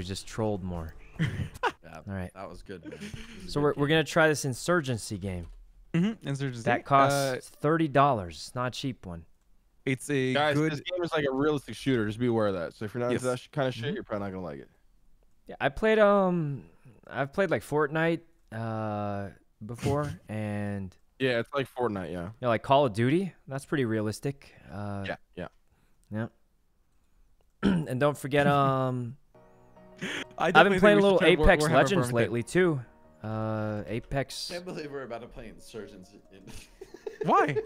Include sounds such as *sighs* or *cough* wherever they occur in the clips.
We just trolled more. Yeah, *laughs* All right. that was good. Man. Was So good we're, we're gonna try this insurgency game. Mm-hmm. Insurgency. That Uh, costs thirty dollars. It's not a cheap one. it's a Guys, good. this game is like a realistic shooter. Just be aware of that. So if you're not Yes. into that kind of shit, Mhm. you're probably not gonna like it. Yeah, I played um, I've played like Fortnite uh before, *laughs* and Yeah, it's like Fortnite. Yeah. you know, like Call of Duty. That's pretty realistic. Uh, Yeah. Yeah. yeah. *clears throat* and don't forget *laughs* um, I I've been playing a little should try War- Apex Legends Vermintide. lately too. Uh, Apex. can't believe we're about to play Insurgency. In... *laughs* Why?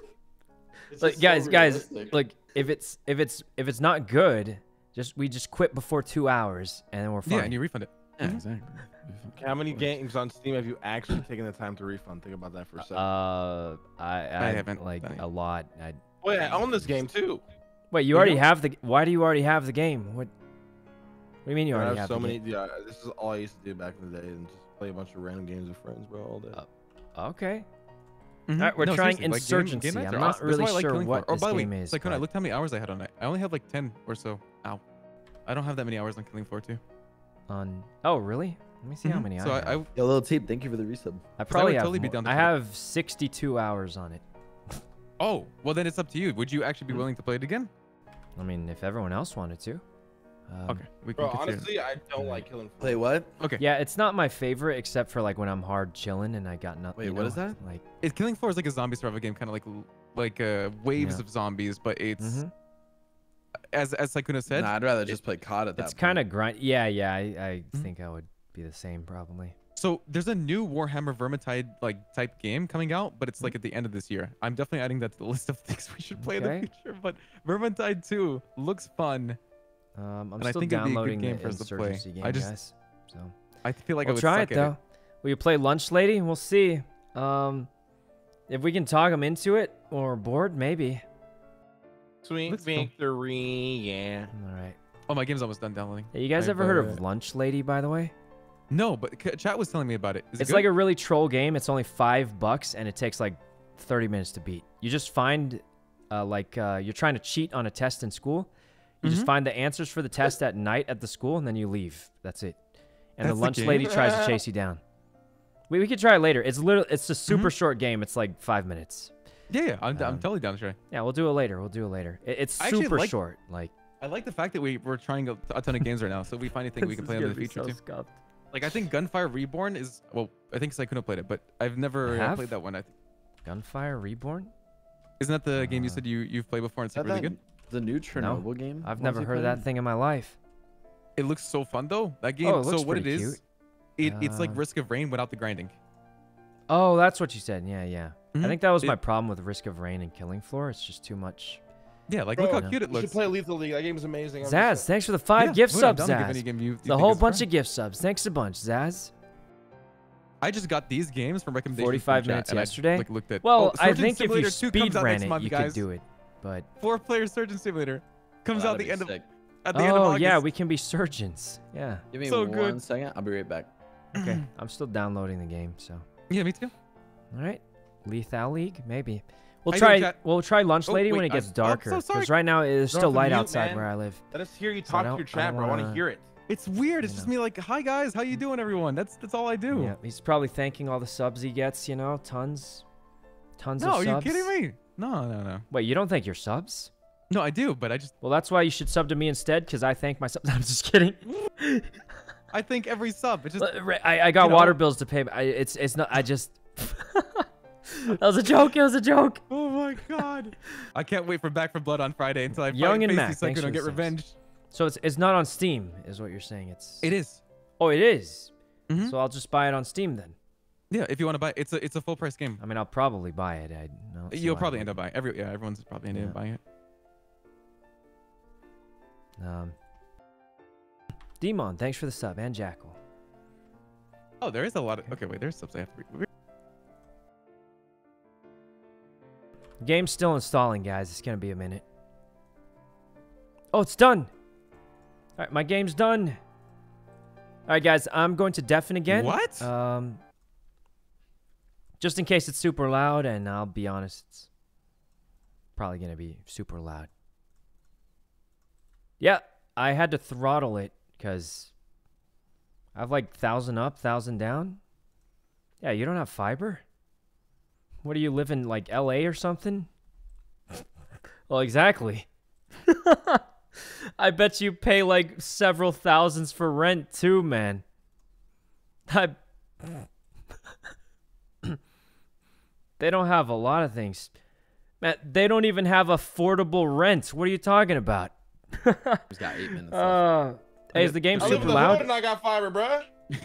Like just so guys, guys, like if it's if it's if it's not good, just we just quit before two hours and then we're fine. Yeah, and you refund it. Yeah, exactly. How many games on Steam have you actually taken the time to refund? Think about that for a second. Uh, I I, haven't like done a lot. I, Wait, I own this game too. wait, you You already don't? have the. Why do you already have the game? What? What do you mean you I already have have so many. game? Yeah, this is all I used to do back in the day, and just play a bunch of random games with friends, bro, all day. Uh, Okay. Mhm. Alright, we're No, trying seriously, like, game- Insurgency. game nights I'm are not really why like sure Killing what Floor. Oh, this by the way, game is, Like, I looked how many hours I had on it. I only have like 10 or so. Ow. I don't have that many hours on Killing Floor 2. On. Oh really? Let me see how Mhm. many So I I, have. I, Yo, little team, thank you for the resub. I probably would have. totally be more. down I have 62 hours on it. oh, well then it's up to you. Would you actually be Hmm. willing to play it again? I mean, if everyone else wanted to. Um, Okay, we can Bro, consider honestly, I don't like killing. Floor. Play what? Okay. Yeah, it's not my favorite except for like when I'm hard chilling and I got nothing. Wait, you what know, is that? Like. It, Killing Floor is like a zombie survival game, kind of like like uh, waves Yeah. of zombies, but it's Mm -hmm. as as Sykkuno said. Nah, I'd rather just play COD at that. It's kind of grind. Yeah, yeah. I, I Mhm. think I would be the same probably. So there's a new Warhammer Vermintide like type game coming out, but it's Hmm. like at the end of this year. I'm definitely adding that to the *laughs* list of things we should play in the future. But Vermintide 2 looks fun. Um, I'm And I still think it'd be a good downloading game the for us to play. game, I just- guys. So I feel like I we'll would try suck it at though. Will you play Lunch Lady? We'll see. Um, if we can talk them into it or we're bored, maybe. Sweet Let's go. victory, yeah. All right. Oh, my game's almost done downloading. Hey, you guys I've, ever heard of Lunch Lady, by the way? No, but chat was telling me about it. Is it's it like a really troll game. It's only five bucks and it takes like 30 minutes to beat. You just find, uh, like, uh, you're trying to cheat on a test in school. You just Mhm. find the answers for the test at night at the school and then you leave. That's it. And That's the the lunch game? lady tries to *laughs* chase you down. We, we could try it later. It's literally it's a super short game. It's like five minutes. yeah, yeah. I'm, I'm um, totally down to try. Yeah, we'll do it later. We'll do it later. It, it's I super like- short. Like I like the fact that we we're trying a, a ton of games right now, so we find anything we *laughs* can play in the future too. Like I think Gunfire Reborn is well, I think Sykkuno played it, but I've never uh, have? played that one. I think Gunfire Reborn? isn't that the game you Uh, said you you've played before and it's like really good? The new Chernobyl game? I've What never heard playing? that thing in my life. It looks so fun though. That game. Oh, it so what it pretty is, it, it's like Uh, Risk of Rain without the grinding. Oh, that's what you said. Yeah, yeah. I Mhm. think that was It- my problem with Risk of Rain and Killing Floor. It's just too much. Yeah, like Bro, look how cute it You should play Lethal League. That is amazing. I'm Zaz, just thanks for the five Yeah, gift subs, down any Zaz. game you- you The whole bunch fun. of gift subs. Thanks a bunch, Zaz. I just got these games from recommendations. 45 from chat, minutes and I, yesterday? like, looked at. Well, oh, I Surgeon think if you Simulator 2 speed ran it, month, you guys. could do it. But Four-player Surgeon Simulator comes That'd out the be end of at the end of oh August. yeah, we can be surgeons. Yeah. Give me So one good. second. I'll be right back. Okay. *clears throat* I'm still downloading the game, so. yeah, me too. All right. Lethal League, maybe. We'll How you try. We'll try Lunch Oh, Lady when it gets I- oh, darker. so right now it is They're still light mute, outside man. where I live. Let us hear you So talk to your I chat, bro. I want to wanna- hear it. It's weird. It's You just know. me like, hi guys, how you doing, everyone? That's that's all I do. Yeah, he's probably thanking all the subs he gets. You know, tons, tons No, of are you subs. kidding me? No, no, no. Wait, you don't thank your subs? No, I do, but I just Well, that's why you should sub to me instead, because I thank my subs. *laughs* I'm just kidding. I think every sub. It's just I, I got you know- water bills to pay. I, it's it's not. I just. *laughs* that was a joke. It was a joke. Oh my god! I can't wait for Back for Blood on Friday until I Young and Mac, so I can get subs. revenge. So it's it's not on Steam, is what you're saying. It's. It is. Oh, it is? Mhm. So I'll just buy it on Steam then. Yeah, if you want to buy it, it's a it's a full price game. I mean, I'll probably buy it. I don't You'll probably end up buying. Every yeah, everyone's probably ending up Yeah. buying it. Um. Demon, thanks for the sub, and Jackal. Oh, there is a lot of. Okay, wait. There's subs I have to read. Game's still installing, guys. It's gonna be a minute. Oh, it's done. All right, my game's done. All right, guys, I'm going to deafen again. What? Um, just in case it's super loud, and I'll be honest, it's probably gonna be super loud. Yeah, I had to throttle it because I have like thousand up, thousand down. Yeah, you don't have fiber. What do you live in like L.A. or something? *laughs* well, exactly. *laughs* I bet you pay like several thousands for rent too, man. I. they don't have a lot of things. Man, they don't even have affordable rent. What are you talking about? *laughs* He's got eight minutes left. Uh, hey, is the game I live super in the loud? hood and I got fiber, bro. *laughs*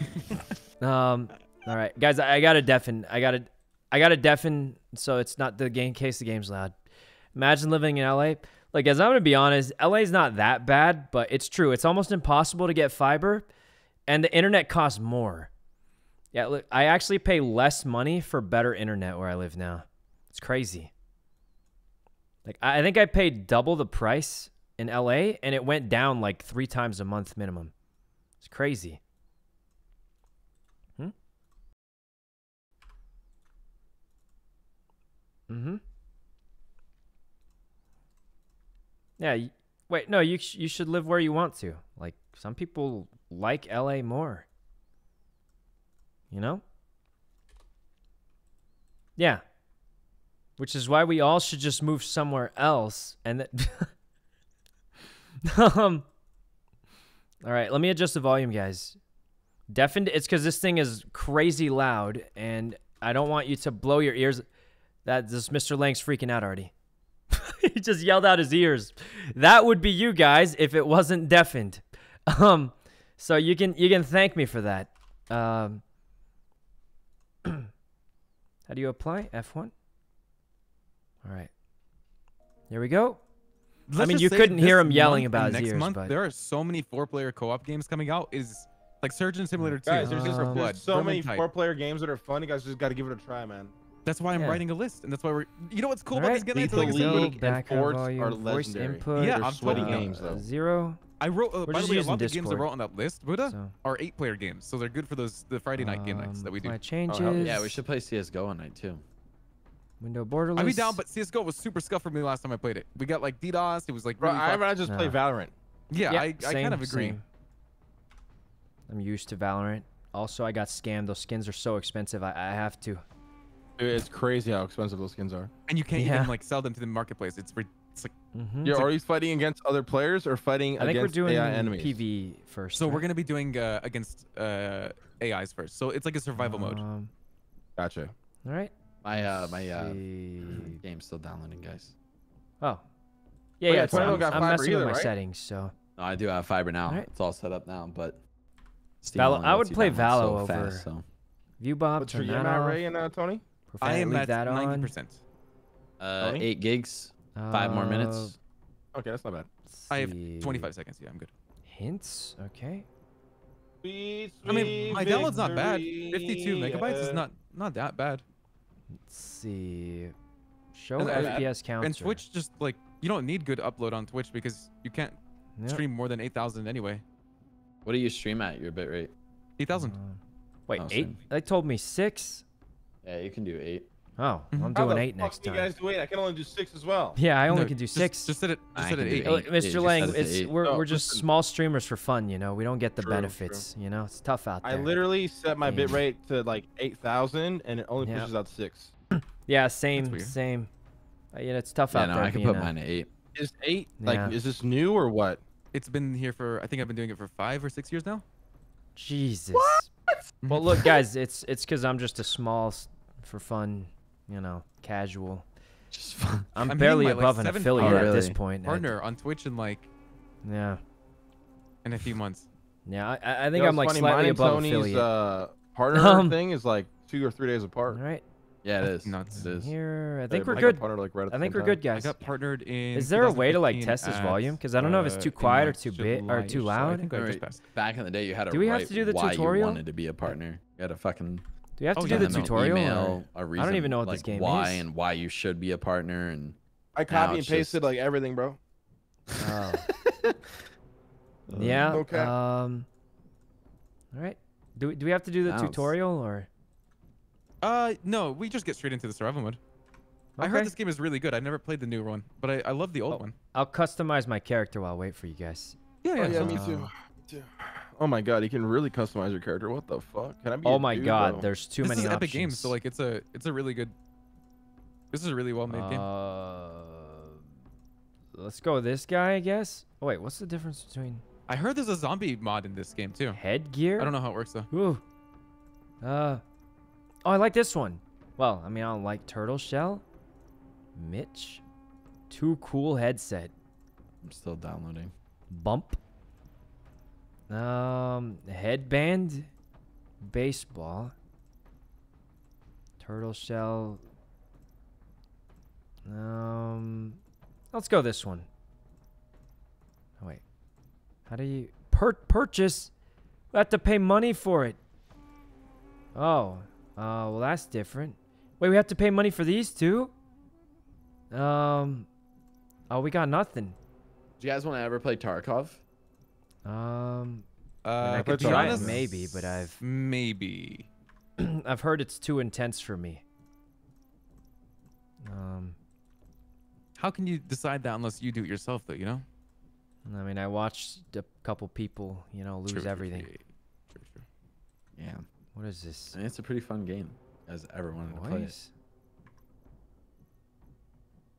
Um, all right, guys, I, I got to deafen. I got to, I got to deafen so it's not the game case the game's loud. Imagine living in LA. Like, as I'm gonna be honest. LA's not that bad, but it's true. It's almost impossible to get fiber, and the internet costs more. Yeah, look, I actually pay less money for better internet where I live now. It's crazy. Like, I think I paid double the price in LA, and it went down like three times a month minimum. It's crazy. Mm-hmm. Yeah. Wait, no, you sh- you should live where you want to. Like some people like LA more. You know? Yeah. Which is why we all should just move somewhere else and that *laughs* um All right, let me adjust the volume, guys. Deafened it's cuz this thing is crazy loud and I don't want you to blow your ears. That this Mr. Lang's freaking out already. *laughs* he just yelled out his ears. That would be you guys if it wasn't deafened. *laughs* Um, so you can you can thank me for that. Um, how do you apply F one? All right, here we go. Let's mean, you couldn't hear him yelling month about his next ears, month, but- there are so many four-player co-op games coming out. Is like Surgeon Simulator 2, Guys, there's just Hunger Um, Blood, there's so many four-player games that are fun. You guys just got to give it a try, man. That's why I'm Yeah. writing a list, and that's why we're. You know what's cool All about right. these Get Nights? Lethal Like I said, League. we're- League and background volume, are voice legendary. input. Yeah, I'm sweaty totally- games, Uh, though. zero. I wrote. Uh, by the way, a lot of the games I wrote on that list, Buddha, So, are eight-player games, so they're good for those the Friday night game nights that we do. apply changes. yeah. Yeah, we should play CS:GO on night too. Window borderless. I'd be down, but CS:GO was super scuffed for me last time I played it. We got like DDoS. It was like Bro, really. I fucked. rather just play Valorant. yeah, I, I same, kind of agree. same. I'm used to Valorant. Also, I got scammed. Those skins are so expensive. I, I have to. It's crazy how expensive those skins are. And you can't Yeah. even like sell them to the marketplace. It's re- it's like Mm-hmm. You're already fighting against other players or fighting I think we're against doing AI enemies? PV first. so we're gonna be doing uh, against uh, AIs first. So it's like a survival mode. Um, Gotcha. All right. My uh my uh game's still downloading, guys. Oh. Yeah, Oh, yeah. yeah, it's, Tornado I'm, I'm messing either, with my right? settings, so. No, I do have fiber now. Alright. It's all set up now, but Steam Valo- I would play Valo so over- fast, so. View Bob, What's your turn game that. Ray and uh, Tony? I am at 90%. Uh, eight gigs, five more Uh, minutes. Okay, that's not bad. I have 25 seconds. Yeah, I'm good. Hints. Okay. Sweet, I mean, my sweet download's not bad. 52 victory, megabytes is uh, not not that bad. Let's see. Show And, uh, FPS counter. And Twitch just like you don't need good upload on Twitch because you can't Yep. stream more than 8,000 anyway. What do you stream at? Your bitrate? 8,000. Uh, wait, Oh, eight? same. They told me six. Yeah, you can do eight. Oh. I'm How doing the eight fuck next do time. You guys do eight. I can only do six as well. Yeah, I only No, can do just- six. Just set it. Just set can it do eight. Eight. Yeah, Mr. Lang, set it to it's we're, No, we're just listen. small streamers for fun, you know. We don't get the True, benefits, you know. It's tough out there. I literally set my Yeah. bit rate to like 8,000 and it only Yeah. pushes out six. *clears throat* yeah, same, same. Uh, yeah, it's tough Yeah, out no, there. I can put a- mine at eight. Is eight, like, Yeah. is this new or what? It's been here for I think I've been doing it for five or six years now. Jesus. What? Well, look, guys, it's it's because I'm just a small, for fun, you know, casual. Just fun. *laughs* I'm, I'm barely my, like, above an affiliate year. at this Really? point. I- Partner on Twitch in like yeah, in a few months. yeah. I- I, I You think know, I'm like funny, slightly above Tony's, affiliate. uh, partner Um, thing is like two or three days apart. right, Yeah, it is. Nuts. It is. here. I think we're I good. partnered, like, right at I think we're time. good, guys. I got partnered in. Is there a way to like test this volume? Because I don't know if it's uh, too quiet or too big or too July-ish, so loud. I think I just passed. Back in the day, you had to Do we have to do the why tutorial? you wanted to be a partner. You had to fucking Do you have Oh, to yeah, do the no, tutorial? or- email a reason, even know what like, this game is. why is. and why you should be a partner and I Now copy and pasted just- like everything, bro. Oh. *laughs* *laughs* yeah. Okay. Um. All right. Do do we have to do the Now tutorial or? Uh, no, we just get straight into the survival mode. I heard this game is really good. I never played the new one, but I, I love the old Oh. one. I'll customize my character while I wait for you guys. Yeah, yeah. Oh, yeah, me too. Me too. Oh my god, you can really customize your character. What the fuck? Can I be Oh my dude, god, bro? there's too this many is options. Epic Games, so like it's a it's a really good. This is a really well made game. Uh, let's go with this guy, I guess. Oh, wait, what's the difference between I heard there's a zombie mod in this game too. headgear? I don't know how it works though. Ooh. Uh. Oh, I like this one. Well, I mean, I don't like turtle shell. Mitch. Too cool headset. I'm still downloading. Bump. Um, headband. Baseball. Turtle shell. Um, let's go this one. Oh, wait. How do you per purchase? We have to pay money for it. Oh, uh, well that's different. Wait, we have to pay money for these two? Um, oh, we got nothing. Do you guys want to ever play Tarkov? Um, Uh, I could try it honest, maybe, but I've maybe. *clears throat* I've heard it's too intense for me. Um, How can you decide that unless you do it yourself though? You know. I mean, I watched a couple people, you know, lose True, true, everything. True, true, true. Yeah. What is this? I mean, it's a pretty fun game. as everyone ever wanted to play it?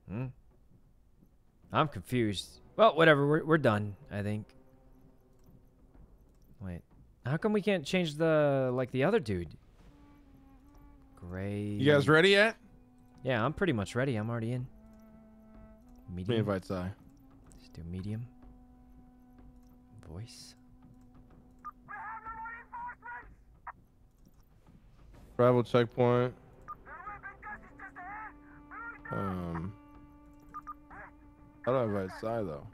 Hmm. I'm confused. Well, whatever. We're we're done. I think. How come we can't change the like the other dude? Gray. You guys ready yet? Yeah, I'm pretty much ready. I'm already in. Medium. invite Sai. Let's do medium. Voice. Travel checkpoint. Um. How do I invite Sai though?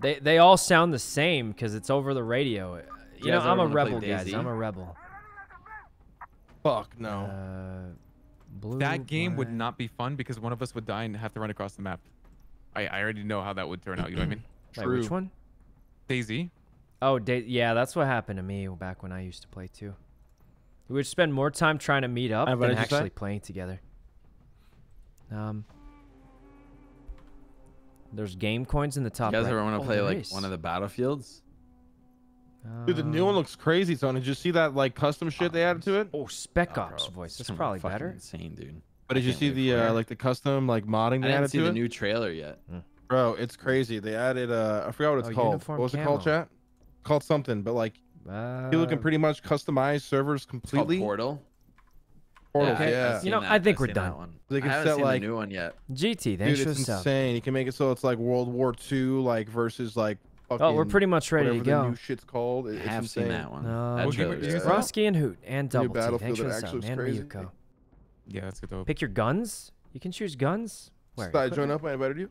They they all sound the same because it's over the radio. You, You know, I'm a rebel, guys. I'm a rebel. Fuck no. Uh, blue. That game would not be fun because one of us would die and have to run across the map. I, I already know how that would turn out. You know what I mean? *clears throat* Wait, which one? Daisy. Oh, da- yeah, that's what happened to me back when I used to play too. We would spend more time trying to meet up Uh, than did you actually playing together. Um, there's game coins in the top. You guys right. ever want Oh, to play like is. one of the battlefields? Dude, the new one Um, looks crazy, Tony. Did you see that like custom shit they added to it? Oh, Spec Oh, Ops bro, voice. That's probably better. Insane, dude. But did you see the uh, like the custom like modding they I they didn't see the it? new trailer yet. Bro, it's crazy. They added uh I forgot what it's Oh, called. uniform What was it called, chat? Called something, but like Uh, people can pretty much customize servers It's called completely. Portal. Portals, Okay. yeah. You know, seen I think I've we're done. that One. They can I haven't set, seen like- the new one yet. GT, thanks Dude, it's the sub. insane. You can make it so it's like World War II, like versus like fucking Oh, we're pretty much ready to whatever the go. new shit's called. It- I it's have insane. seen that one. No. That What game trailer you sick. say? And Hoot and Double T. Thanks Battlefield for that the actually sub. looks And crazy. Ryuko. Yeah, that's good though. Pick your guns. You can choose guns. Where? Sai, Equipment? join up. I invited you.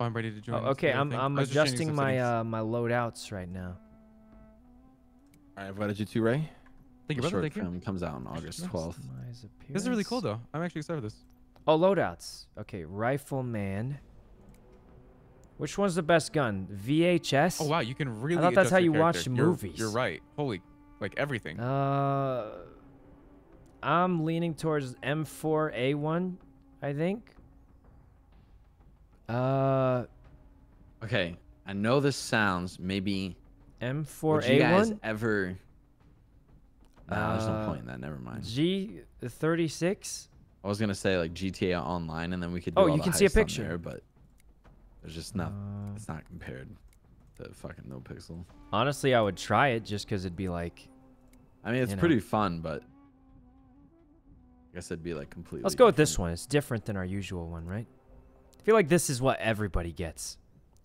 Oh, I'm ready to join. Oh, okay, I'm. I'm I was just changing adjusting my uh my loadouts right now. I invited you too, Ray. Thank you, The brother. short Thank you. film comes out on August Nice. 12th. This is really cool though. I'm actually excited for this. Oh, loadouts. Okay, rifleman. Which one's the best gun? VHS. Oh wow, you can really. I thought that's how your you watch character. You're- movies. You're right. Holy, like everything. Uh, I'm leaning towards M4A1. I think. Uh, Okay, I know this sounds maybe. Would you guys M4A1. Would you guys ever? Nah, there's no Uh, point in that. Never mind. G36. I was gonna say like GTA Online, and then we could. Do Oh, all you the can see a picture. there, but there's just not. Uh, It's not compared to fucking No Pixel. honestly, I would try it just because it'd be like. I mean, it's You know. pretty fun, but I guess it'd be like completely. Let's go with this one. It's different than our usual one, right? I feel like this is what everybody gets.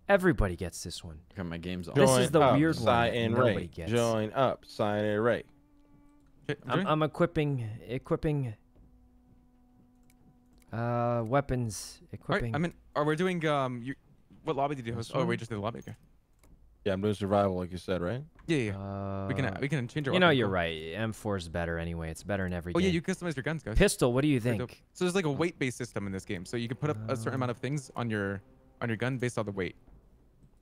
Everybody gets this one. Okay, my game's all. This is the up, weird one and nobody Ray. gets. Join up, Sai and Ray. I'm I'm, equipping, equipping. Uh, weapons, All right, equipping. I mean, are we doing um? You, what lobby did you host? This Oh, one? we just did the lobby. Okay. Yeah, I'm doing survival, like you said, right? Yeah, yeah. yeah. uh, we can we can change our. You know, you're pool. right. M4 is better anyway. It's better in every Oh yeah, you customize your guns, guys. Pistol. What do you think? So there's like a weight-based system in this game, so you can put up a certain Uh, amount of things on your on your gun based on the weight.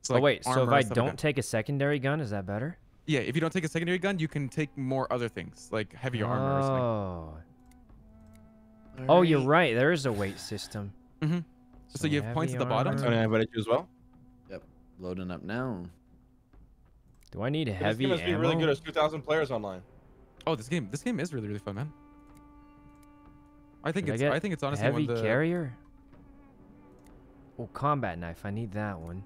So oh like wait. So if I don't that. take a secondary gun, is that better? yeah, if you don't take a secondary gun, you can take more other things like heavier armor or something. Oh. Oh, you're right. There is a weight system. Mm-hmm. So you have points at the bottom. armor. Tony, oh, I invited you as well. Yep. Loading up now. Do I need a This heavy game must be really good. There's 2,000 players online. Oh, this game, this game is really, really fun, man. I think Should I it's, get I, think it's honestly heavy one of the. carrier. Oh, combat knife. I need that one.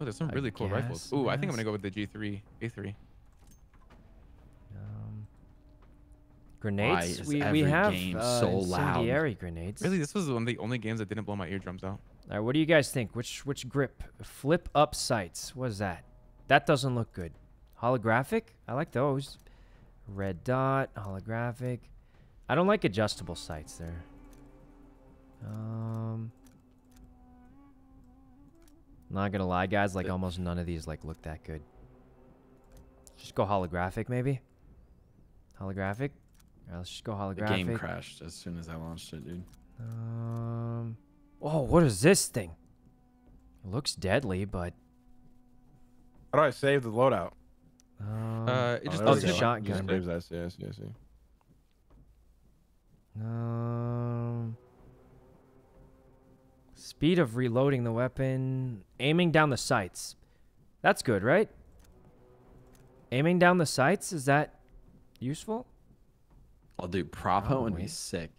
Oh, there's some I really cool rifles. Ooh, I I think I'm gonna go with the G3, A3. Grenades. is we we have game uh, so loud? incendiary grenades. Really, this was one of the only games that didn't blow my eardrums out. All right, what do you guys think? Which which grip? Flip up sights. What is that? That doesn't look good. Holographic? I like those. Red dot, holographic. I don't like adjustable sights there. Um Not gonna lie, guys, like almost none of these like look that good. Just go holographic maybe? Holographic? Alright, let's just go The holographic. game crashed as soon as I launched it, dude. Um. Oh, what is this thing? It looks deadly, but. How do I save the loadout? Um, Uh, it just oh, there a go. shotgun. Just saves that. Yeah, I see, I see. Um. Speed of reloading the weapon. Aiming down the sights. That's good, right? Aiming down the sights is that useful? I'll do prop hunt would be sick.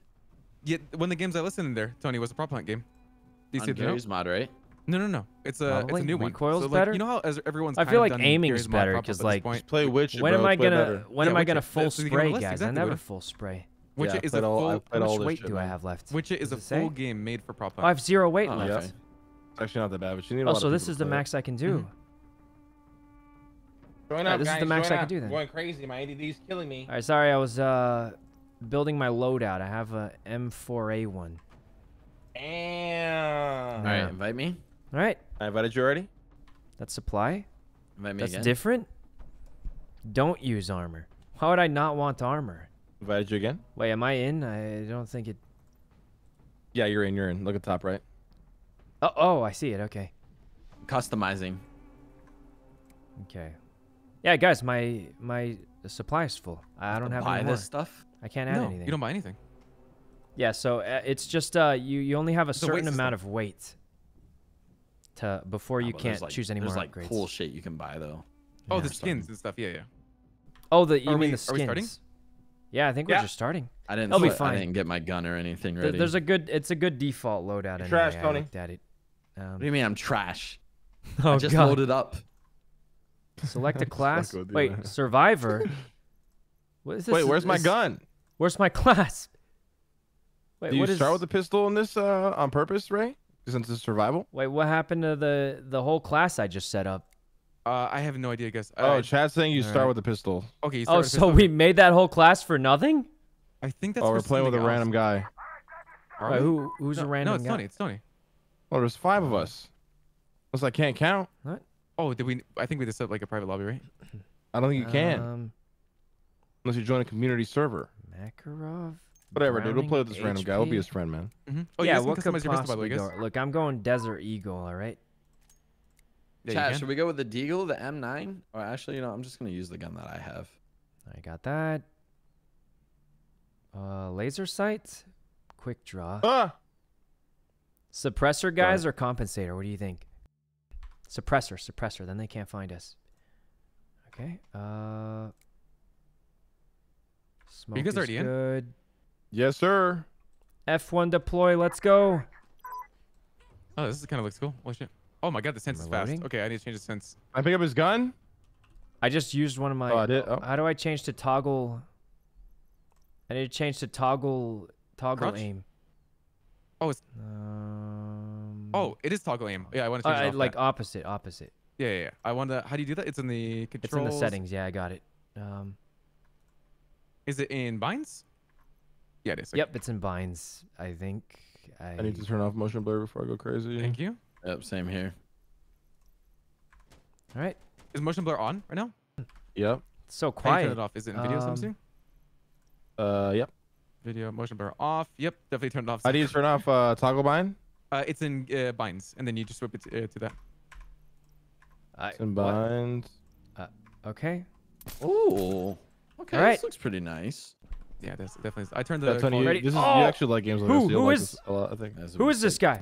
Yeah, one of the games I listed in there, Tony, was a prop hunt game. Do you On see the note? Garry's mod, right? No, no, no. It's a it's Probably. a new one. Recoil's so, like, better? You know how as everyone's I feel like done aiming's Garry's mod better prop up 'cause, at this like, point. Play Witcher, when bro. am I gonna? better. When Yeah, am I gonna full That's the game on the spray, list, guys? I exactly, never Witcher. full spray. Witcher Yeah, is played a full played How all much weight shit, do I man. have left? Witcher is a full game made for prop Oh, I have zero weight Oh, left. okay. It's actually not that bad, but you need a Oh, lot so this is to the max I can do. Join Alright, up, this is the max join I can up. do then. Going crazy. My ADD is killing me. All right, sorry, I was uh building my loadout. I have a M4A1. Damn. All right, invite me. All right, I invited you already. that's supply. Invite me That's again. different. Don't use armor. Why would I not want armor? Invited you again. Wait, am I in? I don't think it. Yeah, you're in. You're in. Look at the top right. Oh, oh, I see it. Okay, Customizing. okay. Yeah, guys, my my supply is full. I don't have buy any more. this stuff. I can't add no, anything. you don't buy anything. Yeah, so uh, it's just uh you you only have a It's a certain amount of weight to before Ah, you but there's, can't like- choose any There's more like upgrades. cool shit you can buy though. Oh, Yeah. the skins and stuff. Yeah, yeah. Oh, the you Are mean we- the are we starting? skins? Yeah, I think we're just starting. I didn't. That'll be fine. I didn't get my gun or anything ready. There's a good. It's a good default loadout. You're Anyway. trash, I Tony. looked at it. Um, What do you mean I'm trash? *laughs* oh I just God. loaded up. Select a *laughs* class. Wait, survivor. *laughs* What is this? Wait, where's my Is- gun? Where's my *laughs* class? Wait, Do you what is? start with the pistol in this uh, on purpose, Ray? Since it's survival. Wait, what happened to the the whole class I just set up? Uh, I have no idea, guys. Oh, Uh, Chad's saying you start Alright. with the pistol. okay. Oh, so pistol. we made that whole class for nothing? I think that's. oh, we're playing with a something random guy. Are Wait, we? who who's no, a random No, it's guy? Tony. It's Tony. Well, there's five of us. Unless I can't count. What? Oh, did we? I think we just set up like a private lobby, right? I don't think you can. Um, Unless you join a community server. Makarov. Whatever, dude. We'll play with Browning, this random guy. We'll be his friend, man. Mm-hmm. Oh, yeah, you guys what can could customize your pistol, by the way, guys. Look, I'm going Desert Eagle. All right. Yeah, Chat, should we go with the Deagle, the M9? Or actually, you know, I'm just gonna use the gun that I have. I got that. Uh, laser sight, quick draw, Ah! suppressor guys or compensator. What do you think? Suppressor, suppressor. Then they can't find us. Okay. Uh. Smoke you guys is already in? good. Yes, sir. F1 deploy. Let's go. Oh, this is kind of looks cool. Oh shit. Oh my god, the sense is fast. Okay, I need to change the sense. I pick up his gun. I just used one of my. oh, I did. Oh. How do I change to toggle? I need to change to toggle toggle Crouch? aim. Oh, it's Um, oh, it is toggle aim. Yeah, I want to uh, change it like that. opposite, opposite. Yeah, yeah, yeah. I want to. How do you do that? It's in the controls. It's in the settings. Yeah, I got it. Um, Is it in binds? Yeah, it is. Okay. yep, it's in binds. I think. I, I need to turn off motion blur before I go crazy. Thank you. Yep, same here. All right. Is motion blur on right now? Yep. It's so How do you turn quiet. it off? Is it in video? Um, something? Uh, yep. Video motion blur off. Yep, definitely turned off. How do you turn off uh, toggle bind? Uh, it's in uh, binds, and then you just swip it to, uh, to that. I- It's in what? bind. Okay. Ooh. Okay, Alright. this looks pretty nice. Yeah, that's definitely. I turned Yeah, the. Tony, you, this is, Oh! you actually like games like Who- this. You'll who like is- this a lot, I think. As Who this guy?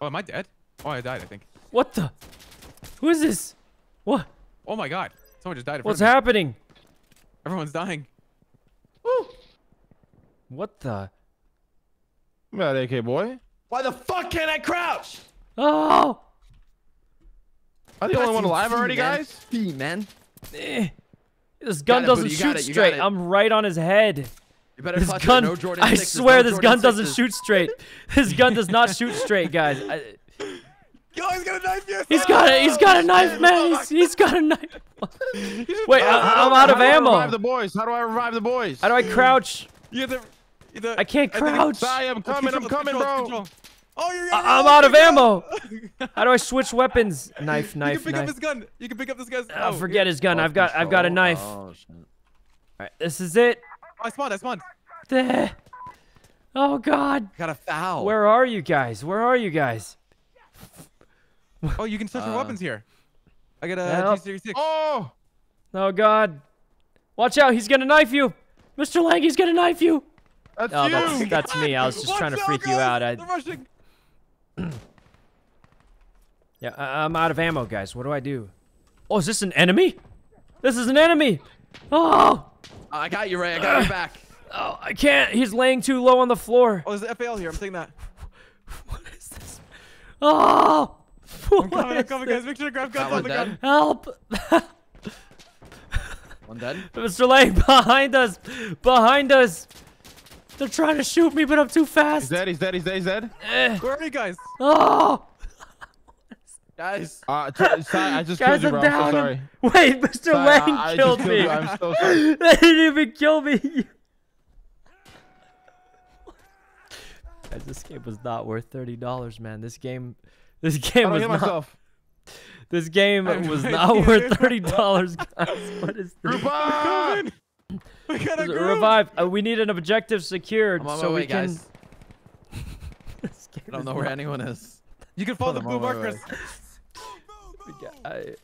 Oh, am I dead? Oh, I died. I think. What the? Who is this? What? Oh my god. Someone just died. What's happening? Everyone's dying. Woo. What the? Come out, AK boy. Why the fuck can't I crouch? Oh! Are the only one alive already, man. guys? Fee, man. Eh. This gun it, doesn't Booty, got shoot it, got straight. I'm right on his head. You better This gun, No Jordan I 6s, swear no this Jordan gun doesn't shoot straight. This gun does not shoot straight, guys. I, Yo, he's got a knife. Yes. he's got a, he's got a knife, man. He's, he's got a knife. Wait, I, I'm out of How do I ammo. revive the boys? How do I revive the boys? How do I crouch? You have to, you have to, I can't crouch. Sorry, I'm Let's coming. I'm coming, let's bro. Control, let's. Oh, you're. I- I'm *laughs* out of ammo. *laughs* How do I switch weapons? Knife, You knife, can pick up his gun. You can pick up this guy's. Oh, forget his gun. Off I've got I've got a knife. Oh, shit. All right, this is it. I spawned. I spawned. There. Oh God. Got a foul. Where are you guys? Where are you guys? *laughs* Oh, you can search for Uh, weapons here. I got a Help. G36. Oh! Oh God. Watch out. He's gonna knife you. Mr. Lang, he's gonna knife you. That's Oh, you! that's that's me. I was just Watch trying to out, freak you out. I, They're rushing. *clears throat* yeah, I, I'm out of ammo, guys. What do I do? Oh, is this an enemy? This is an enemy. Oh, oh I got you, Ray. I got your *sighs* back. oh, I can't. He's laying too low on the floor. Oh, there's an FAL here. I'm taking that. *laughs* What is this? Oh, I'm what coming. I'm is coming, guys. Make sure to grab guns That on one the dead? gun. Help! One dead. *laughs* Mr. Lang, *laughs* behind us! Behind us! They're trying to shoot me, but I'm too He's fast. dead, he's dead, he's dead, he's dead. Eh. Where are you guys? Oh! Guys. Uh, sorry, I just *laughs* Guys, killed you, I'm bro. I'm down. so sorry. *laughs* Wait, Mr. Sorry, Lang I, I killed just me. killed you. I'm so sorry. *laughs* they didn't even kill me. Guys, this game was not worth thirty dollars, man. This game, this game was not. myself. This game I have was not worth thirty dollars, guys. What is this? Group *laughs* up! We got a This is a group. revive. Uh, we need an objective secured I'm on so my we can. guys. *laughs* I don't is know where not- anyone is. You can follow the I'm blue markers. *laughs* we got- I-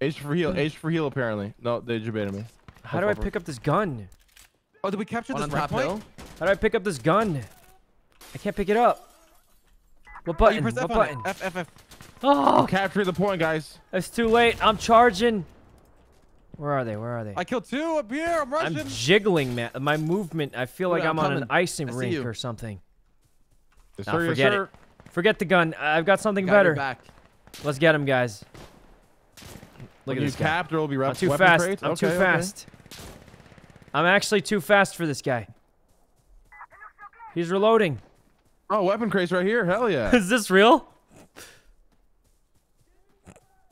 H for heal, H for heal apparently. No, they debated me. How do I pick up this gun? Oh, did we capture One this on red top point? hill. How do I pick up this gun? I can't pick it up. What Oh, you button? press what F on button? F, F, F. Oh, Capture the point, guys. it's too late. I'm charging. Where are they? Where are they? I killed two up here. I'm rushing. I'm jiggling, man. My movement. I feel like Dude, I'm, I'm on an coming. icing rink you. or something. Yes, Nah, sir, forget sir. it. Forget the gun. I've got something Got better. back. Let's get him, guys. Look When at you this guy. cap, there will be I'm too fast. crates? I'm Okay, too okay. fast. I'm actually too fast for this guy. He's reloading. Oh, weapon crates right here. Hell yeah. *laughs* Is this real?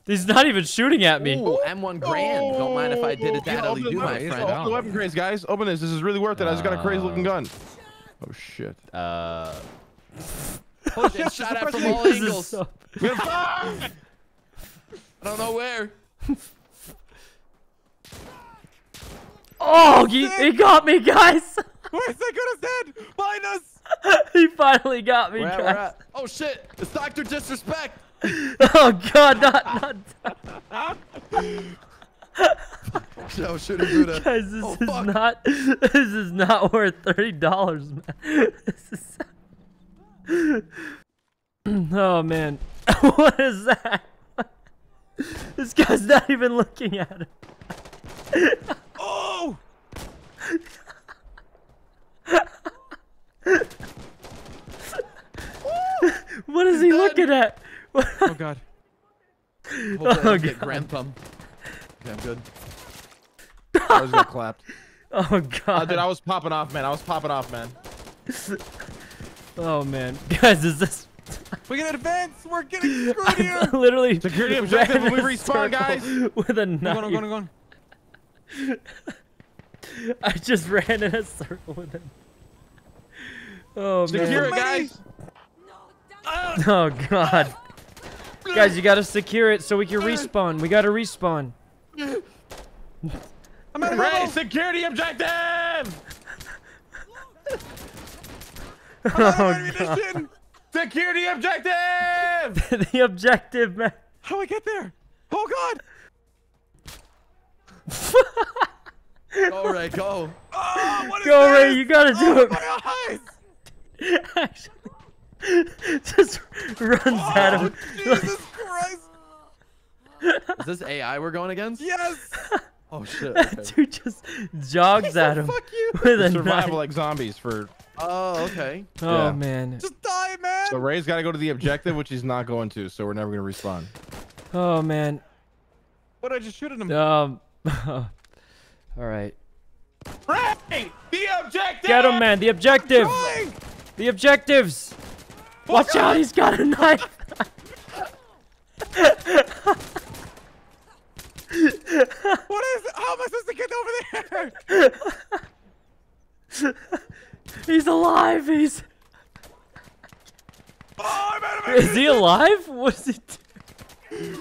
He's not even shooting at me. Ooh, M1 Garand. Don't mind if I did it Yeah, that open do, the my weapon- friend. Open the weapon crates, guys. Open this. This is really worth it. I just got a crazy looking gun. Oh shit. Uh, Holy shit, shot at from all This angles. so- We have five! I don't know where. Oh, he, he got me, guys. Where's Sykkuno's dead? Behind us. he finally got me, Where at, guys. where at? Oh shit! It's Doctor Disrespect. *laughs* Oh God, not not. *laughs* No, shooting Buddha. Guys, this Oh, is fuck. not. *laughs* This is not worth thirty dollars, man. This is. Oh man, what is that? This guy's not even looking at him. Oh! What is he looking at? Oh god. Hopefully I Oh, don't get God. Garand thumb. Okay, I'm good. I was gonna clap. Oh God. Uh, dude, I was popping off, man. I was popping off, man. Oh man, *laughs* guys, is this We can advance. We're getting *laughs* screwed here. literally Security objective ran when we respawn, guys. With a I'm knife. going, I'm going, I'm going. I just ran in a circle with him. Oh Secure it, man. guys. *laughs* Oh god. Guys, you gotta secure it so we can respawn. We gotta respawn. I'm out of Ray, ammo. security objective! I'm *laughs* out of Oh, ammunition. Security objective! *laughs* the objective, man. How do I get there? Oh god. *laughs* Go Ray, go. Oh, what is Go, Ray, you gotta do oh, it. My *laughs* just runs at Oh, him. Jesus *laughs* Christ. Is this AI we're going against? Yes. Oh *laughs* shit. Okay. Dude just jogs at him Fuck you. with a Survival knife. like zombies for. Oh, okay. Oh Yeah. man. Just die, man. So Ray's got to go to the objective, which he's not going to. So we're never gonna respawn. Oh man. what I just shoot at him? Um. All right. Ray, the objective. Get him, man. The objective. Going. The objectives. Watch out. He's got a knife. What is it? How am I supposed to get over there? He's alive. He's. Oh, I'm out of Is he alive? What is it?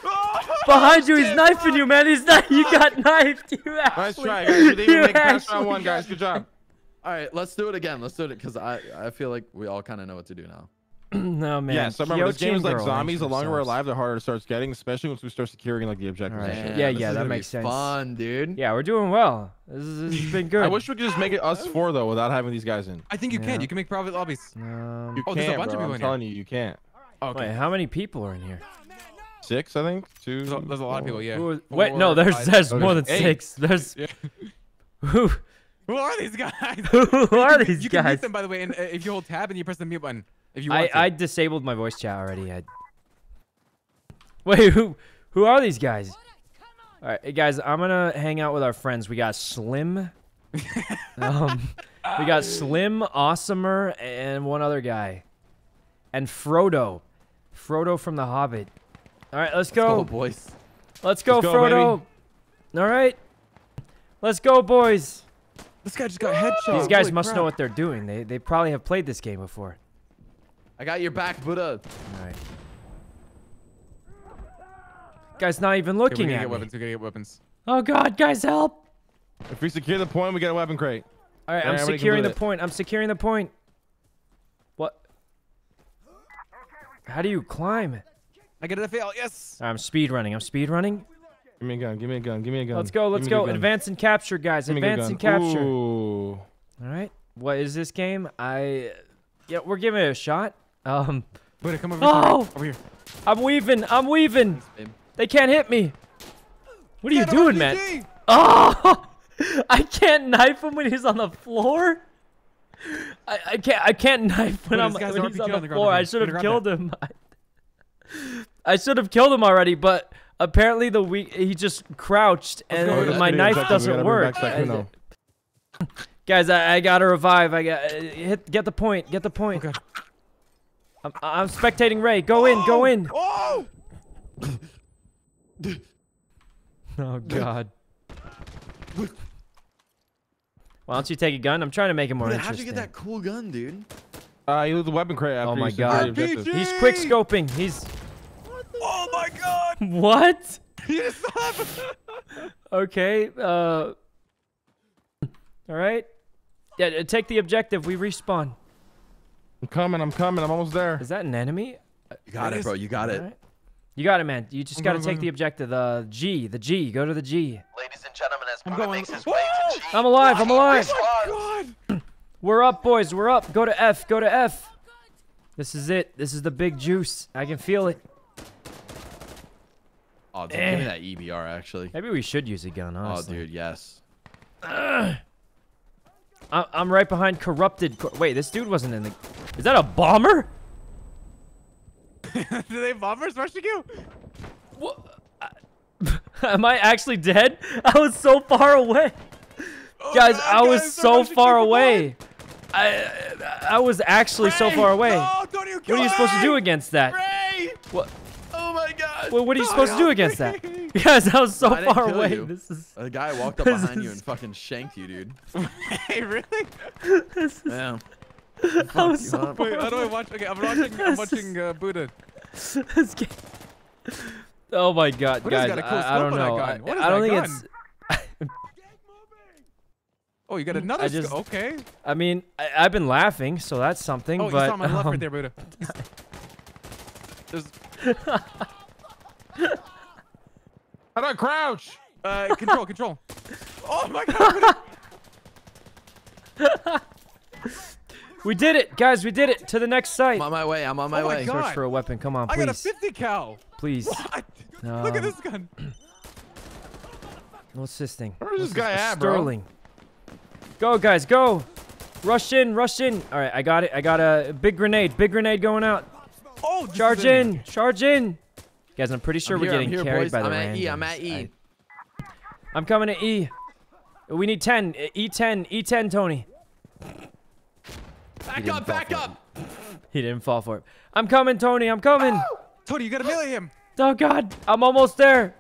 Oh, Behind you, he's knifing you, man. He's not. You got knifed. You Nice actually- try, guys. You didn't even make past round one, guys. Good job. All right, let's do it again. Let's do it because I I feel like we all kind of know what to do now. *clears throat* no man. Yeah, so remember, this game is like zombies. The longer we're alive, the harder it starts getting, especially once we start securing like the objectives. and Alright. shit. Yeah, yeah, that makes sense. Fun, dude. Yeah, we're doing well. This, is, this has been *laughs* good. I wish we could just make it us four though, without having these guys in. I think you Yeah. can. You can make private lobbies. Um, You Oh, there's a can't, bunch of people I'm in here. telling you, you can't. Okay. wait, how many people are in here? Six, I think. Two. There's a, there's a lot of people. Yeah. Four, wait, no, there's five. there's Oh, more than eight. six. There's *laughs* Yeah. who Who are these guys? *laughs* who are You these can mute guys? them, by the way, and uh, if you hold tab and you press the mute button, if you I to. I disabled my voice chat already. I... Wait, who who are these guys? All right, hey guys, I'm gonna hang out with our friends. We got Slim, *laughs* um, we got Slim, Awesomer, and one other guy, and Frodo, Frodo from The Hobbit. All right, let's Oh, go. boys. Let's go, Let's go, Frodo. All right, let's go, boys. This guy just got headshot. These guys Holy must know what they're doing. They they probably have played this game before. I got your back, Buddha. All right. Guy's not even Okay, looking we gotta at get me. weapons. We gotta get weapons. Oh God, guys, help! If we secure the point, we get a weapon crate. All right, Yeah, I'm securing the it. point. I'm securing the point. What? How do you climb? I get a fail. Yes. I'm speed running. I'm speed running. Give me a gun. Give me a gun. Give me a gun. Let's go. Let's go. Advance and capture, guys. Give me a good Advance and capture. Ooh. All right. What is this game? I. Yeah, we're giving it a shot. Um, Buddha, come over Oh! here. Over here. I'm weaving. I'm weaving. babe. They can't hit me. What are you doing, RPG! man? Oh! *laughs* I can't knife him when he's on the floor. I, I can't I can't knife when Wait, I'm when he's on the, on the floor. I should have killed him. I, *laughs* I should have killed him already, but apparently the we he just crouched and let's my knife objective. Doesn't work. back *laughs* Guys, I, I gotta revive. I got hit. Get the point. Get the point. Okay. I'm, I'm spectating Ray. Go in. Go in. Oh! *laughs* Oh God. Why don't you take a gun? I'm trying to make it more Buddha, how'd you get that cool gun, dude? Uh, you lose the weapon crate after Oh my God. the objective. RPG! He's quick scoping. He's Oh my God! *laughs* what? *laughs* Okay. Uh. All right. Yeah. Take the objective. We respawn. I'm coming. I'm coming. I'm almost there. Is that an enemy? You got It it, is- bro. You got it. All right. You got it, man. You just got to take the objective. The G. The G. Go to the G. Ladies and gentlemen, as I'm Buddha going- makes his Woo! way to G, I'm alive. I'm alive. God! *clears throat* We're up, boys. We're up. Go to F. Go to F. This is it. This is the big juice. I can feel it. Oh, dude, Eh. give me that EBR, actually. Maybe we should use a gun, honestly. Oh, dude, yes. I- I'm right behind corrupted. Co- Wait, this dude wasn't in the. Is that a bomber? *laughs* Do they bombers rushing you? What? *laughs* Am I actually dead? I was so far away. Oh, Guys, God, I was guys, so far away. I I was actually so far away. No, What are you supposed to do against that? Ray! What? Oh, my God. Well, what are you supposed to do against that? *laughs* me. Guys, I was so I far away. you. This is A guy walked up *laughs* This behind you and fucking shanked you, dude. *laughs* hey, really? *laughs* this is. Yeah. I was so up. far Wait, how do I watch? Okay, I'm watching. I'm watching uh, Buddha. This game- Oh my god, Buddha's guys! got a cool I, I don't scope on that know. I, What is I don't that think gun? it's. Oh, you got another. I just- okay. I mean, I, I've been laughing, so that's something. Oh, you but saw my left um, right there, Buddha. There's How do I crouch? uh, *laughs* control, control. Oh my God! *laughs* We did it, guys! We did it to the next site. I'm on my way. I'm on my Oh way. God. Search for a weapon. Come on, please. I got a please, 50 cal. please. What? Um, Look at this gun. What's this thing? Where's this guy at, bro? Sterling. Go, guys, go. Rush in, rush in. All right, I got it. I got a big grenade. Big grenade going out. Oh, charge in. Charge in. Guys, I'm pretty sure I'm we're here, getting here, carried boys. by the I'm at randoms. E. I'm at E. I, I'm coming to E. We need 10. E10. E10, Tony. Back up, back up. He didn't fall for it. I'm coming, Tony. I'm coming. Oh! Tony, you gotta melee him. Oh, God. I'm almost there.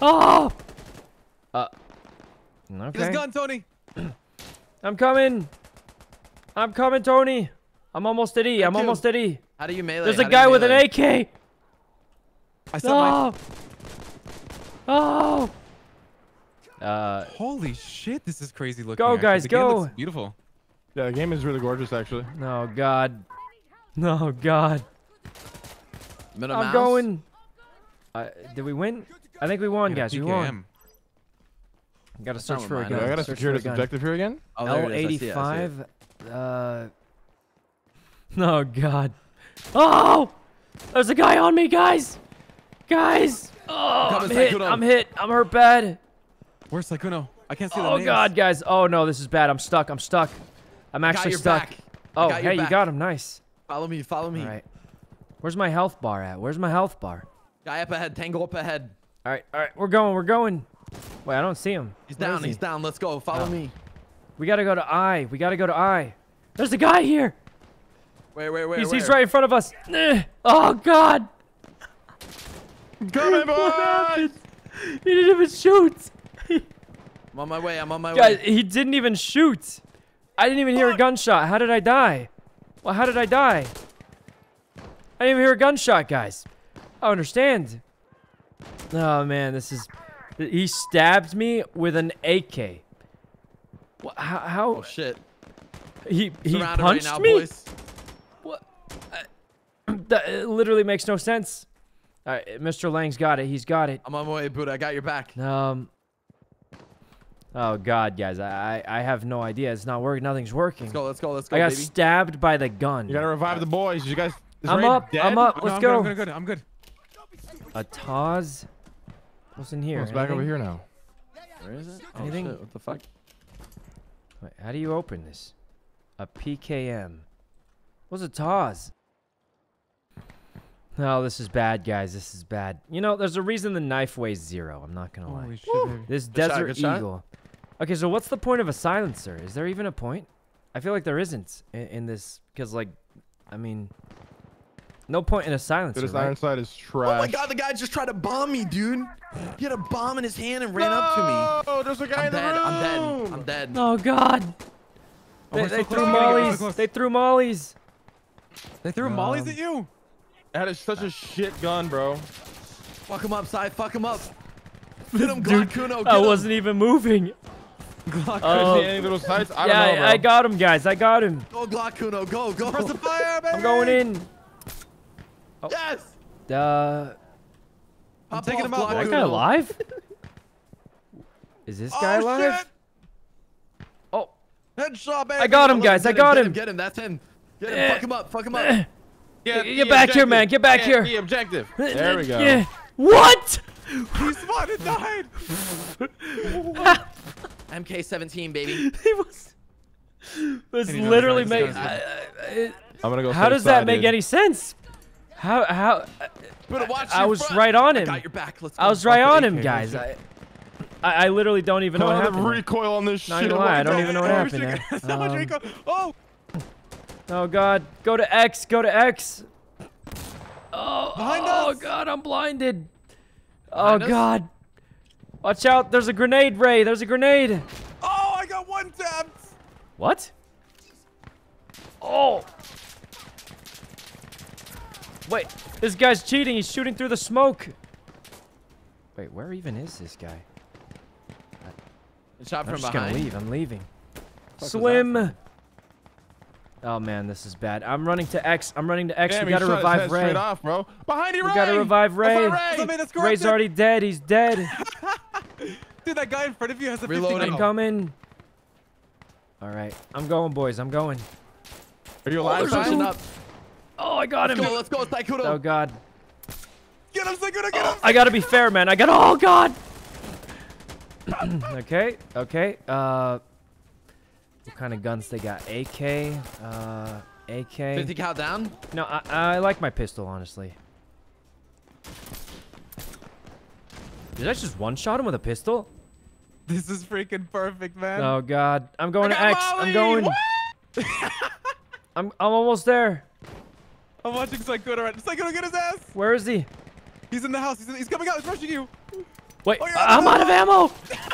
Oh. Uh. Okay. Get his gun, Tony. *clears throat* I'm coming. I'm coming, Tony. I'm almost at E. I'm almost at E. How do you melee? There's How a guy with an AK. I saw oh. Oh. Uh. Holy shit, this is crazy looking. Go, actually. guys, the go. Game looks beautiful. Yeah, the game is really gorgeous, actually. No, God. No, God. Middle I'm mouse? going. Uh, did we win? I think we won, guys. We PKM. won. Gotta search for a mine. gun. I gotta Search secure this objective here again. Oh, there it is. I see it, I see it. L85. Uh. *laughs* Oh God. Oh! There's a guy on me, guys. Guys. Oh, I'm hit. I'm hit. I'm hurt bad. Where's Sykkuno? I can't see the Oh. God, guys. Oh no, this is bad. I'm stuck. I'm stuck. I'm actually stuck. back. Oh, got hey, you got him. Nice. Follow me, follow me. All right. Where's my health bar at? Where's my health bar? Guy up ahead, tango up ahead. All right, all right. We're going. We're going. Wait, I don't see him. He's Where down, he? he's down. Let's go. Follow Oh. me. We gotta go to I. We gotta go to I. There's a guy here. Wait, wait, wait. He's, where? he's right in front of us. Eh. Oh God. *laughs* Coming, What boys! He didn't even shoot. I'm on my way. I'm on my Guys, way. he didn't even shoot. I didn't even hear a gunshot. How did I die? Well, how did I die? I didn't even hear a gunshot, guys. I understand. Oh man, this is. He stabbed me with an AK. Wha- How? how Oh shit. he he Surrounded punched right now, me? boys. What? *clears throat* That literally makes no sense. All right, Mr. Lang's got it. He's got it. I'm on my way, Buddha. I got your back. Um. Oh God, guys, I I I have no idea. It's not working. Nothing's working. Let's go. Let's go. Let's go, I got baby. stabbed by the gun. You gotta revive the boys. You guys. Is I'm Ray up. Dead? I'm up. No, Let's I'm go. Good, I'm good. I'm good. A Taz. What's in here? Oh, it's back over here now. Where is it? Oh, Anything? shit. What the fuck? Wait, how do you open this? A PKM. What's a Taz? No, this is bad, guys. This is bad. You know, there's a reason the knife weighs zero. I'm not gonna lie. Shit. This Good Desert good shot. Eagle. Okay, so what's the point of a silencer? Is there even a point? I feel like there isn't in, in this, because like, I mean, no point in a silencer. Dude, this right? iron sight is trash. Oh my god, the guy just tried to bomb me, dude. He had a bomb in his hand and ran up to me. Oh, there's a guy I'm in the dead. room. I'm dead. I'm dead. Oh God! Oh, They, we're so they close. threw We so mollies. They threw mollies. They threw mollies Um, at you. That is such a shit gun, bro. Fuck him up, side. Fuck him up. Get him, Glock Kuno. I him. wasn't even moving. Glock. Oh. Could see any little sights? I don't yeah, know, bro. I, I got him, guys. I got him. Go, Glock Kuno. Go, go. Press the fire, *laughs* baby. I'm going in. Yes. Uh, Pop taking him out, Glock that guy alive? Is this guy oh, alive? Shit. Oh, Headshot, baby. I got him, Oh, guys, I get got get him. Get him. That's him. Get him. Eh. Fuck him up. Fuck him up. *clears throat* Get, Get the back here, man. Get back Get here. The objective. There we go. Yeah. What? *laughs* He spawned and died. *laughs* MK17, baby. *laughs* he was. This And he knows literally right, make. he's I- I- I'm gonna go. how set does that make dude. any sense? How how? Better watch I your was front. right on I him. got your back. Let's go. I was right on him, guys. I. I I literally don't even know Come what happened. recoil on this Not shit. gonna lie, I don't even the know what hell? happened there. So much Um, recoil. Oh. Oh god, go to X, go to X. Oh, Behind oh us. god, I'm blinded. Oh, behind oh us? god. Watch out, there's a grenade, Ray. There's a grenade. Oh, I got one tapped. What? Oh. Wait, this guy's cheating. He's shooting through the smoke. Wait, where even is this guy? Shot I'm from just behind. gonna leave. I'm leaving. was Swim. Oh man, this is bad. I'm running to X. I'm running to X. Damn, we gotta shot his revive head Ray. Straight off, bro. Behind you, We gotta revive Ray. saw Somebody that's Ray's already dead. He's dead. *laughs* Dude, that guy in front of you has a 50 Reloading. I'm coming. All right, I'm going, boys. I'm going. Are you Oh, alive? they're Tyson? pushing up. Oh, I got Let's him. go. Let's go. Taikudo. Oh God. Get him, Sykkuno, get him! I gotta be fair, man. I gotta. Oh God. *clears throat* okay. Okay. Uh. What kind of guns they got? AK. Uh. AK. 50 cal down? No, I, I like my pistol, honestly. Did I just one-shot him with a pistol? This is freaking perfect, man. Oh God, I'm going I to got X. I'm going. *laughs* I'm I'm almost there. I'm watching Sykkuno right Sykkuno, get his ass! Where is he? He's in the house. He's, in, he's coming out. He's rushing you. Wait, Oh, you're I'm out of ammo.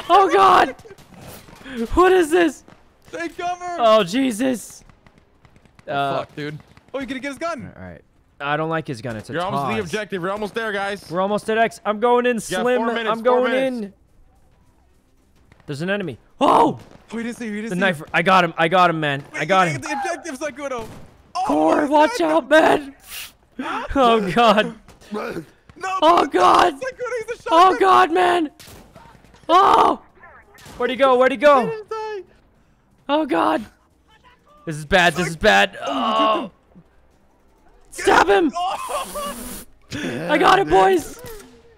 Oh God. *laughs* What is this? Take cover. Oh Jesus. Uh, Fuck, dude. oh, you're gonna get his gun. all right. I don't like his gun. It's a You're almost to the objective. You're almost there, guys. We're almost at X. I'm going in, got Slim. four minutes, I'm four going minutes. in. There's an enemy. Oh, Oh, he didn't see you. He didn't the see knife. you. I got him. I got him, man. Wait, I got you him. gotta get the objective, Sykkuno. Oh, Core, watch got out, man. Oh God. No. Oh God. Sykkuno, he's a. Oh God, man. Oh. Where'd he go? Where'd he go? Oh God. This is bad. This is bad. Oh. Stab him. *laughs* I got it, boys.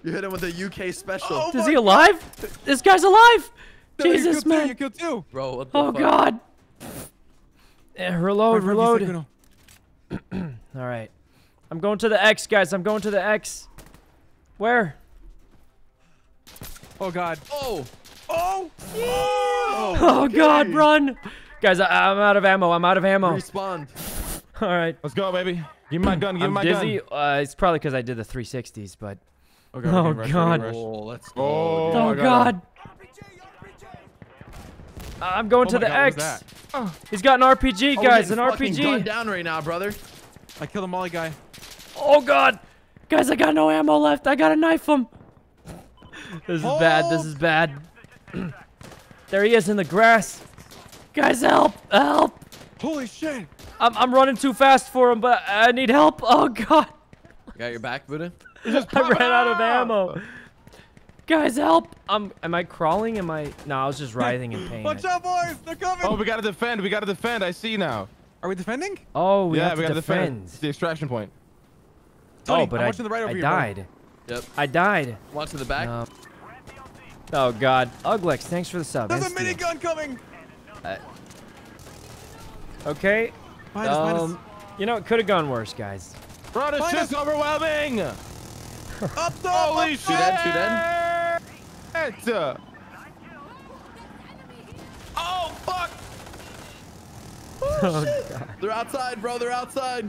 You hit him with a UK special. Oh, Is he alive? This guy's alive. No, you Jesus, killed two, man. You killed two. Bro, what the Oh fuck? God. Eh, reload, reload. *clears throat* All right. I'm going to the X, guys. I'm going to the X. Where? Oh God. Oh! Oh. Oh God, run. Guys, I, I'm out of ammo. I'm out of ammo. Respawn. All right. Let's go, baby. Give me my gun. Give I'm me my dizzy. gun. Uh, it's probably because I did the 360s, but. Okay, Oh, okay, rush, God. Oh, let's go. Oh, Oh, I got God. I'm going Oh to the God, X. that? He's got an RPG, Oh, guys. we're An getting fucking gunned RPG. down right now, brother. I killed a molly guy. Oh God, guys, I got no ammo left. I gotta knife him. *laughs* This is bad. This is bad. There he is in the grass. Guys, help! Help! Holy shit. I'm I'm running too fast for him, but I need help. Oh God, Got your back, Buddha? *laughs* I ran out of ammo. Guys, help! I'm. Am I crawling? Am I? No, I was just writhing in pain. Watch out, boys. They're coming. Oh, we gotta defend. We gotta defend. I see now. Are we defending? Oh, we yeah, have we to gotta defend. defend. It's the extraction point. Tony, oh, but I'm I, watching the right over I here, bro. died. Yep. I died. Watch to the back. Um, oh God, Uglex, thanks for the sub. There's a and Steel. minigun coming. Okay. Behind us, behind us. Um, you know, it could have gone worse, guys. Bro, this Find overwhelming. *laughs* Up top. Holy up shit. Two dead, two dead. dead. Oh, fuck! *laughs* Oh, God. They're outside, bro. They're outside.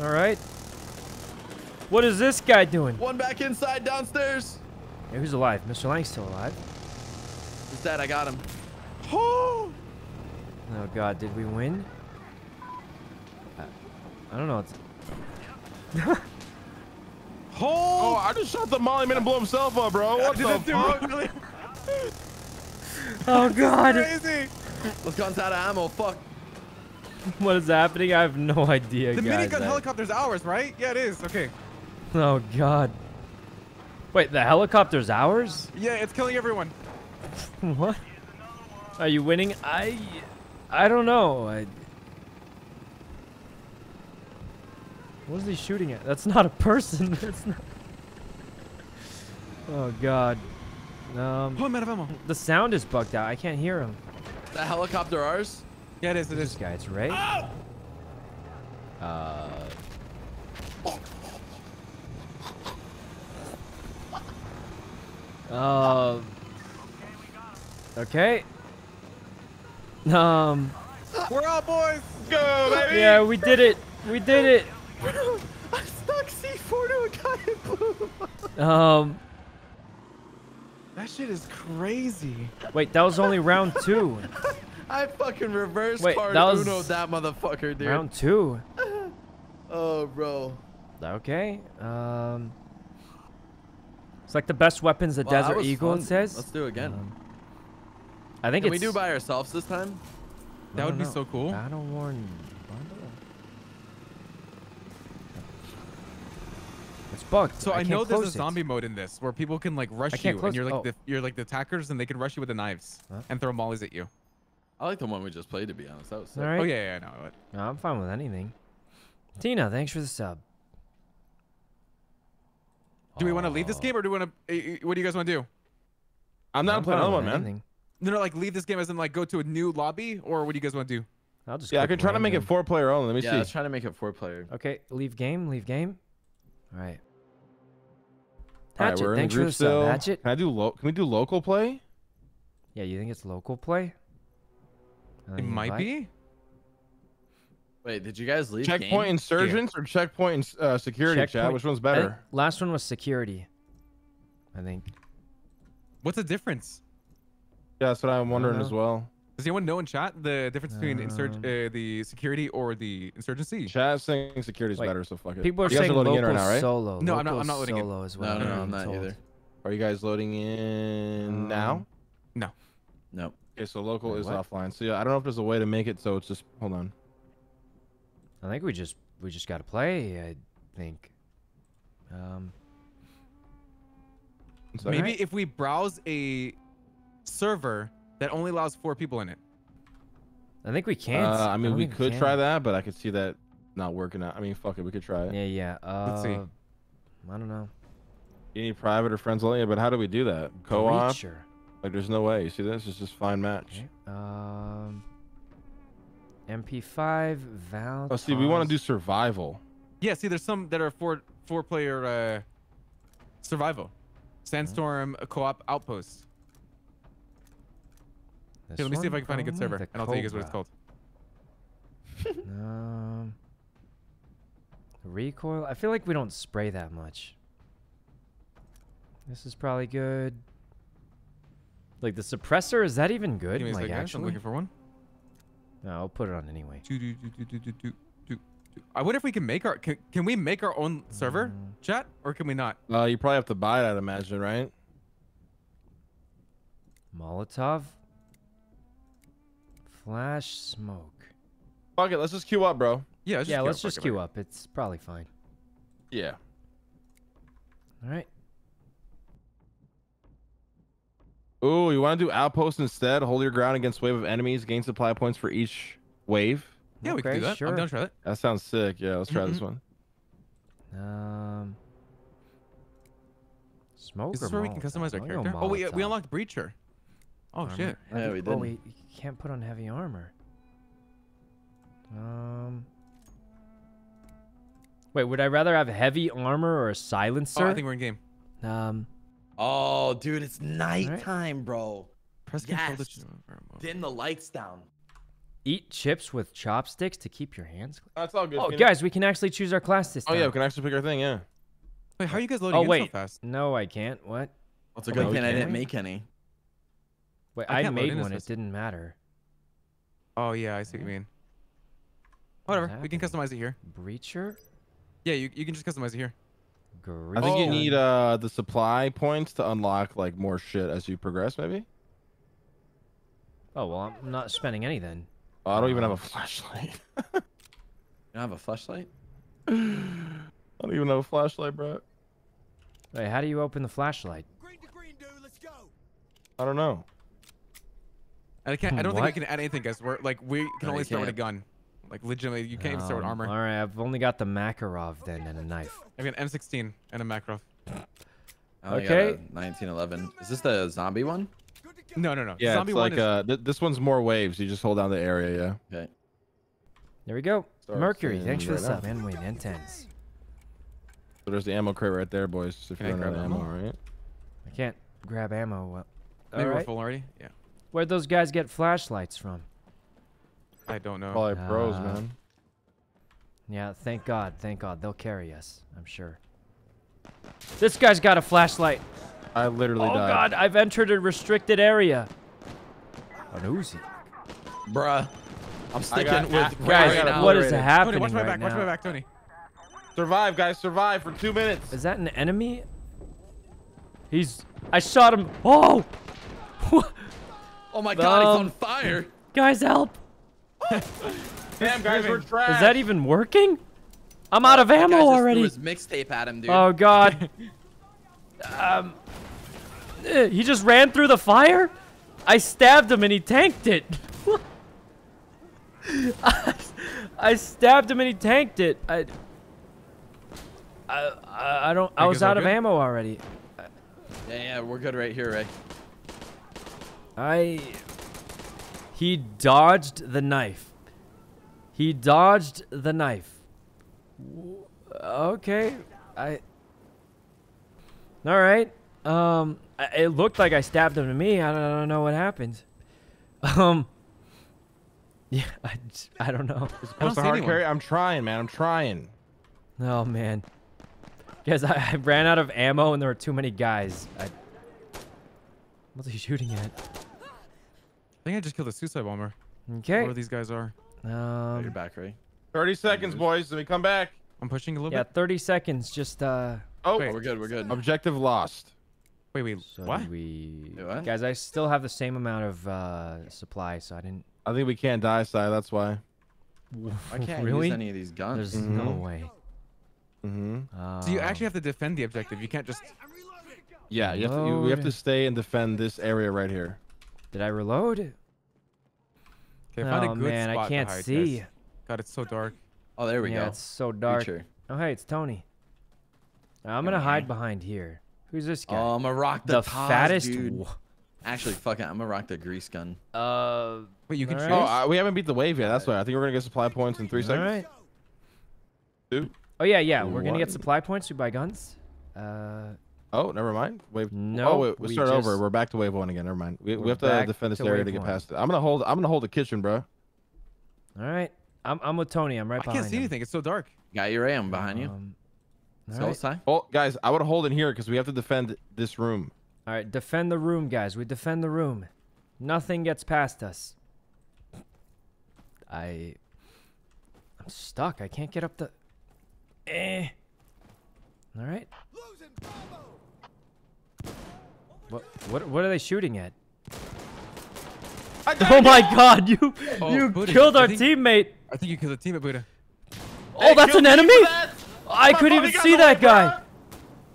All right. What is this guy doing? One back inside downstairs. Yeah, who's alive? Mr. Lang's still alive. He's dead. I got him. Oh. *gasps* Oh God, did we win? I, I don't know. It's, *laughs* Oh, I just shot the molly man and blew himself up, bro. What Did the do fuck? really *laughs* oh God, crazy? Let's gun's out of ammo. Fuck. *laughs* what is happening? I have no idea, The guys. minigun I- helicopter's ours, right? Yeah, it is. Okay. Oh God. Wait, the helicopter's ours? Yeah, it's killing everyone. *laughs* what? Are you winning? I, I don't know. I. What is he shooting at? That's not a person. *laughs* That's not. Oh God. Um, Oh, I'm out of ammo. the sound is bugged out. I can't hear him. The helicopter ours? Yeah, it is. It is. This is. guy, it's Ray. Uh. Uh. Okay. Um. We're out, boys. Go, baby. Yeah, we did it. We did it. *laughs* I stuck C4 to a guy in blue. Um. That shit is crazy. Wait, that was only round two. *laughs* I fucking reverse Wait, card that was- Uno that motherfucker, dude. Round two. *laughs* Oh, bro. Okay. Um. It's like the best weapons, the Well, Desert Eagle. fun. It says. Let's do it again. Um, I think Can we it's. do by ourselves this time? That would don't be so cool. Battle worn bundle. It's bugged. So I, can't know there's a close it. zombie mode in this where people can like rush you and you're like Oh. the you're like the attackers and they can rush you with the knives Huh? and throw mollies at you. I like the one we just played, to be honest. That was sick. All right. Oh yeah, yeah, I know. it. No, I'm fine with anything. Tina, thanks for the sub. Do we want to leave this game or do we want to? What do you guys want to do? I'm not playing another one, man. anything. No, no, like leave this game as in like go to a new lobby, or what do you guys want to do? I'll just. Yeah, I click could try to make it four player only. Let me Yeah, see. let's try to make it four player. Okay, leave game. Leave game. All right. All right, Hatchet, we're in the thanks for group the sub, still. Hatchet. Can I do lo- Can we do local play? Yeah, you think it's local play? Uh, It might invite? be. Wait, did you guys leave? Checkpoint game? insurgents or checkpoint uh, security? Chat. Which one's I better? last one was security. I think. What's the difference? Yeah, that's what I'm wondering as well. Does anyone know in chat the difference between insurg- Um, uh, the security or the insurgency? Chat saying security's Wait, better, so fuck it. People are you guys saying are loading local in right now, right? solo. No, I'm not- I'm not loading in. solo Is what No, I'm no, no, I'm not told. either. Are you guys loading in now? No. No. Okay, so local Wait, is what? offline. So yeah, I don't know if there's a way to make it so it's just hold on. I think we just we just gotta play. I think. Um. Maybe Alright. if we browse a server that only allows four people in it. I think we can't. Uh, I mean, don't we could can. try that, but I could see that not working out. I mean, fuck it, we could try it. Yeah, yeah. Uh, Let's see. I don't know. You need private or friends only, but how do we do that? Co-op? Like, there's no way. You see this? It's just fine match. Okay. Um. MP5 Val. Oh, see, we want to do survival. Yeah, see, there's some that are four four player uh, survival, Sandstorm uh, co-op outpost. Here, let me see if I can find a good server, and I'll tell you guys what it's called. *laughs* *laughs* Um. Recoil. I feel like we don't spray that much. This is probably good. Like the suppressor, is that even good? Give me like second, guys, I'm looking for one. No, I'll put it on anyway. Do, do, do, I wonder if we can make our can, can we make our own server mm chat or can we not? Uh, you probably have to buy it, I'd imagine, right? Molotov, flash smoke. Fuck it, let's just queue up, bro. Yeah, let's yeah, let's just queue up. It's probably fine. Yeah. All right. Ooh, you want to do outpost instead? Hold your ground against wave of enemies. Gain supply points for each wave. it. Yeah, we can do that. Sure. I'm sure. down to try that. That sounds sick. Yeah, let's try this Mhm. one. Um. Smoke. Is this where we can customize our character? Oh, we we unlocked Breacher. Oh Armor. shit. Yeah, Heavy- we Oh, did. wait, you can't put on heavy armor. Um. Wait, would I rather have heavy armor or a silencer? Oh, silencer? I think we're in game. um. Oh, dude, it's nighttime, bro. Press control to Yes. choose- Dim the lights down. Eat chips with chopsticks to keep your hands clean. That's all good. Oh, guys, we can actually choose our class this time. Oh yeah, we can actually pick our thing. Yeah. Wait, how are you guys loading Oh in so wait, fast? no, I can't. What? What's a Oh, good wait, thing I didn't we? make any. Wait, I I, made one. It didn't matter. Oh yeah, I see what you mean. Whatever, we can customize it here. Breacher. Yeah, you, you can just customize it here. Great. I think you Oh. need uh the supply points to unlock like more shit as you progress. Maybe. Oh well, I'm not spending any then. Oh, I don't even have a flashlight. You don't have a flashlight? *sighs* I don't even have a flashlight, bro. Wait, how do you open the flashlight? Green to green, dude. Let's go. I don't know. I can't. I don't think I can add anything, guys. We're like we can No, only you start with a gun. Like legitimately, you can't even start with Um, armor. All right, I've only got the Makarov then and a knife. I've got an M16 and a Makarov. Okay. got a 1911. Is this the zombie one? No, no, no. Yeah, Zombie it's one like is, uh, th- this one's more waves. You just hold down the area. Yeah. Okay. There we go. Starts Mercury, thanks for the right now. sub. And win and tens. So there's the ammo crate right there, boys. If Can you I run out of grab ammo, ammo? right? I can't grab ammo. Well, maybe all we're full already. Yeah. Where'd those guys get flashlights from? I don't know. Probably pros, Uh, man. Yeah, thank God, thank God. They'll carry us, I'm sure. This guy's got a flashlight. I literally Oh died. God, I've entered a restricted area. An Uzi. Bruh. I'm sticking got with Guys, right what is Obliterated. happening Tony, watch my right back. now? Watch my back, Tony. Survive, guys. Survive for two minutes. Is that an enemy? He's. I shot him. Oh! *laughs* Oh my god, he's Um, on fire. Guys, help! Damn, guys, we're trash. Is that even working? I'm out of ammo just threw already. his mixtape at him, dude. Oh God. *laughs* um. eh, He just ran through the fire. I stabbed him and he tanked it. I, *laughs* I stabbed him and he tanked it. I. I, I, I don't. I was out of ammo already. Yeah, yeah, we're good right here, Ray. I. He dodged the knife. He dodged the knife. Okay, I. All right. Um, it looked like I stabbed him to me. I don't, I don't know what happened. *laughs* Um. *laughs* Yeah, I, I don't know. Supposed to hard carry. I'm trying, man. I'm trying. Oh man. Guys, I, I, ran out of ammo and there were too many guys. I, what's he shooting at? I think I just killed a suicide bomber. Okay. Where these guys are. Um, you're back, right? 30 seconds, boys. Let me come back. I'm pushing a little yeah, bit. Yeah, 30 seconds. Just, uh... Oh, wait. we're good. We're good. Objective lost. Wait, wait. So what? We... What? Guys, I still have the same amount of uh, supply, so I didn't... I think we can't die, Si. That's why. I can't really? use any of these guns. There's mm -hmm. no way. Mm-hmm. Um, so you actually have to defend the objective. You can't just... Yeah, you have to, you, we have to stay and defend this area right here. Did I reload? Okay, find oh, a good man, spot I can't to hide, see. Guys. God, it's so dark. Oh, there we yeah, go. it's so dark. Feature. Oh, hey, it's Tony. I'm gonna hide behind here. Who's this guy? Oh, I'm gonna rock the, the Taz, fattest. dude. Actually, fuck it. I'm gonna rock the grease gun. Uh. Wait, you can All choose? right. Oh, uh, we haven't beat the wave yet. That's why I think we're gonna get supply points in three All seconds. right. Two. Oh yeah, yeah. We're gonna get supply points We buy guns. Uh. Oh, never mind. Wave. No, oh, wait, we we start over. just- We're back to wave one again. Never mind. We, we have to defend this to area to get one. past it. I'm gonna hold. I'm gonna hold the kitchen, bro. All right. I'm I'm with Tony. I'm right I behind I can't see him. anything. It's so dark. Got your am behind you. Um, all So, right. Si? Oh, guys, I would hold in here because we have to defend this room. All right. Defend the room, guys. We defend the room. Nothing gets past us. I. I'm stuck. I can't get up the. Eh. All right. What what what are they shooting at? *laughs* Oh my God! You Oh, you Booty, killed I our think- teammate. I think you killed a teammate, Buddha. Oh, that's an enemy. that? I My couldn't even see away, that guy.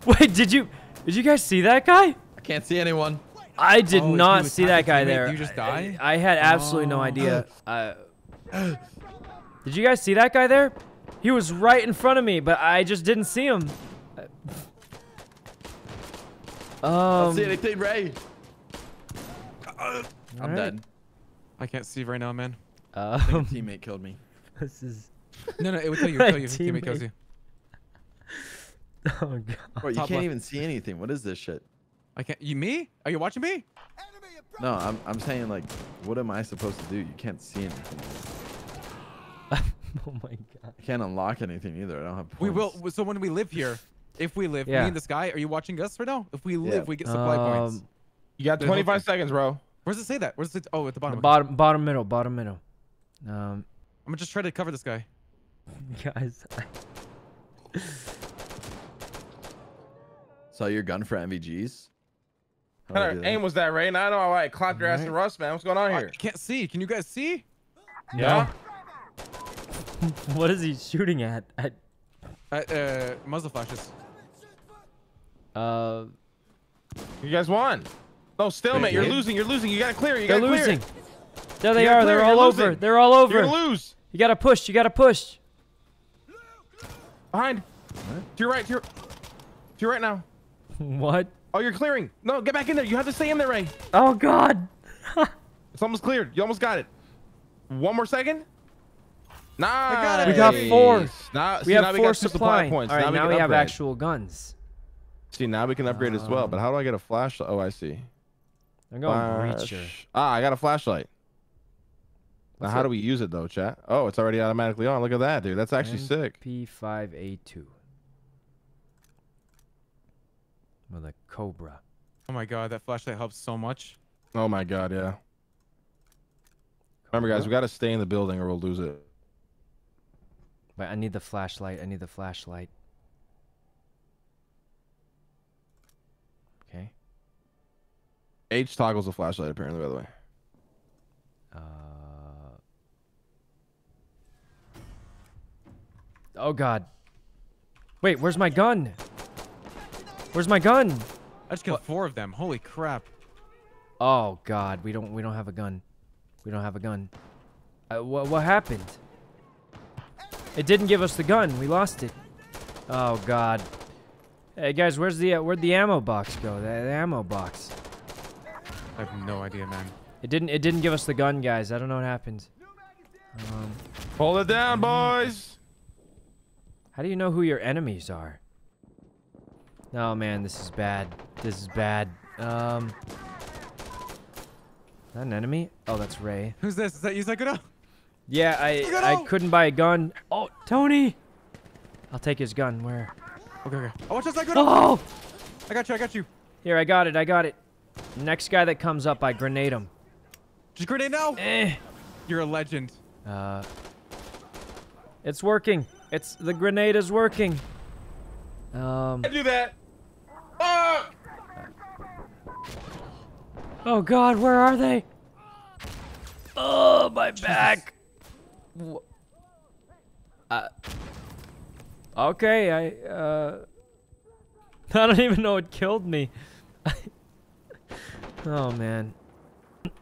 bruh. *laughs* Wait, did you did you guys see that guy? I can't see anyone. I did Oh, not see that guy teammate, there. you just die? I, I had absolutely no Oh. idea. *gasps* Uh, did you guys see that guy there? He was right in front of me, but I just didn't see him. I don't Um, see anything, Ray. I'm Alright. dead. I can't see right now, man. I think a um, *laughs* teammate killed me. this is. No, no, it would tell you. It would *laughs* tell you if My your teammate kills teammate. you. *laughs* Oh god. Bro, you Top can't left. even see anything. What is this shit? I can't. You me? Are you watching me? No, I'm I'm saying like, what am I supposed to do? You can't see anything. oh my god. I can't unlock anything either. I don't have. Points. We will. So when we live here, if we live, Yeah. me and this guy, are you watching us right now? If we live, Yeah. we get supply points. Um, You got 25 nothing. seconds, bro. Where does it say that? Where does it? Oh, at the bottom. the okay. bottom, bottom middle, bottom middle. Um, I'm gonna just try to cover this guy. *laughs* guys. *laughs* So your gun for NVGs? What kind of aim was that, Ray? And I don't know I clapped your ass in Alright. rust, man. What's going on I here? can't see. Can you guys see? Yeah. *laughs* what is he shooting at? at Uh, uh muzzle flashes. Uh, You guys won. No, stalemate. You're losing. You're losing. You gotta clear. You they're gotta clear. losing. There they You gotta are. They're all you're over. losing. They're all over. You're over. gonna lose. You gotta push. You gotta push. Behind. To your right. To your, to your right now. *laughs* what? Oh, you're clearing. No, get back in there. You have to stay in there, Ray. Oh God. *laughs* It's almost cleared. You almost got it. One more second. Nice. got it. We got four. Now, We see, have now four got two supply points. All right, now, can we have upgrade. actual guns. See, now we can upgrade as well. But how do I get a flashlight? Oh, I see. I'm going Flash- breacher. Ah, I got a flashlight. Now, What's how it? do we use it though, chat? Oh, it's already automatically on. Look at that, dude. That's actually sick. P5A2. With a Cobra. Oh my god, that flashlight helps so much. Oh my god, yeah. Remember, guys, we got to stay in the building or we'll lose it. Wait, I need the flashlight. I need the flashlight. Okay. H toggles the flashlight, apparently, by the way. Uh. Oh God. Wait, where's my gun? Where's my gun? I just killed four of them. Holy crap. Oh God, we don't we don't have a gun. We don't have a gun. Uh, what what happened? It didn't give us the gun. We lost it. Oh God. Hey guys, where's the uh, where'd the ammo box go? The, the ammo box. I have no idea, man. It didn't. It didn't give us the gun, guys. I don't know what happened. Um, Hold it down, boys. how do you know who your enemies are? Oh man, this is bad. This is bad. Um, is that an enemy? Oh, that's Ray. Who's this? Is that you, Sykkuno? Yeah, I I couldn't buy a gun. Oh, Tony! I'll take his gun. Where? Okay, okay. Oh, watch out, Sykkuno! Oh! I got you, I got you. Here, I got it. I got it. Next guy that comes up, I grenade him. Just grenade now! Eh. You're a legend. Uh, it's working. It's the grenade is working. Um. I do that. Oh! Oh God, where are they? Oh, my back. Uh, okay, I uh, *laughs* I don't even know what killed me. *laughs* oh man,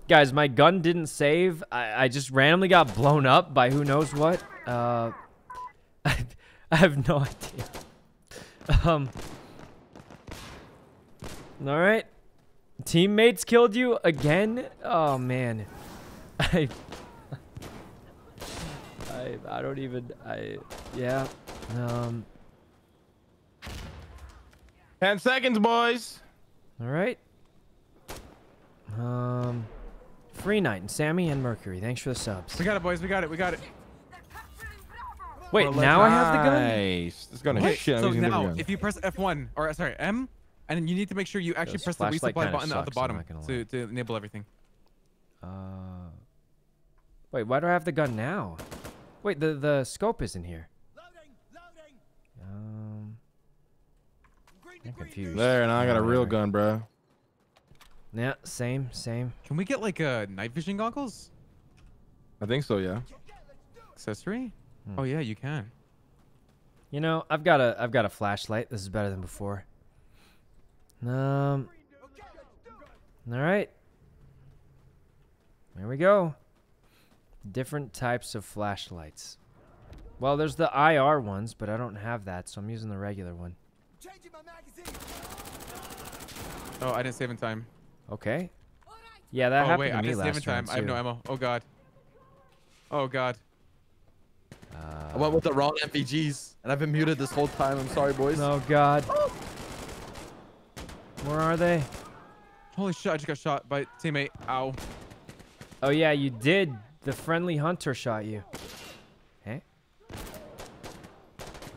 guys, my gun didn't save. I I just randomly got blown up by who knows what. Uh, *laughs* I I have no *laughs* idea. Um. All right. Teammates killed you again? Oh man. *laughs* I I I don't even I yeah. Um Ten seconds, boys. all right. Um Free Night and Sammy and Mercury. Thanks for the subs. We got it, boys. We got it. We got it. Wait, We're now I have the gun? Nice. This gun is Wait, shit. So now, if you press F1 or sorry M, and you need to make sure you actually This press the flashlight resupply kinda button at the bottom gonna to, enable everything. Uh Wait, why do I have the gun now? Wait, the the scope isn't here. Um I'm confused. There, now I got a real gun, bro. Yeah, same, same. Can we get like a night vision goggles I think so, yeah. accessory? Hmm. Oh yeah, you can. You know, I've got a I've got a flashlight. This is better than before. Um All right. There we go. Different types of flashlights. Well, there's the IR ones, but I don't have that, so I'm using the regular one. Oh, I didn't save in time. Okay. Yeah, that oh happened wait, to me didn't save in last time. round I have no ammo. Oh god. Oh god. I went with the wrong NVGs, and I've been muted this whole time. I'm sorry, boys. Oh god. Where are they? Holy shit! I just got shot by teammate. Ow. Oh yeah, you did. The friendly hunter shot you. Hey.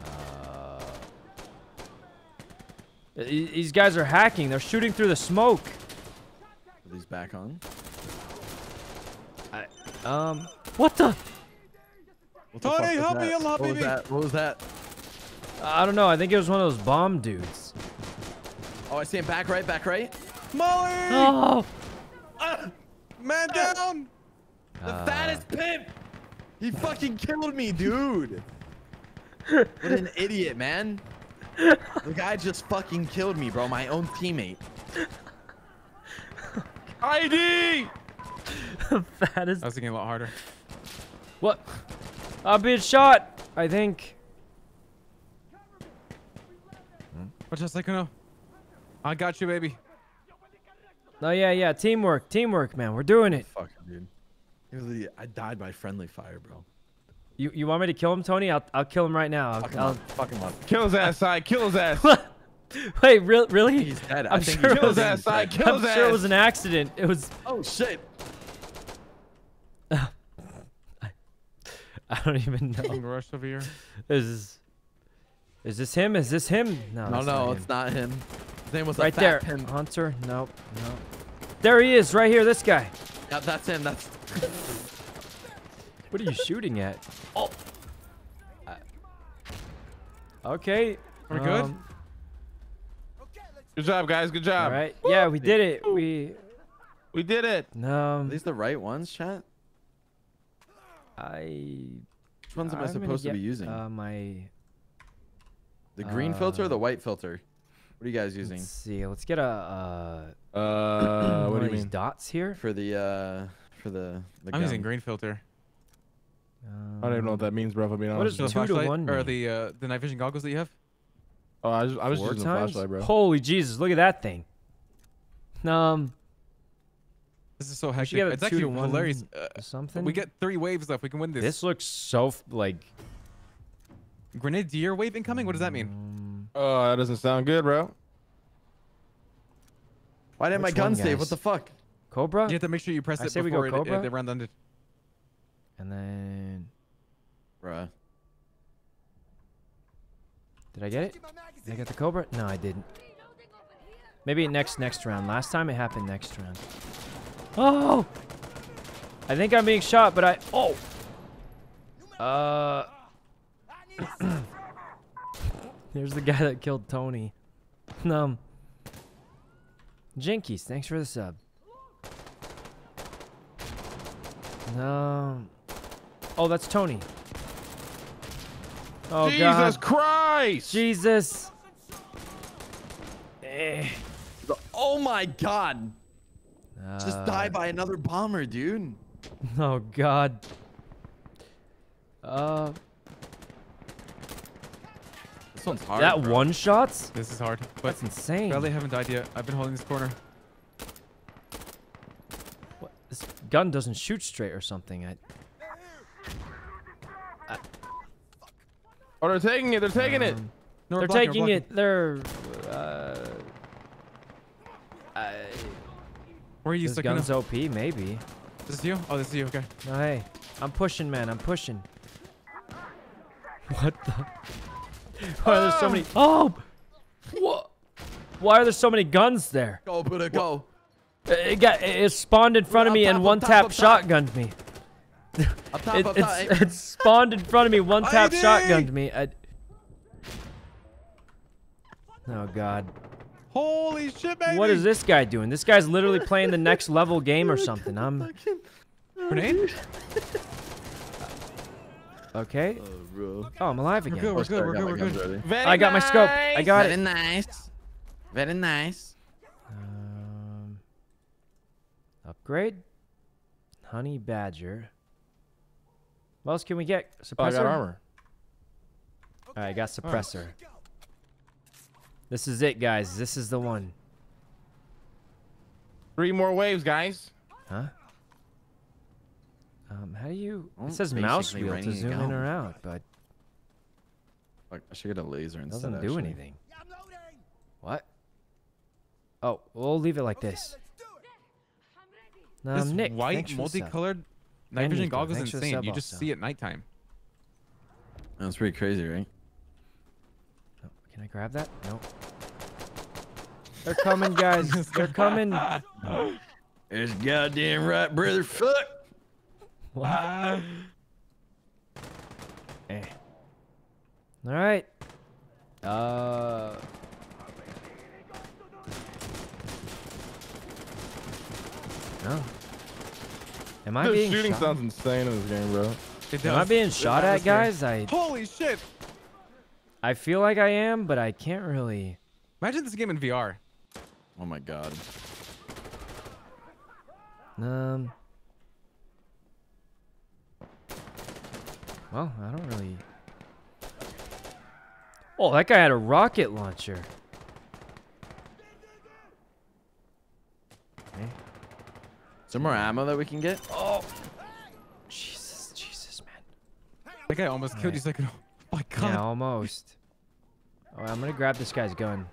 Uh, these guys are hacking. They're shooting through the smoke. Are these back on? I, um, what the? What the Tony, fuck was help me, that? Allah, What was that? What was that? I don't know. I think it was one of those bomb dudes. Oh, I see him back right, back right. Molly! Oh. Man down! The Uh, fattest pimp! He fucking killed me, dude! what an idiot, man. The guy just fucking killed me, bro. My own teammate. ID! *laughs* that is I was thinking a lot harder. what? I'm being shot. I think. Hmm? Watch out, Sykkuno. I got you, baby. Oh yeah, yeah. Teamwork, teamwork, man. We're doing it. Fuck, dude. I died by friendly fire, bro. You you want me to kill him, Tony? I'll I'll kill him right now. Fuck him I'll, up. Fuck him up. Kill his ass, I Kill his ass. *laughs* I'll... *laughs* Wait, real, really? He's dead. I I'm think sure he's it Kill was his ass, side. He's dead. Kill I'm sure it was an accident. It was. Oh shit. *laughs* I don't even know. I'm rush over here. Is is this him? Is this him? No, No, that's no, not it's him. not him. His name was Right fat there, pimp. Hunter. Nope, nope. There he is, right here. This guy. Yeah, that's him. That's What are you shooting at? *laughs* Oh. Okay. We're um, Good job, guys. Good job. All right. Yeah, we did it. We. We did it. Are Um. these the right ones, chat? I. Which ones am I I'm gonna supposed to be using? Uh, my. the green filter or the uh, white filter? What are you guys using? Let's see. Let's get a. Uh, Uh, one what do of you these mean? dots here. For the uh for the the I'm using green filter. Um, I don't even know what that means, bro. If I'm being What honest. is The Two to flashlight one or mean? the uh, the night vision goggles that you have? Oh, I was, I was using times? the flashlight, bro. Holy Jesus! Look at that thing. Um, This is so should hectic. It's actually hilarious. Uh, something. we get three waves left. We can win this. this looks so like. Grenadier wave incoming. What does that mean? Oh, that doesn't sound good, bro. Why didn't my gun one, save? What the fuck? Cobra, You have to make sure you press I it say we go before it, Cobra? it, the round ended. and then Bruh. Did I get it? Did I get the Cobra? No, I didn't. Maybe next next round. Last time it happened next round. Oh! I think I'm being shot, but I oh. Uh. *clears throat* There's the guy that killed Tony. *laughs* Um. Jinkies, thanks for the sub. No. Oh, that's Tony. Oh Jesus God. Christ! Jesus. Eh. Oh my god. Just Uh, die by another bomber, dude. *laughs* Oh God. Uh, This one's hard. that bro. one shots? This is hard. But That's insane. Barely haven't died yet. I've been holding this corner. What? This gun doesn't shoot straight or something. I, Oh, they're taking it. They're taking it. um, No, they're blocking, taking it. They're. Uh, I, Where are you, this Sykkuno? gun's OP, maybe. This is you? Oh, this is you. Okay. No, hey, I'm pushing, man. I'm pushing. What the? Why are there so many? Oh! What? Why are there so many guns there? Go, Buddha, go. It got it spawned in front of me and one top, tap up top. shotgunned me. Up top, It, up top. it's, it spawned in front of me, one tap ID! shotgunned me. I... Oh god. Holy shit, baby! What is this guy doing? This guy's literally playing the next level game or *laughs* something. I'm Grenade? *laughs* okay. Oh. Oh, I'm alive again. We're again. good. We're good. We're good. We're good. Very I got my scope. I got Very it. Very nice. Very nice. Um, upgrade. Honey badger. What else can we get? Suppressor. Oh, I got armor. All right, I got suppressor. This is it, guys. This is the one. Three more waves, guys. Huh? Um, how do you? Well, It says mouse wheel to raining zoom in or out, but Fuck, I should get a laser it instead. doesn't do actually. anything. What? Oh, we'll leave it like this. Um, This Nick, white, thanks for multicolored night vision goggles thanks insane. You just also. see at nighttime. That's pretty crazy, right? Oh, can I grab that? No. They're coming, guys. *laughs* They're coming. It's goddamn right, brother. Fuck. What? *laughs* Eh. All right. Uh. No. Am I The being shooting shot? sounds insane in this game, bro. It Am I being shot at, was scary. guys? I Holy shit! I feel like I am, but I can't really. Imagine this game in VR. Oh my god. Um. Well, I don't really. Oh, that guy had a rocket launcher. Is there more ammo that we can get? Oh. Jesus, Jesus, man. That guy almost killed you. Like, oh my god. Yeah, almost. Oh, I'm gonna grab this guy's gun.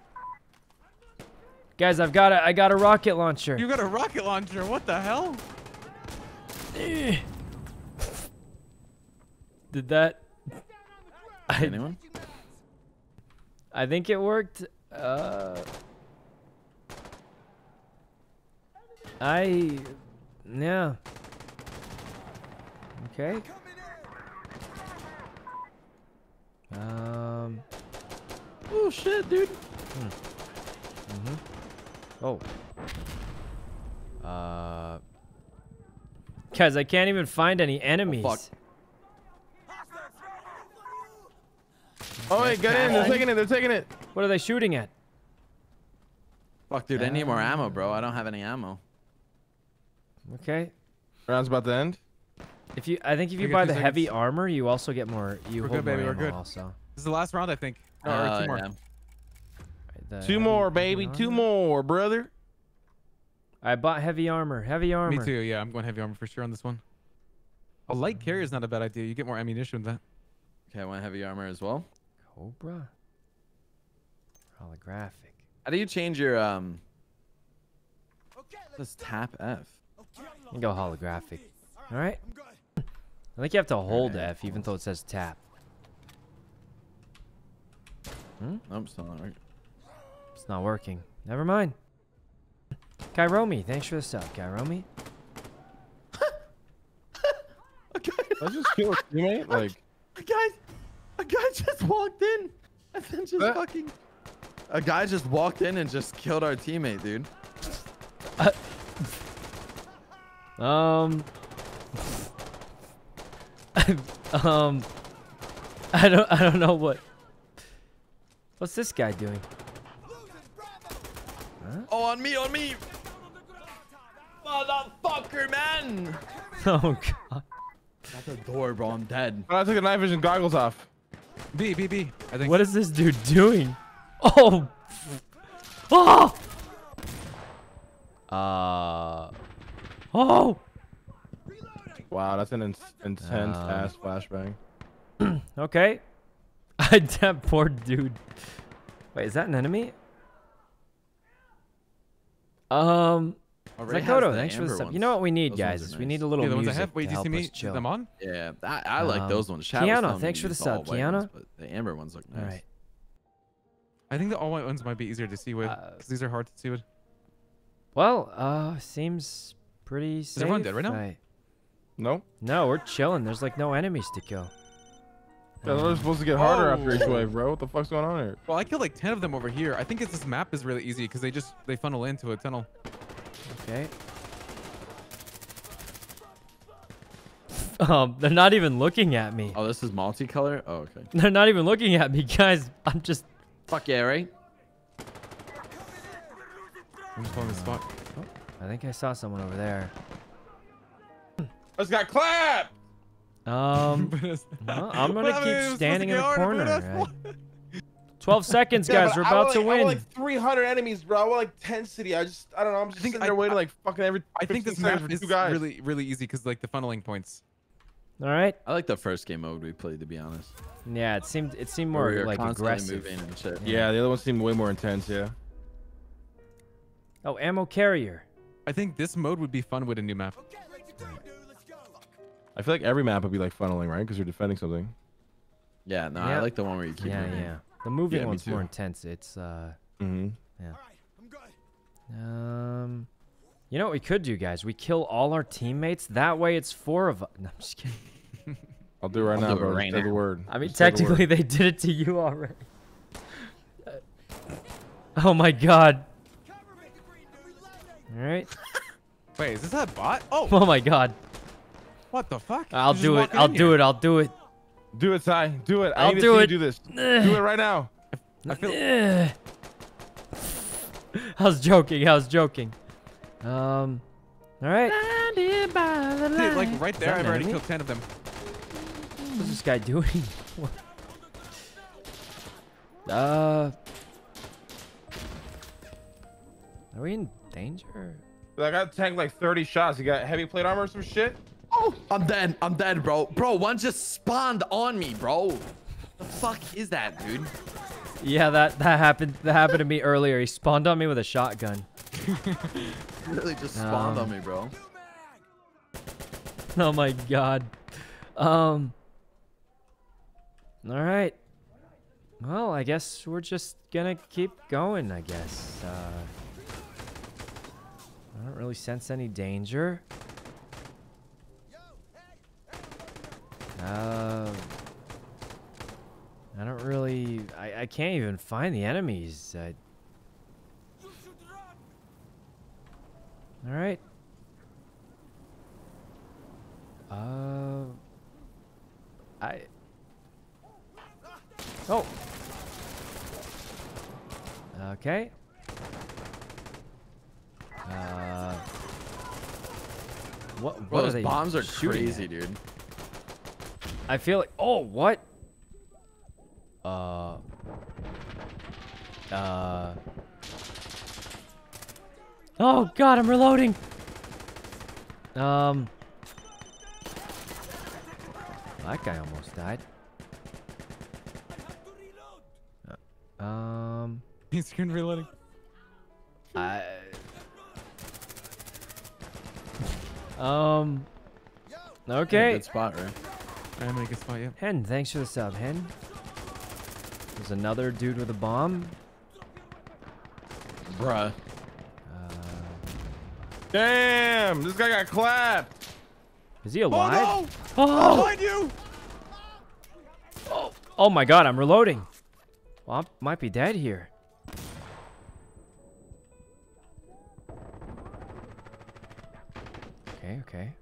Guys, I've got a, I got a rocket launcher. You got a rocket launcher. What the hell? Eh. Did that? I, Anyone? I think it worked. Uh, I, yeah. Okay. Um. Oh shit, dude. Mm-hmm. Oh. Uh. Guys, I can't even find any enemies. fuck. Oh, wait, get in. They're taking it. They're taking it. What are they shooting at? Fuck, dude. I need more ammo, bro. I don't have any ammo. Okay. Round's about to end. If you, I think if you buy two the heavy armor, you also get more. You We're hold good, baby, more we're good. also. This is the last round, I think. No, Uh, two more. yeah. the Two more, heavy baby. Two more, brother. I bought heavy armor. Heavy armor. Me too. Yeah, I'm going heavy armor for sure on this one. A light carrier is not a bad idea. You get more ammunition with that. Okay, I want heavy armor as well. Cobra. Holographic. How do you change your um? Let's tap F. You go holographic. All right. I think you have to hold Alright. F even though it says tap. Hmm? Nope, it's not working. It's not working. Never mind. Kairomi, thanks for the sub, Kairomi. *laughs* Let's just kill a teammate. Like, A guy, a guy just walked in, and then just What? fucking. A guy just walked in and just killed our teammate, dude. Uh, Um. *laughs* um. I don't. I don't know what. What's this guy doing? Oh, on me, on me. Motherfucker, man. *laughs* Oh god. At the door, bro. I'm dead. I took the night vision goggles off. B, B, B. I think. What is this dude doing? Oh. Oh. *laughs* Uh. Oh. Wow, that's an in- intense Um, ass flashbang. *clears throat* Okay. *laughs* I that poor dude. Wait, is that an enemy? Um. Already Zakoto, thanks for the amber sub. You know what we need, Those guys? are is We need a little Yeah, the ones I music have. Wait, to do you see me? us Is chill. them on? Yeah, I, I like Um, those ones. Chad was Kiana, thanks for the use sub, Kiana. ones, but the amber ones look nice. All right. I think the all white ones might be easier to see with, Uh, because these are hard to see with. Well, uh, seems pretty safe. everyone dead right now? I- No? No, we're chilling. There's like no enemies to kill. Yeah, they're supposed to get harder after each Oh. wave, bro. What the fuck's going on here? Well, I killed like 10 of them over here. I think it's this map is really easy because they just they funnel into a tunnel. Okay. *laughs* Um, they're not even looking at me. Oh, this is multicolor. Oh, okay. *laughs* They're not even looking at me, guys. I'm just. Fuck yeah, right? I'm just holding the spot. I think I saw someone over there. Let's got clapped! Um, *laughs* But well, I'm gonna I mean, keep standing in the corner. but *laughs* Twelve seconds, guys. We're about to I win. want like 300 enemies, bro. I want like 10 city. I just, I don't know. I'm just think sitting I- there waiting like fucking every. I think this map is guys. really really easy because like the funneling points. All right. I like the first game mode we played, to be honest. Yeah, it seemed it seemed more we like aggressive. moving and shit. Yeah, the other one seemed way more intense. Yeah. Oh, ammo carrier. I think this mode would be fun with a new map. I feel like every map would be like funneling, right? Because you're defending something. Yeah, no, Yeah. I like the one where you keep Yeah, moving. yeah. The moving Yeah, one's more intense. It's uh. Mm-hmm. Yeah. Um, you know what we could do, guys? We kill all our teammates. That way, it's four of us. *laughs* No, I'm just kidding. I'll do it right I'll now, do it bro. right Just say the word. I mean, Just say the word. technically, *laughs* they did it to you already. *laughs* Oh my god. All right. *laughs* Wait, is this a bot? Oh, Oh my god. what the fuck? I'll do it. I'll do it. I'll do it. Do it, Ty. Do it. I I'll do it. do this. *sighs* Do it right now. I feel. *sighs* I was joking. I was joking. Um. All right. Dude, like right there. that I've already enemy? killed 10 of them. What's this guy doing? *laughs* Uh. Are we in danger? I got tanked like 30 shots. You got heavy plate armor or some shit? Oh, I'm dead. I'm dead, bro. Bro, one just spawned on me, bro. The fuck is that, dude? Yeah, that that happened. That happened to me earlier. He spawned on me with a shotgun. *laughs* Really just spawned Um, on me, bro. Oh my god. Um. All right. Well, I guess we're just gonna keep going. I guess. Uh, I don't really sense any danger. Uh, I don't really. I, I can't even find the enemies. I, all right. Uh, I. Oh. Okay. Uh. What? What Bro, are those they bombs are shooting crazy, at? dude. I feel like. Oh, what? Uh. Uh. Oh God, I'm reloading. Um. That guy almost died. Uh, um. He's screen reloading. I. Um. Okay. Good spot, right? I'm in a good spot, yeah. Hen, thanks for the sub, Hen. There's another dude with a bomb. Bruh. Uh, Damn, this guy got clapped. is he alive? Oh, no! Oh, Behind you! oh my god, I'm reloading. Well, I might be dead here. Okay, okay.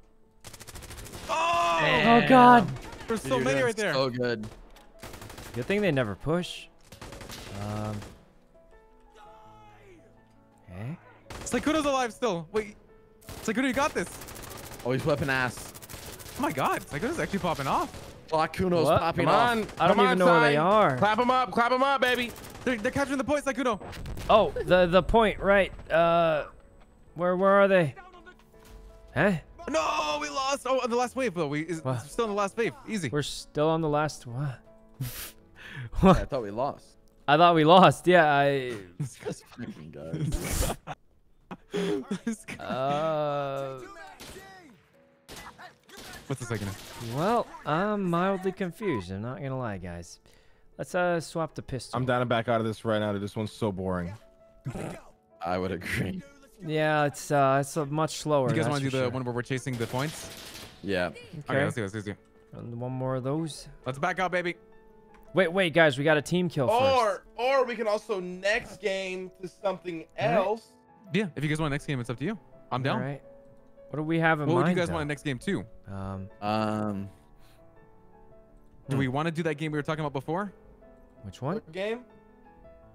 Oh! Oh god. There's so Dude, many right there. So good. Good thing they never push. Um. Okay. Sykkuno's alive still. Wait. Sykkuno, you got this. Oh, he's whipping ass. Oh my god. Sykkuno's actually popping off. Sykkuno's What? popping Come on. off. on. I don't come even on, know where they are. Clap him up. Clap him up, baby. They're, they're capturing the point, Sykkuno. Oh, the the point, right? Uh, where where are they? Huh? No, we lost. Oh, the last wave, though. We is What? still in the last wave. Easy. We're still on the last one. *laughs* what? I thought we lost. I thought we lost. Yeah, I. *laughs* This fucking *laughs* guy. Uh. What's the second? Well, I'm mildly confused. I'm not gonna lie, guys. Let's uh swap the pistol. I'm down to back out of this right now. This one's so boring. I would agree. Yeah, it's uh it's a much slower. You guys want want to do the one where we're chasing the points? Yeah. Okay, Okay. let's do this. Let's do. And one more of those. Let's back out, baby. Wait, wait, guys, we got a team kill first. Or or we can also next game to something else. Yeah, if you guys want next game, it's up to you. I'm down. All right. What do we have in What would you guys though? want next game too? Um, Um. Do Hmm. we want to do that game we were talking about before? which one? What game?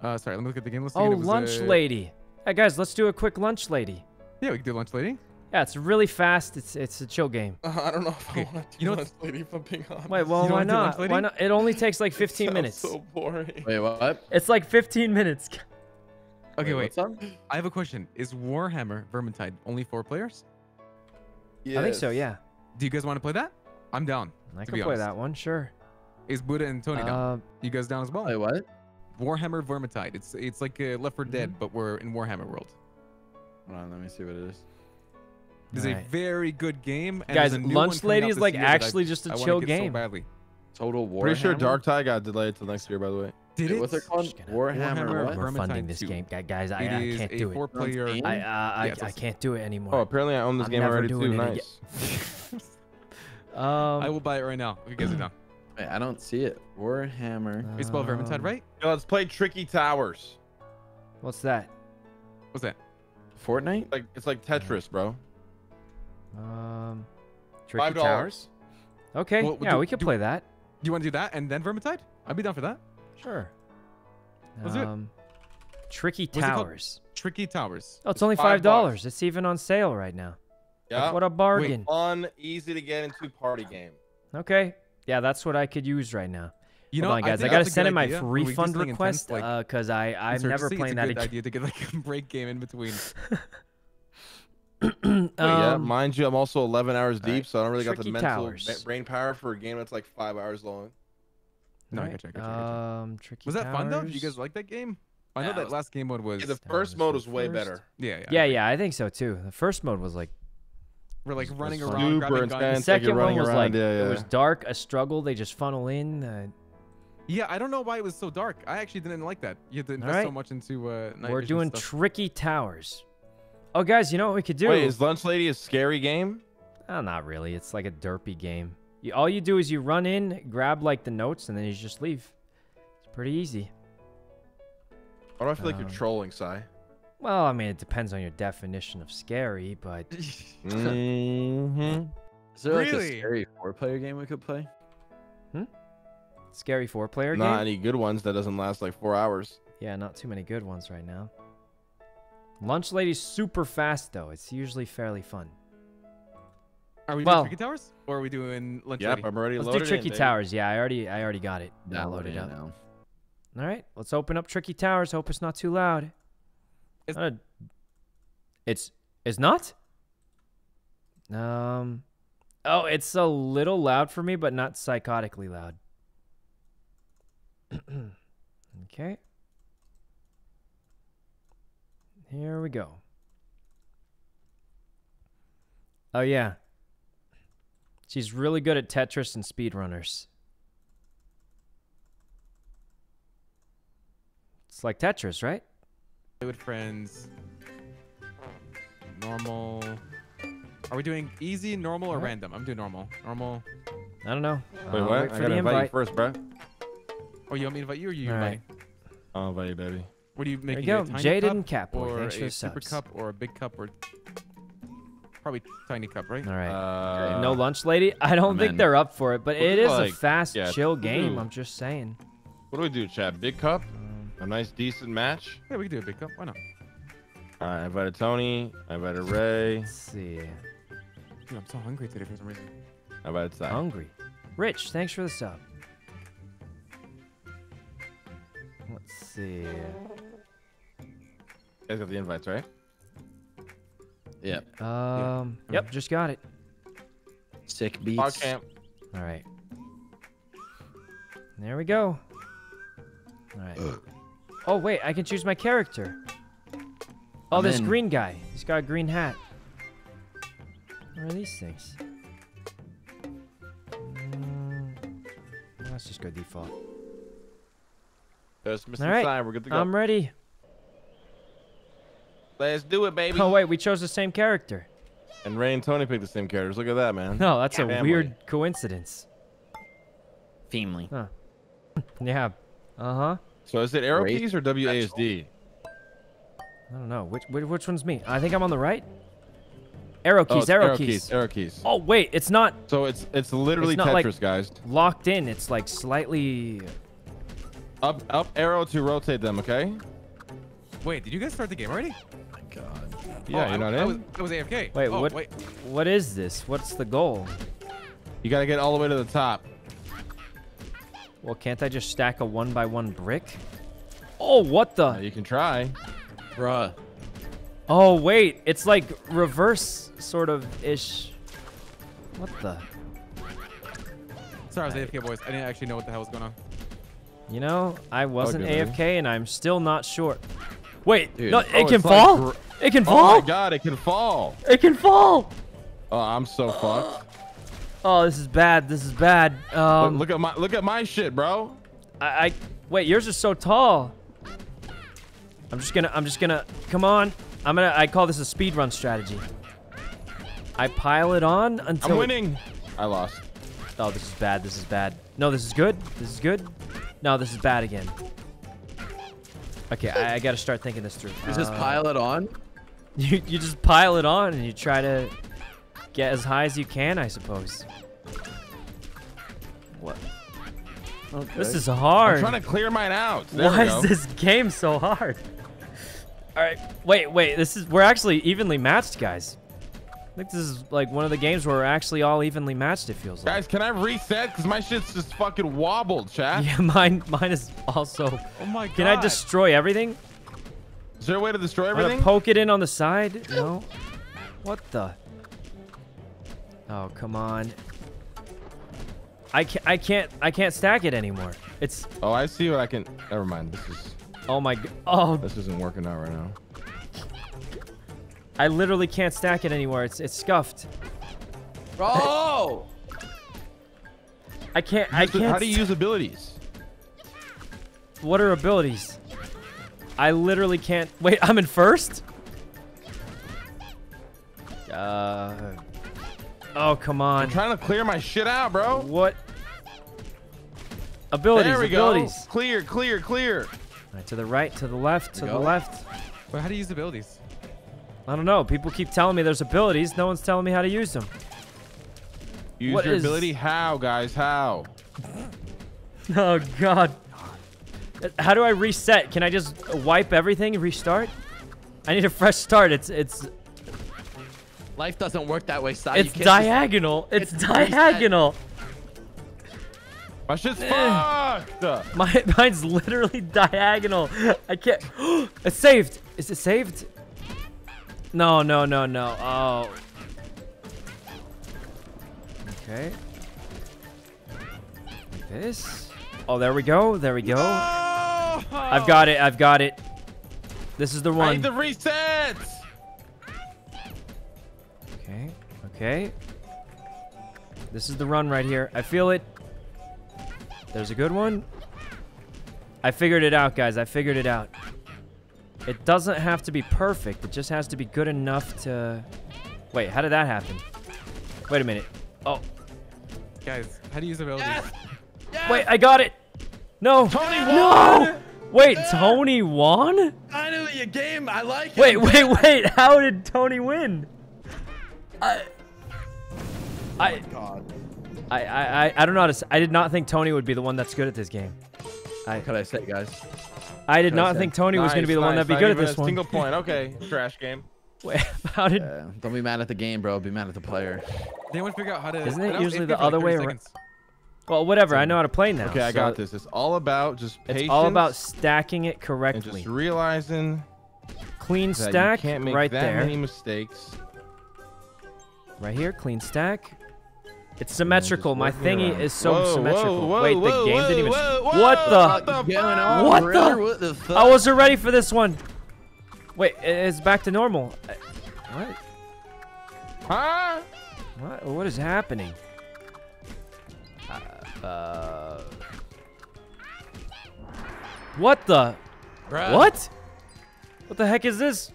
Uh, sorry, let me look at the game list. Oh, again. It was, lunch uh, lady. Hey guys, let's do a quick lunch lady. Yeah, we can do lunch lady. Yeah, it's really fast. It's it's a chill game. Uh, I don't know if Okay, I want to you know do Lunch Lady, if I'm being honest. Wait, well, why wanna do lunch not? Why not? It only takes like *laughs* 15 minutes. So boring. Wait, what? It's like 15 minutes. *laughs* Okay, wait. What's up? I have a question. Is Warhammer Vermintide only four players? I think so. Yeah. Do you guys want to play that? I'm down. I To can be play honest. that one. Sure. Is Buddha and Tony down? Uh, You guys down as well? Wait, what? Warhammer Vermintide. It's it's like uh, Left 4 Dead, Mm-hmm. but we're in Warhammer world. Hold on, let me see what it is. It's a very good game. And Guys, a new Lunch Lady is like year that I- actually just a I wanna chill get game. So badly. Total War. Pretty sure Darktide got delayed till next year, by the way. Did Wait, it? what's it called? Gonna- Warhammer. Warhammer what? We're funding this 2. game, guys. I, I can't do it. four-player. I uh, I, Yeah, it's I can't do it anymore. Oh, apparently I own this I'm game already too. Nice. um, *laughs* I will buy it right now. If you guys are *clears throat* down. Wait, I don't see it. Warhammer. You spell Vermintide um, right? Yo, let's play Tricky Towers. What's that? What's that? Fortnite? Like it's like Tetris, bro. Um, Tricky Five dollars. Towers. Okay, Well, yeah, do- we could do- play that. Do you want to do that and then Vermintide? I'd be down for that. Sure. Let's do it. Um, Tricky What's it? Towers. Tricky Towers. Oh, it's only Five five dollars. It's even on sale right now. Like, Yeah. what a bargain. Fun, easy to get into party game. Okay. Yeah, that's what I could use right now. You Hold know, on, guys. I, think gotta send in my idea. When we do refund request intense, like, because I I'm Insurgency, never it's playing a that good again. idea to get like *laughs* a break game in between. *laughs* Wait, yeah, Um, mind you, I'm also 11 hours deep, alright. so I don't really got the mental Towers. brain power for a game that's like five hours long. No, I Alright, got you, I got you, I got Um, Tricky Was that fun though? Did you guys like that game? I know Yeah, that last game mode was. Yeah, the first mode was way first. better. yeah, yeah. Yeah, yeah, I think so too. The first mode was like We're like running fun. around, Super grabbing intense. the guns. Like second one was around, like yeah, it was dark, a struggle. They just funnel in. Uh, Yeah, I don't know why it was so dark. I actually didn't like that. You had to invest so much into uh, night we're doing stuff. Tricky Towers. Oh, guys, you know what we could do? Wait, is Lunch Lady a scary game? Oh, not really. It's like a derpy game. You, all you do is you run in, grab like the notes, and then you just leave. It's pretty easy. Why do I feel like you're Um, trolling, Sai? Well, I mean, it depends on your definition of scary, but mm-hmm. Is there like a Really? scary four-player game we could play? scary four-player Not game. any good ones that doesn't last like four hours. Yeah, not too many good ones right now. Lunch Lady's super fast though. It's usually fairly fun. Are we Well- doing Tricky Towers? Or are we doing Lunch Yep, Lady? I'm already Let's loaded do Tricky in, baby. Towers. Yeah, I already I already got it Download downloaded it up. now. All right, let's open up Tricky Towers. Hope it's not too loud. It's uh, it's it's not. Um, oh, it's a little loud for me, but not psychotically loud. *clears throat* okay. Here we go. Oh yeah. She's really good at Tetris and speedrunners. It's like Tetris, right? Play with friends. Normal. Are we doing easy, normal, or random? I'm doing normal. Normal. I don't know. Wait, what? I gotta invite, invite you first, bro. Oh, you want me to invite you or you All invite? Right. I'll invite you, baby. What are you making? There you go. Jaded and Catboy. Or Thanks a super subs. cup or a big cup or probably tiny cup, right? All right. Uh, no lunch lady. I don't I'm think in. they're up for it, but it is like, a fast, yeah, chill game. ooh. I'm just saying. What do we do, Chad? Big cup? A nice, decent match? Yeah, we can do a big cup. Why not? All right, I invited Tony. I invited Ray. Let's see. Dude, I'm so hungry today for some reason. I invited Sai. Hungry. Rich, thanks for the sub. Let's see. You guys got the invites, right? Yep. Um. Yep, just got it. Sick beats. Pod camp. All right. There we go. All right. Oh wait, I can choose my character. Oh, I'm this in. green guy. He's got a green hat. What are these things? Mm, let's just go default. There's Mr. All right, Sai. We're good to go. I'm ready. Let's do it, baby. Oh wait, we chose the same character. And Ray and Tony picked the same characters. Look at that, man. No, that's a Family. weird coincidence. Family. Huh. *laughs* yeah. Uh huh. So is it arrow Race keys or WASD? I don't know. Which, which which one's me? I think I'm on the right. Arrow Oh, keys. it's arrow, arrow keys. Arrow keys. Oh wait, it's not So it's it's literally It's not like- Tetris, guys. locked in. It's like slightly. Up up arrow to rotate them, okay? Wait, did you guys start the game already? my God. Yeah, oh, you're I, not I in. was, I was AFK. Wait, oh, what? Wait. What is this? What's the goal? You gotta get all the way to the top. Well, can't I just stack a one by one brick? Oh, what the? you can try. Bruh. Oh wait, it's like reverse sort of ish. What the? Sorry, I was AFK, boys. I didn't actually know what the hell was going on. You know, I wasn't good, man. AFK and I'm still not sure. Wait, Dude. no, Oh, it can it's like fall. it can fall? Oh my god, it can fall. It can fall. Oh, I'm so fucked. Oh, this is bad. This is bad. Look, Um, look at my look at my shit, bro. I, I wait. Yours is so tall. I'm just gonna. I'm just gonna. Come on. I'm gonna. I call this a speed run strategy. I pile it on until. I'm winning. I lost. Oh, this is bad. This is bad. No, this is good. This is good. No, this is bad again. Okay, I, I gotta start thinking this through. You just Uh, pile it on? *laughs* You you just pile it on and you try to get as high as you can, I suppose. What? This is hard. I'm trying to clear mine out. There Why is this game so hard? All right, wait, wait. This is we're actually evenly matched, guys. I think this is like one of the games where we're actually all evenly matched. It feels like. Guys, can I reset? Cause my shit's just fucking wobbled, chat. Yeah, *laughs* mine mine is also. Oh my god. Can I destroy everything? Is there a way to destroy I'm gonna everything? poke it in on the side. No. What the? Oh come on. I can't. I can't. I can't stack it anymore. It's. oh, I see what I can. Never mind. This is Oh my. Oh, this isn't working out right now. I literally can't stack it anymore. It's it's scuffed. Bro! I can't. I can't. How do you use abilities? What are abilities? I literally can't. Wait, I'm in first? Uh. Oh, come on. I'm trying to clear my shit out, bro. What? Abilities, there we abilities. go. Clear, clear, clear. Right, to the right, to the left, to we the left. Wait, how do you use abilities? I don't know. People keep telling me there's abilities. No one's telling me how to use them. Use What your is- ability. How, guys? How? *laughs* Oh, God. How do I reset? Can I just wipe everything and restart? I need a fresh start. It's it's Life doesn't work that way, Si. You it's can't just- diagonal. It's can't just reset. diagonal. My shit's fucked. My *laughs* mine's literally diagonal. I can't. *gasps* it's saved. Is it saved? No, no, no, no. Oh. Okay. Like this. Oh, there we go. There we go. No! I've got it. I've got it. This is the one. I need the resets. Okay. Okay. This is the run right here. I feel it. There's a good one. I figured it out, guys. I figured it out. It doesn't have to be perfect. It just has to be good enough to... Wait, how did that happen? Wait a minute. Oh. Guys, how do you use abilities? Yes! Yes! Wait, I got it. No. Tony won. No. Wait, yeah. Tony won? Finally a game. I like it. Wait, wait, wait. How did Tony win? I... I... Oh God. I, I, I don't know how to... I did not think Tony would be the one that's good at this game. I, what could I say, guys? I did not think Tony nice, was going to be the nice. one that'd be good at this one. Single point. Okay. *laughs* Trash game. Wait, how did... Yeah, don't be mad at the game, bro. Be mad at the player. They want to figure out how to... Isn't it usually the other way around? Well, whatever. I know how to play now. Okay, I got this. It's all about just patience. It's all about stacking it correctly. And just realizing... Clean stack can't make right that there. many mistakes. Right here, clean stack. It's symmetrical. My thingy around. is so whoa, symmetrical. Whoa, whoa, Wait, the game didn't even. what the? What the? What the? What the I wasn't ready for this one. Wait, it's back to normal. What? Huh? What? What is happening? Uh. uh what the? Bruh. What? What the heck is this?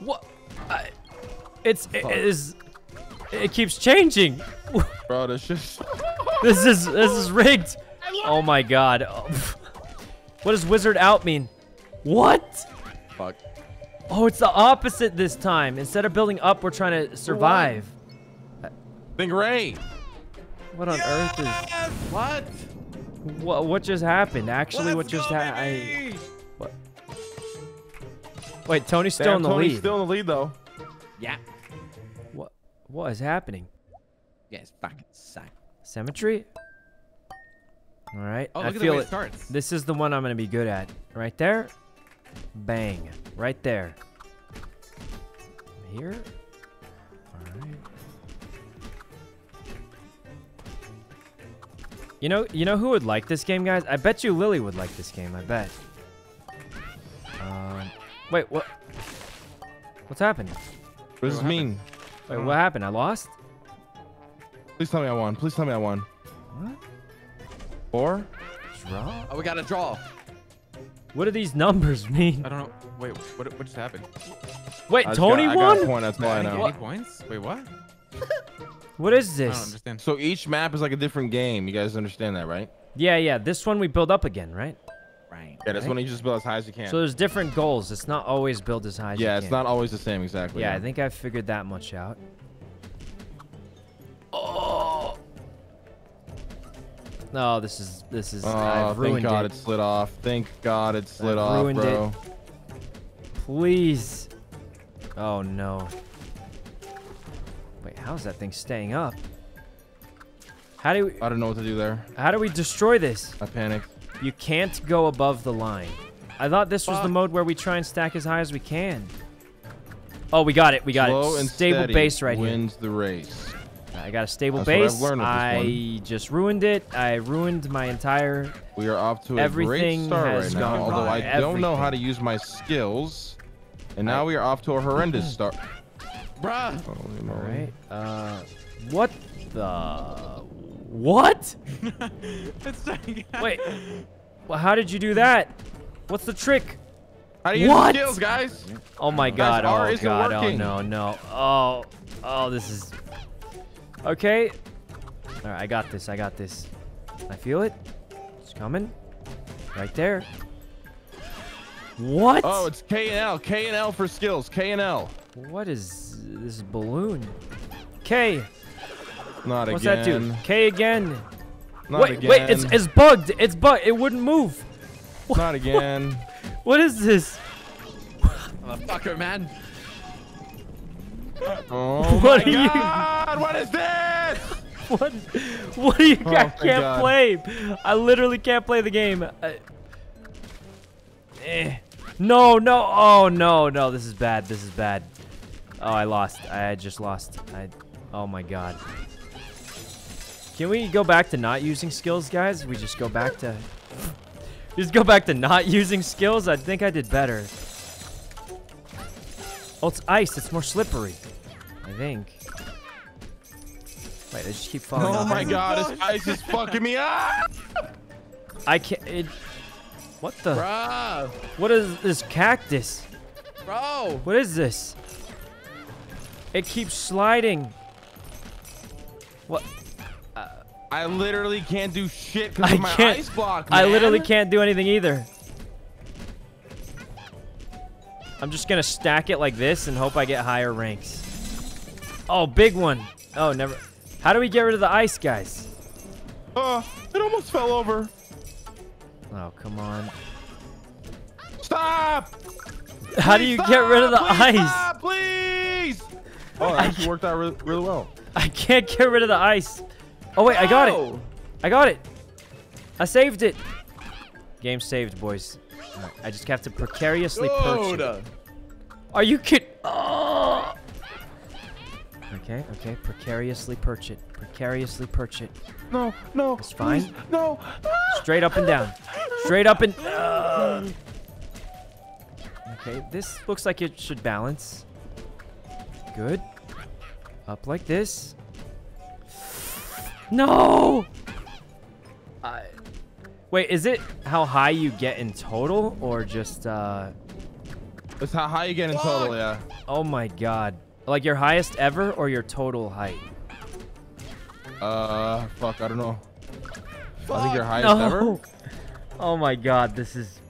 What? I, it's it is. It keeps changing. Bro, this just. *laughs* this is this is rigged. Oh my god. *laughs* what does wizard out mean? What? Fuck. Oh, it's the opposite this time. Instead of building up, we're trying to survive. Think right. What on yes! earth is? What? What? What just happened? Actually, Let's what just happened? What? Wait, Tony's still Damn, in the Tony's lead. still in the lead though. Yeah. What? What is happening? Yeah, it's fucking suck. Symmetry? All right. Oh, I feel the way it. it starts. This is the one I'm going to be good at. Right there. Bang. Right there. Here. All right. You know, you know who would like this game, guys? I bet you Lily would like this game. I bet. Um, wait, what? What's happening? What does this mean? Wait, what happened? I lost? Please tell me I won. Please tell me I won. What? Four? Draw? Oh, we got a draw. What do these numbers *laughs* mean? I don't know. Wait, what, what just happened? Wait, Tony got, won? I got a point. That's all I know. What? points? Wait, what? *laughs* what is this? I don't understand. So each map is like a different game. You guys understand that, right? Yeah, yeah. This one we build up again, right? Right. Yeah, that's right? one you just build as high as you can. So there's different goals. It's not always build as high as yeah, you can. Yeah, it's not always the same exactly. Yeah, yeah, I think I figured that much out. Oh. No, this is this is. Oh, I've ruined thank God it. it slid off. Thank God it slid I've off, bro. It. Please. Oh no. Wait, how's that thing staying up? How do we? I don't know what to do there. How do we destroy this? I panicked. You can't go above the line. I thought this was the mode where we try and stack as high as we can. Oh, we got it. We got Slow it. And Stable base right wins here. wins the race. I got a stable That's base. I just ruined it. I ruined my entire. We are off to a everything great start right now. Although wrong. I everything. don't know how to use my skills, and now I... we are off to a horrendous start. Bruh. All right. Uh, what the? What? *laughs* *laughs* Wait. Well, how did you do that? What's the trick? How do you what? use skills, guys? Oh my god. Guys, oh god. Oh working. Oh no, no. Oh. Oh, this is Okay. All right, I got this. I got this. I feel it. It's coming. Right there. What? Oh, it's K and L. K and L for skills. K and L. What is this balloon? K. Not What's again. that do? K again. Not wait, again. wait, it's it's bugged. It's bugged. It wouldn't move. Not again. *laughs* what is this? Motherfucker, man. Oh *laughs* what my god! What is this? *laughs* what? What do you? Oh, I can't God. play. I literally can't play the game. I, eh. No, no. Oh no, no. This is bad. This is bad. Oh, I lost. I just lost. I. Oh my God. Can we go back to not using skills, guys? We just go back to... just go back to not *laughs* using skills? I think I did better. Oh, it's ice. It's more slippery. I think. Wait, I just keep falling Oh off. my god, this ice is fucking me up! I can't... It, what the... What is this cactus? Bro. What is this? It keeps sliding. What? I literally can't do shit because of my can't, ice block, man. I literally can't do anything either. I'm just gonna stack it like this and hope I get higher ranks. Oh, big one. Oh, never. How do we get rid of the ice, guys? Oh, it almost fell over. Oh, come on. Stop! How do you stop! get rid of the please ice? Stop, please! Oh, it actually worked out really, really well. I can't get rid of the ice. Oh, wait, I got it. I got it. I saved it. Game saved, boys. Right, I just have to precariously perch it. Are you kidding? Oh. Okay, okay. Precariously perch it. Precariously perch it. No, no. It's fine. Please, no. Straight up and down. Straight up and... Uh. Okay, this looks like it should balance. Good. Up like this. No! I... Wait, is it how high you get in total or just, uh... It's how high you get in total, yeah. Oh my god. Like your highest ever or your total height? Uh, fuck, I don't know. Fuck. I think your highest no. ever? *laughs* Oh my god, this is...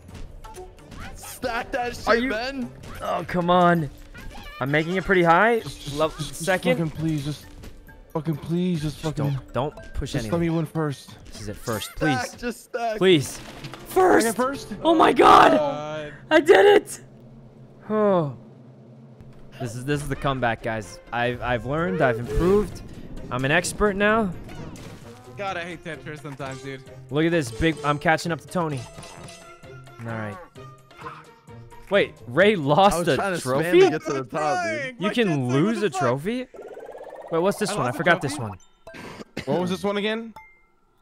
Stack that shit, Are you... Ben. Oh, come on. I'm making it pretty high. Just, just, just, second. Just please, just Fucking please, just fucking. Don't, don't push just anything. let me win first. This is it first, please. Stack, just stack. Please. First. first. Oh my god. god. I did it. Oh. This is this is the comeback, guys. I've I've learned. I've improved. I'm an expert now. God, I hate Tetris sometimes, dude. Look at this big. I'm catching up to Tony. All right. Wait, Ray lost a trophy? To to top, you can lose a trophy? Wait, what's this I one? I forgot this one. What was this one again?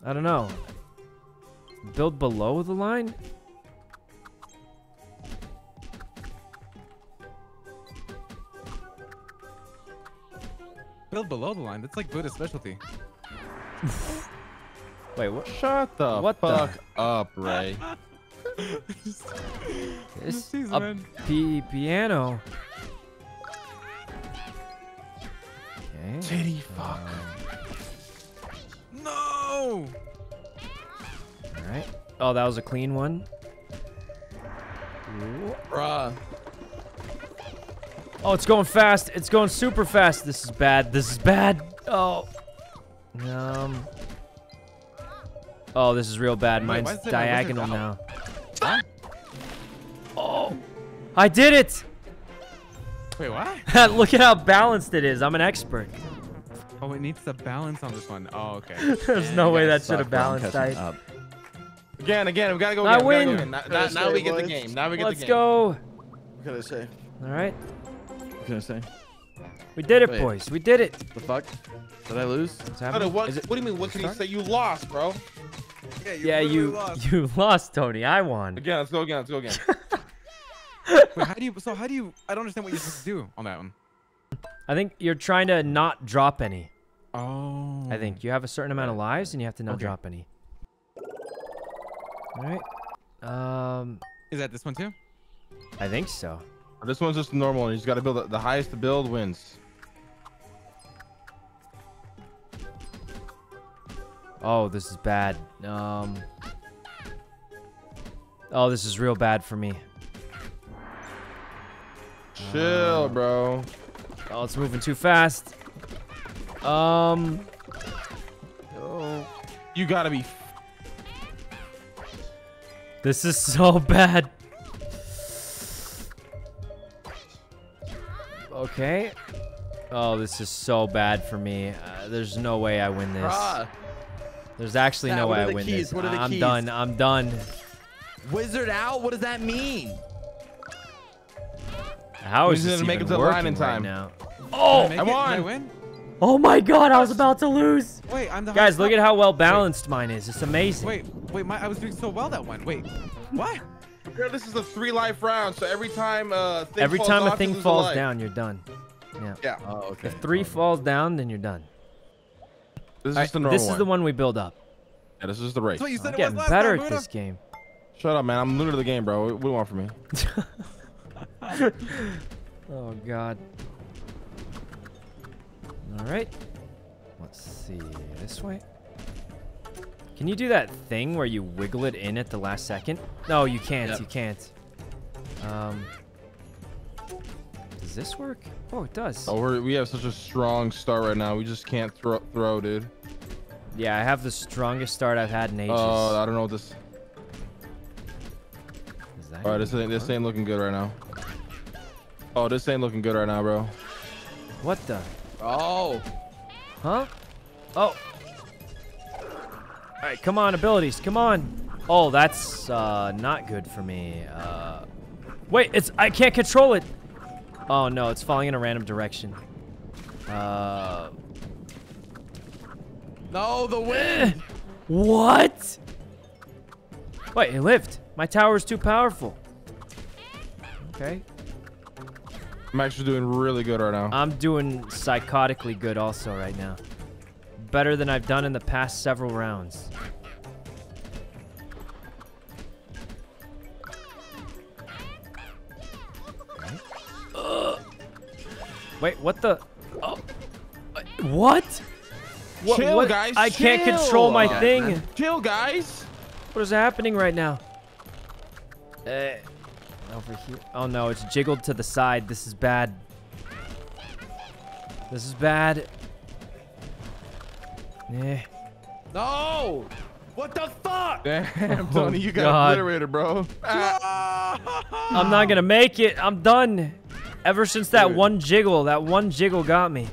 I don't know. Build below the line? Build below the line? That's like Buddha's specialty. *laughs* Wait, what? Shut the what fuck the? up, Ray. *laughs* *laughs* this is a piano. Okay. Titty fuck. Um, no! Alright. Oh, that was a clean one. Bruh. Oh, it's going fast. It's going super fast. This is bad. This is bad. Oh. Um. Oh, this is real bad. Mine's Wait, diagonal now. Huh? Oh. I did it! Wait, what? *laughs* Look at how balanced it is. I'm an expert. Oh, it needs the balance on this one. Oh, okay. *laughs* There's no way that should have balanced right. Up. Again, again, we gotta go again. I win. Go now, now, now we get the game. Now we get Let's the game. Let's go. What can I say? All right. What can I say? We did it, Wait. boys. We did it. The fuck? Did I lose? What, what, what do you mean? What can you say? You lost, bro. Yeah, you, yeah, you lost. *laughs* you lost, Tony. I won. Again, let's go again. Let's go again. Wait, how do you? So how do you? I don't understand what you're supposed to do on that one. I think you're trying to not drop any. Oh. I think you have a certain amount of lives and you have to not okay. drop any. All right. Um. Is that this one too? I think so. This one's just normal. You just got to build the highest to build wins. Oh, this is bad. Um. Oh, this is real bad for me. Chill, bro. Oh, it's moving too fast. Um. Oh. You gotta be. This is *laughs* so bad. Okay. Oh, this is so bad for me. Uh, there's no way I win this. Bruh. There's actually no way I win keys? this. I'm keys? done. I'm done. Wizard out? What does that mean? How is this make it to the line in time? Right now? Oh, I, I won. I win? Oh my god, I was about to lose. Wait, I'm the Guys, look at how well balanced wait. mine is. It's amazing. Wait, wait, my, I was doing so well that one. Wait, what? Here, this is a three life round, so every time uh every time a thing falls a down, you're done. Yeah. Yeah. Oh, okay. If three oh. falls down, then you're done. This is right, the normal This is the one we build up. Yeah, this is the race. That's what you said I'm getting better at this game. Shut up, man. I'm new to the game, bro. What do you want from me? *laughs* *laughs* oh, God. All right. Let's see. This way. Can you do that thing where you wiggle it in at the last second? No, you can't. Yep. You can't. Um, does this work? Oh, it does. Oh, we're, we have such a strong start right now. We just can't throw, throw, dude. Yeah, I have the strongest start I've had in ages. Oh, uh, I don't know what this. All right, this ain't this ain't looking good right now. Oh, this ain't looking good right now, bro. What the? Oh. Huh? Oh. All right, come on, abilities, come on. Oh, that's uh, not good for me. Uh, wait, it's I can't control it. Oh no, it's falling in a random direction. Uh. No, the wind. *laughs* what? Wait, it lived. My tower is too powerful. Okay. I'm actually doing really good right now. I'm doing psychotically good also right now better than I've done in the past several rounds. Wait, what the? Oh. What? What, chill, what? guys. I chill. can't control my thing. Chill, guys. What is happening right now? Uh, over here. Oh no, it's jiggled to the side. This is bad. This is bad. Yeah. No! What the fuck? Damn, *laughs* Tony, you oh, got God. obliterated, bro. Ah! I'm not gonna make it. I'm done. Ever since that Dude. one jiggle, that one jiggle got me.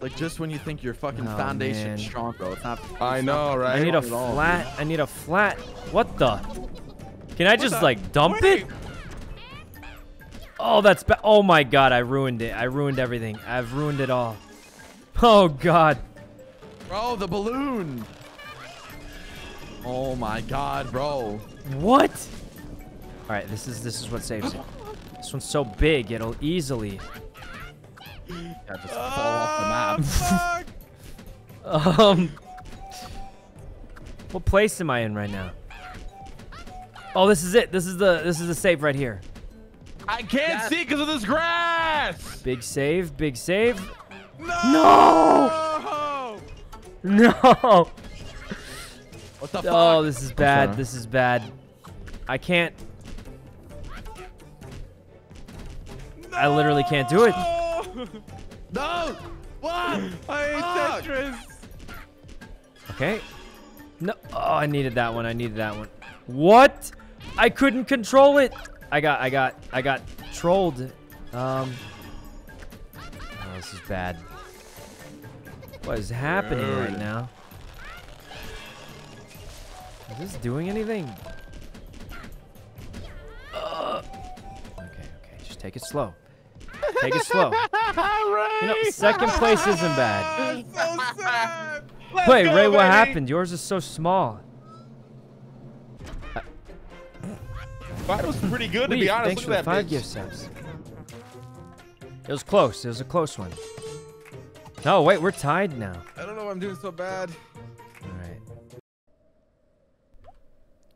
Like just when you think your fucking oh, foundation strong, bro. It's not. It's I know, not right? I need a flat. I need a flat. What the? Can I just like dump Wait. it? Oh, that's bad. Oh my god, I ruined it. I ruined everything. I've ruined it all. *laughs* Oh, God. Bro, the balloon. Oh, my God, bro. What? All right, this is this is what saves it. This one's so big, it'll easily... Yeah, just fall off the map. *laughs* um... What place am I in right now? Oh, this is it. This is the this is the save right here. I can't see because of this grass. Big save, big save. No! No! No! What the oh, fuck? Oh, this is bad. This is bad. I can't. No! I literally can't do it. No! What? *laughs* I hate Tetris. Okay. No. Oh, I needed that one. I needed that one. What? I couldn't control it. I got, I got, I got trolled. Um. Oh, this is bad. What is happening Good. right now? Is this doing anything? Uh, okay, okay. Just take it slow. Take it slow. *laughs* you know, second place isn't bad. So Wait, Ray, what happened? Yours is so small. Mine was pretty good, to be honest. Thanks Look for the five gift subs. It was close. It was a close one. No, wait, we're tied now. I don't know why I'm doing so bad. All right.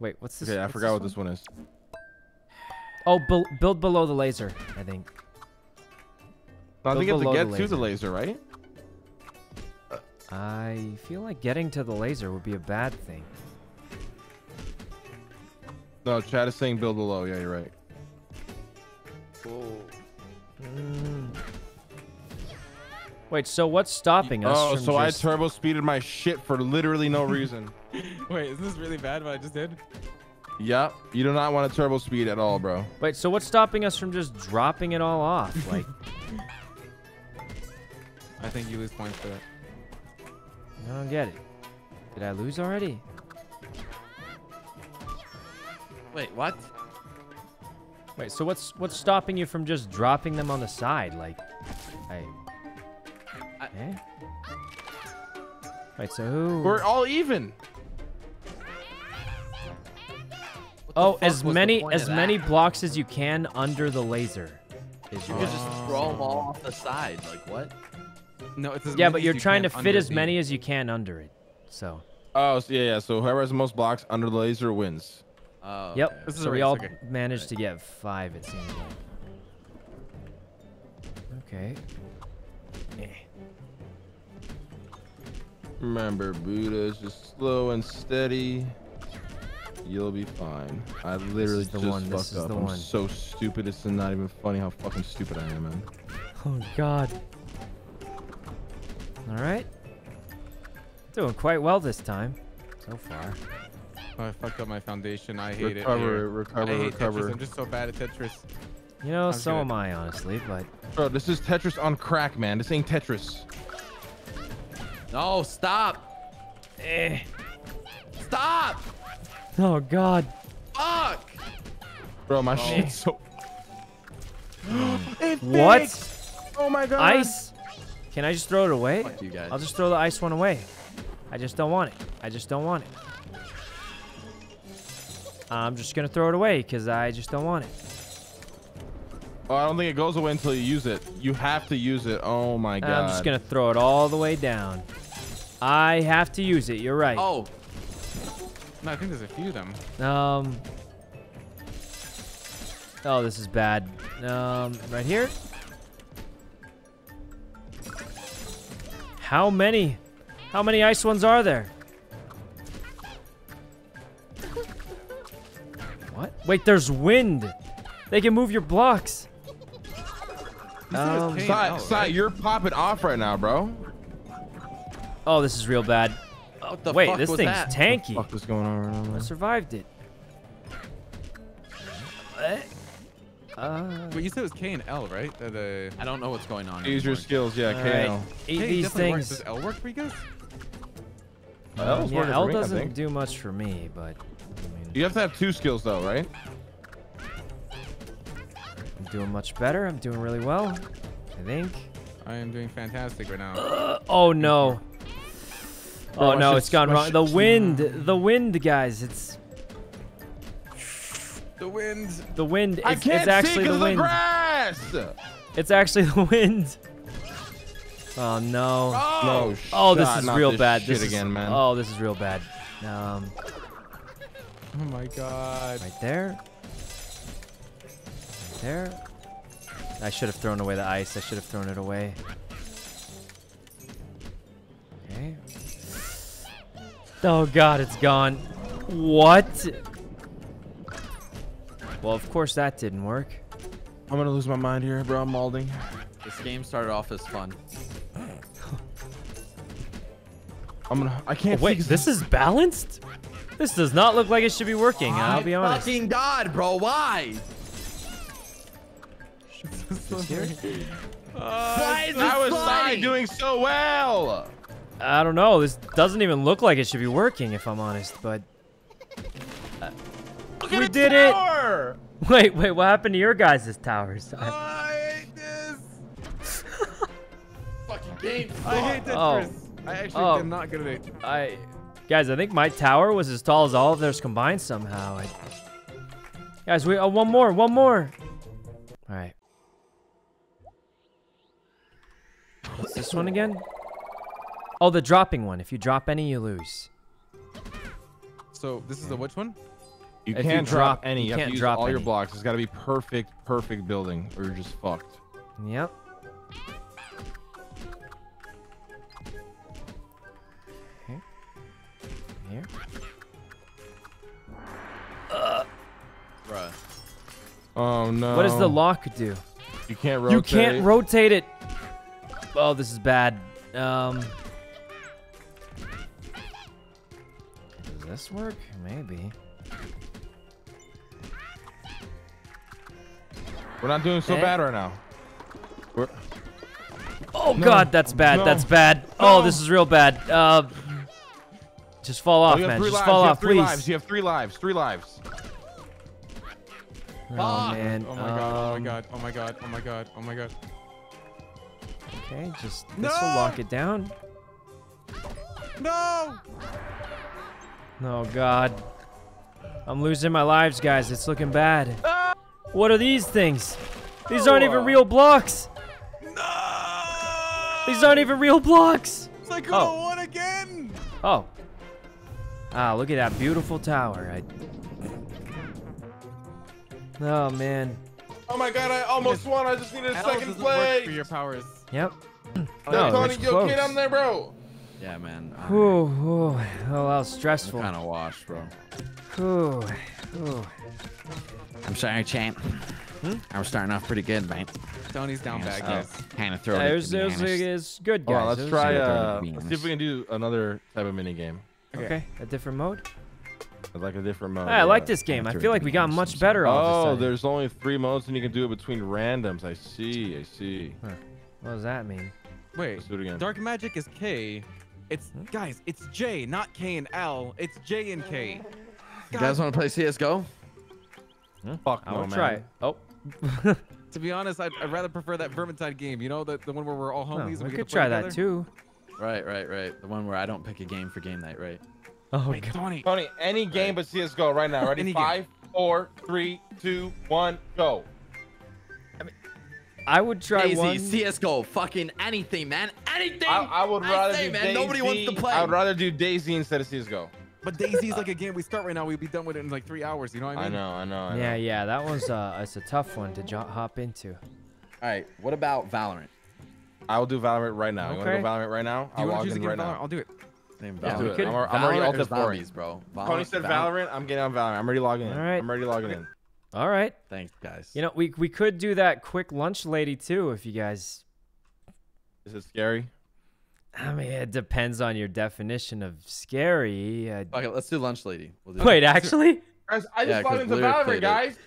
Wait, what's this? Okay, I forgot what this one is. Oh, be build below the laser, I think. I think you have to get the to the laser, right? I feel like getting to the laser would be a bad thing. No, Chad is saying build below. Yeah, you're right. Cool. Mm. Wait, so what's stopping us? Oh, so just... I turbo speeded my shit for literally no reason. *laughs* Wait, is this really bad what I just did? Yep. You do not want to turbo speed at all, bro. Wait, so what's stopping us from just dropping it all off? *laughs* Like I think you lose points for that. I don't get it. Did I lose already? Wait, what? Wait, so what's what's stopping you from just dropping them on the side? Like, I. I- Eh? Wait, so who? We're all even. Oh, as many as many blocks as you can under the laser. Is You could just throw them all off the side. Like what? No, it's as yeah, but you're you trying to fit under as many as you can under it. So. Oh, so yeah, yeah. So whoever has the most blocks under the laser wins. Oh. Yep. okay. This is so a we all okay. managed to get five. It seems like. Okay. Eh. Remember, is just slow and steady. You'll be fine. I literally the just one, this fucked is up. the I'm one. so stupid. It's not even funny how fucking stupid I am, man. Oh God. All right. Doing quite well this time, so far. Oh, I fucked up my foundation. I hate Recover, it. here. recover, I hate recover. Tetris. I'm just so bad at Tetris. You know, I'm so good. am I, honestly. But Bro, this is Tetris on crack, man. This ain't Tetris. No, stop! eh. Stop! Oh God. Fuck! Bro, my Oh. shit's so. *gasps* it What? fixed! Oh my god. Ice? Can I just throw it away? Fuck you guys. I'll just throw the ice one away. I just don't want it. I just don't want it. I'm just gonna throw it away because I just don't want it. Oh, I don't think it goes away until you use it. You have to use it. Oh my god. I'm just gonna throw it all the way down. I have to use it. You're right. Oh, No, I think there's a few of them. Um. Oh, this is bad. Um, right here. How many? How many ice ones are there? Wait, there's wind. They can move your blocks. You said it was Um, K and Sai, L, Sai, right? you're popping off right now, bro. Oh, this is real bad. what the Wait, fuck this was thing's that? tanky. What is going on right now, I survived it. Uh, But you said it was K and L, right? Uh, the I don't know what's going on. Use your skills, yeah, all KL. right. Eat K these definitely works. Does L work for you guys? That was yeah, working L for me, doesn't do much for me, but I mean, You have to have two skills though, right? I'm doing much better. I'm doing really well. I think. I am doing fantastic right now. Uh, oh no. Bro, Oh no, shit's- it's gone my wrong. The wind, the wind, guys. It's the wind. the wind. I It's, can't it's see actually 'cause the of the wind. grass. It's actually *laughs* the wind. Oh no. Oh, No, Oh, this is real this bad. Shit This is, again, man. Oh, this is real bad. Um, Oh my god. right there. Right there. I should have thrown away the ice. I should have thrown it away. Okay. Oh god, it's gone. What? Well, of course that didn't work. I'm gonna lose my mind here, bro. I'm malding. This game started off as fun. I'm gonna. I Oh, can't. wait, this is balanced? This does not look like it should be working, I'll be honest. Fucking God, bro, why? This? *laughs* Uh, why is this How is Sai doing so well? I don't know. This doesn't even look like it should be working, if I'm honest, but... Uh, look We at the did it! *laughs* Wait, wait, what happened to your guys' towers? I- I hate this. *laughs* Fucking game. I hate Oh. I actually Oh. am not good at it. I, guys, I think my tower was as tall as all of theirs combined somehow. I, guys, we oh, one more, one more. All right. What's this one again? Oh, the dropping one. If you drop any, you lose. So this is the which one? You If can't drop- drop any. you You, can't to use drop all your blocks. It's got to be perfect, perfect building, or you're just fucked. Yep. Bruh. Oh no. What does the lock do? You can't rotate. You can't rotate it. Oh, this is bad. Um. Does this work? Maybe. We're not doing so Eh? bad right now. We're. Oh no. God, that's bad. No. That's bad. Oh, this is real bad. Uh, just fall off, oh, man. Just lives. fall you off, three please. Lives. You have three lives. Three lives. Oh, oh man. Oh my god. Oh my um, god. Oh my god. Oh my god. Oh my god. Okay, just this will lock it down. No. Oh god. I'm losing my lives, guys. It's looking bad. Ah! What are these things? These aren't even real blocks. No! These aren't even real blocks. It's like oh. won again. Oh. Ah, look at that beautiful tower. I... Oh man. Oh my god, I almost won. I just needed a second play. for your powers. Yep. *clears throat* no, Tony, you okay down there, bro? Yeah, man. Ooh, ooh, oh, that was stressful. Kind of washed, bro. Ooh, ooh. I'm sorry, champ. Hmm? I was starting off pretty good, man. Tony's down bad, guys. Kind of throw yeah, it. Was, it, was, it was good, guys. Oh, let's try. Uh, let's see if we can do another type of mini game. Okay. okay. A different mode. Like a different mode. I like this game. I feel like we got much better. Oh, there's only three modes, and you can do it between randoms. I see. I see. Huh. What does that mean? Wait. Let's do it again. Dark magic is K. It's hmm? guys. It's J, not K and L. It's J and K. You guys want to play CS:GO? Hmm? Fuck I no, man. try. Oh. *laughs* to be honest, I'd, I'd, rather prefer that Vermintide game. You know, the, the one where we're all homies. Oh, we, we could try together. that too. Right, right, right. The one where I don't pick a game for game night, right? Oh, Wait, Tony. Tony, any game right. but CS:GO right now. Ready? Five, game. four, three, two, one, go. I, mean, I would try Easy, one. CS:GO, fucking anything, man, anything. I, I would rather say, do man. DayZ. Nobody wants to play. I would rather do DayZ instead of CS:GO. But DayZ's like a game we start right now. We'd be done with it in like three hours. You know what I mean? I know, I know. I yeah, know. yeah. That one's uh, it's a tough one to hop into. All right. What about Valorant? I will do Valorant right now. Okay. You want to go Valorant right now? I'll log in right now. I'll do it. Same yeah, do it. I'm, I'm already alt F4. bro. Valorant, Tony said Valorant. I'm getting on Valorant. I'm already logging in. All right. I'm already logging in. All right. Thanks, guys. You know, we we could do that quick lunch lady too if you guys. Is it scary? I mean, it depends on your definition of scary. Uh, okay, let's do lunch lady. We'll do Wait, that. actually? Guys, I just yeah, logged into Valorant, guys.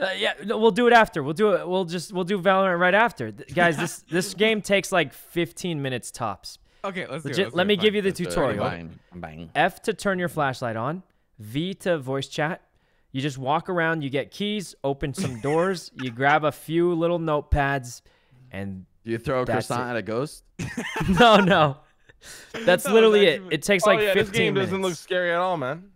Uh, yeah, no, we'll do it after. We'll do it. We'll just we'll do Valorant right after, guys. This this game takes like 15 minutes tops. Okay, let's Legit, do it. Let's let me fine. give you the let's tutorial. I'm buying. I'm buying. F to turn your flashlight on. V to voice chat. You just walk around. You get keys. Open some *laughs* doors. you grab a few little notepads, and you throw a croissant it. at a ghost? *laughs* *laughs* no, no. That's literally it. It takes oh, like yeah, 15 this game minutes. doesn't look scary at all, man.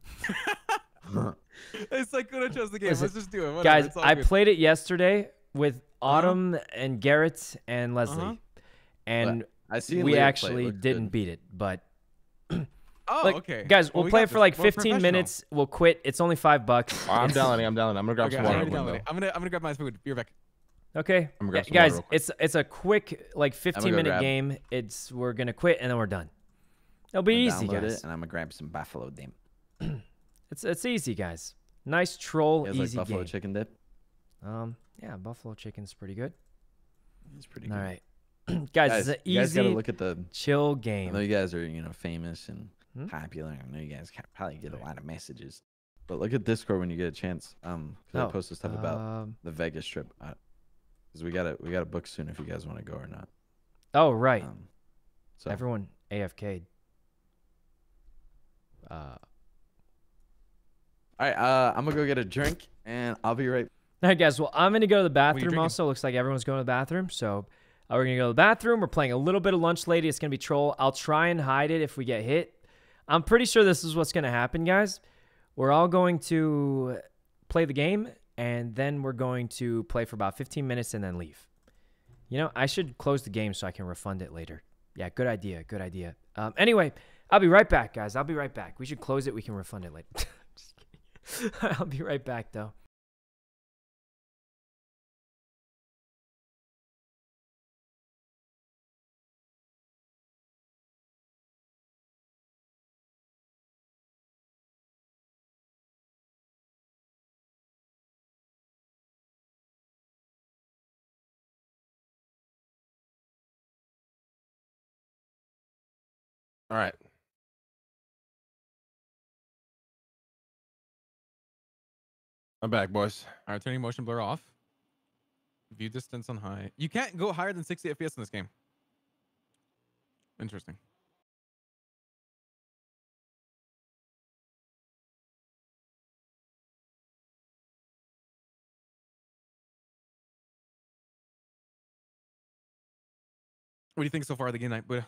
it's like gonna trust the game. Listen, Let's just do it. Whatever. Guys, I good. played it yesterday with uh-huh. Autumn uh -huh. and Garrett and Leslie, uh -huh. and I see we actually didn't good. beat it, but. *clears throat* Oh, like, okay. Guys, we'll, well we play it for like 15 minutes. We'll quit. It's only five bucks. *laughs* I'm downloading. I'm downloading. I'm gonna grab okay, some water. I'm gonna I'm gonna grab my food. Be right back. Okay, yeah, guys, it's it's a quick like 15 minute game. It's we're gonna quit and then we're done. It'll be easy, guys. It, and I'm gonna grab some buffalo dip. *clears throat* it's it's easy, guys. Nice troll, easy like buffalo game. chicken dip. Um, yeah, buffalo chicken's pretty good. It's pretty good. All right, *clears throat* guys, guys, it's an easy. You guys gotta look at the chill game. I know you guys are you know famous and hmm? popular. I know you guys probably get a lot of messages. But look at Discord when you get a chance. Um, cause oh, I posted stuff about um, the Vegas trip. Uh, because we gotta we gotta book soon if you guys want to go or not. Oh right. Um, so everyone AFK'd. Uh. All right, uh, I'm gonna go get a drink, and I'll be right. All right, guys. Well, I'm gonna go to the bathroom. Also, looks like everyone's going to the bathroom, so uh, we're gonna go to the bathroom. We're playing a little bit of lunch lady. It's gonna be troll. I'll try and hide it if we get hit. I'm pretty sure this is what's gonna happen, guys. We're all going to play the game, and then we're going to play for about 15 minutes and then leave. You know, I should close the game so I can refund it later. Yeah, good idea. Good idea. Um, anyway, I'll be right back, guys. I'll be right back. We should close it. We can refund it later. *laughs* *laughs* I'll be right back, though. All right. I'm back, boys. All right, turning motion blur off. View distance on high. You can't go higher than 60 FPS in this game. Interesting. What do you think so far of the game night? But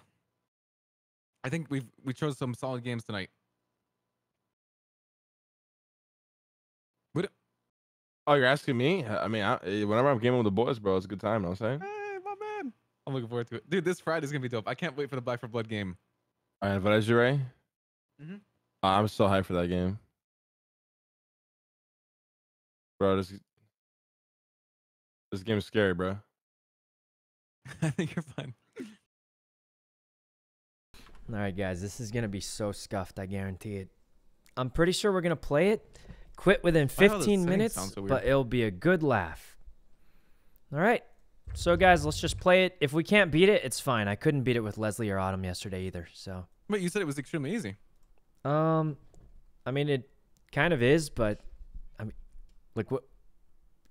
I think we've we chose some solid games tonight. What? Oh, you're asking me? I mean, I, whenever I'm gaming with the boys, bro, it's a good time. You know what I'm saying? Hey, my man. I'm looking forward to it, dude. This Friday's gonna be dope. I can't wait for the Back 4 Blood game. Invited you, Ray. Mm-hmm. I'm so hyped for that game, bro. This this game is scary, bro. *laughs* I think you're fine. All right, guys, this is gonna be so scuffed. I guarantee it. I'm pretty sure we're gonna play it, quit within 15 minutes, so but it'll be a good laugh. All right, so guys, let's just play it. If we can't beat it, it's fine. I couldn't beat it with Leslie or Autumn yesterday either. So. But you said it was extremely easy. Um, I mean it kind of is, but I mean, like what?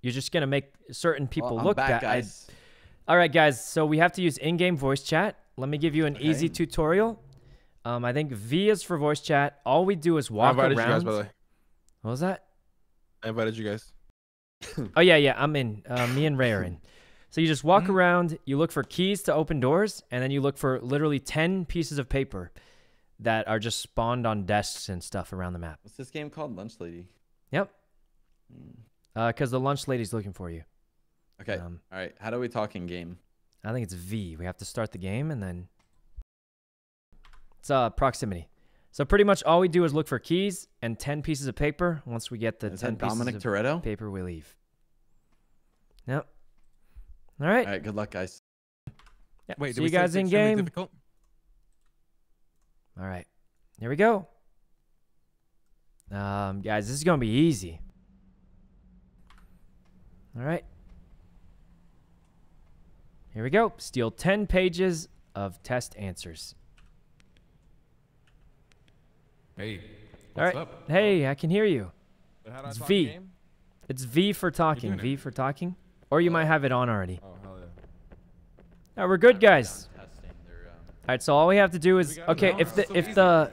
You're just gonna make certain people well, look back, bad. Guys. I, all right, guys. So we have to use in-game voice chat. Let me give you an okay. easy tutorial. Um, I think V is for voice chat. All we do is walk I invited around. you guys, by the way. What was that? I invited you guys. oh yeah, yeah. I'm in. Uh, me and Ray are in. So you just walk mm-hmm. around. You look for keys to open doors, and then you look for literally ten pieces of paper that are just spawned on desks and stuff around the map. What's this game called? Lunch Lady. Yep. Because mm. uh, the lunch lady's looking for you. Okay. Um, All right. How do we talk in game? I think it's V. We have to start the game and then it's uh, proximity. So pretty much all we do is look for keys and 10 pieces of paper. Once we get the is 10 pieces Dominic of Toretto? paper, we leave. Yep. All right. All right. Good luck, guys. Yeah. Wait, see you guys in game. Difficult? All right. Here we go. Um, guys, this is going to be easy. All right. Here we go. Steal 10 pages of test answers. Hey. All right. Up? Hey, I can hear you. It's V. Game? It's V for talking. V for talking. Or you oh. might have it on already. Oh, hell yeah. All right, we're good, guys. Um, all right, so all we have to do is okay. If the if the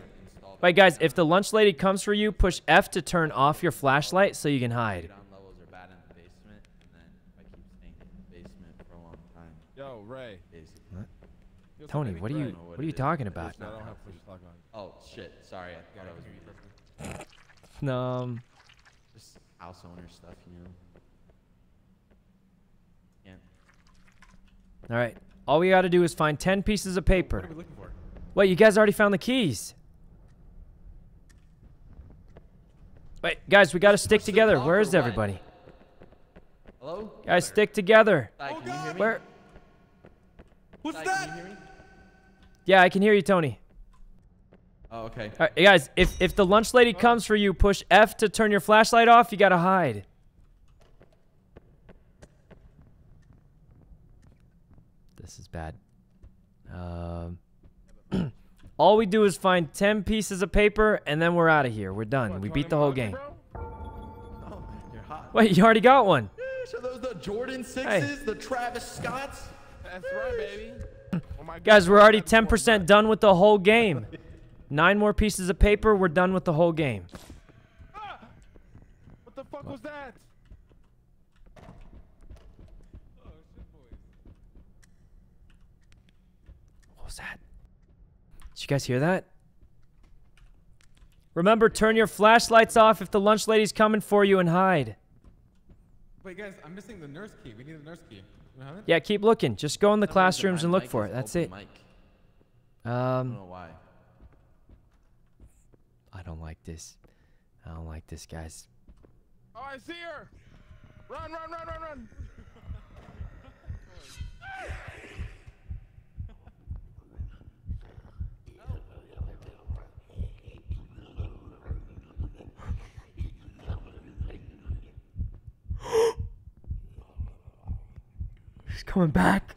wait, guys, if the lunch lady comes for you, push F to turn off your flashlight so you can hide. Yo, Ray. What? Tony, what are you what are you talking about? Oh shit! Sorry, I thought I was muted. Um. Just house owner stuff, you know. Yeah. All right. All we got to do is find 10 pieces of paper. What are we looking for? Wait, you guys already found the keys. Wait, guys, we got to stick together. Where is everybody? Hello? Guys, stick together. Hi, can you hear me? Where? What's Hi, that? Yeah, I can hear you, Tony. Oh, okay. All right, guys, if, if the lunch lady comes for you, push F to turn your flashlight off. You got to hide. This is bad. Um, *clears throat* all we do is find 10 pieces of paper, and then we're out of here. We're done. we beat the whole game. Oh, you're hot. Wait, you already got one. So those the Jordan 6s, hey. the Travis Scotts? That's right, baby. Oh Guys, we're already 10% done with the whole game. *laughs* Nine more pieces of paper, we're done with the whole game. Ah! What the fuck what? was that? What was that? Did you guys hear that? Remember, turn your flashlights off if the lunch lady's coming for you and hide. Wait, guys, I'm missing the nurse key. We need the nurse key. Yeah, keep looking. Just go in the classrooms and look for it. That's it. Um, I don't know why. I don't like this. I don't like this, guys. Oh, I see her! Run, run, run, run, run! *gasps* She's coming back.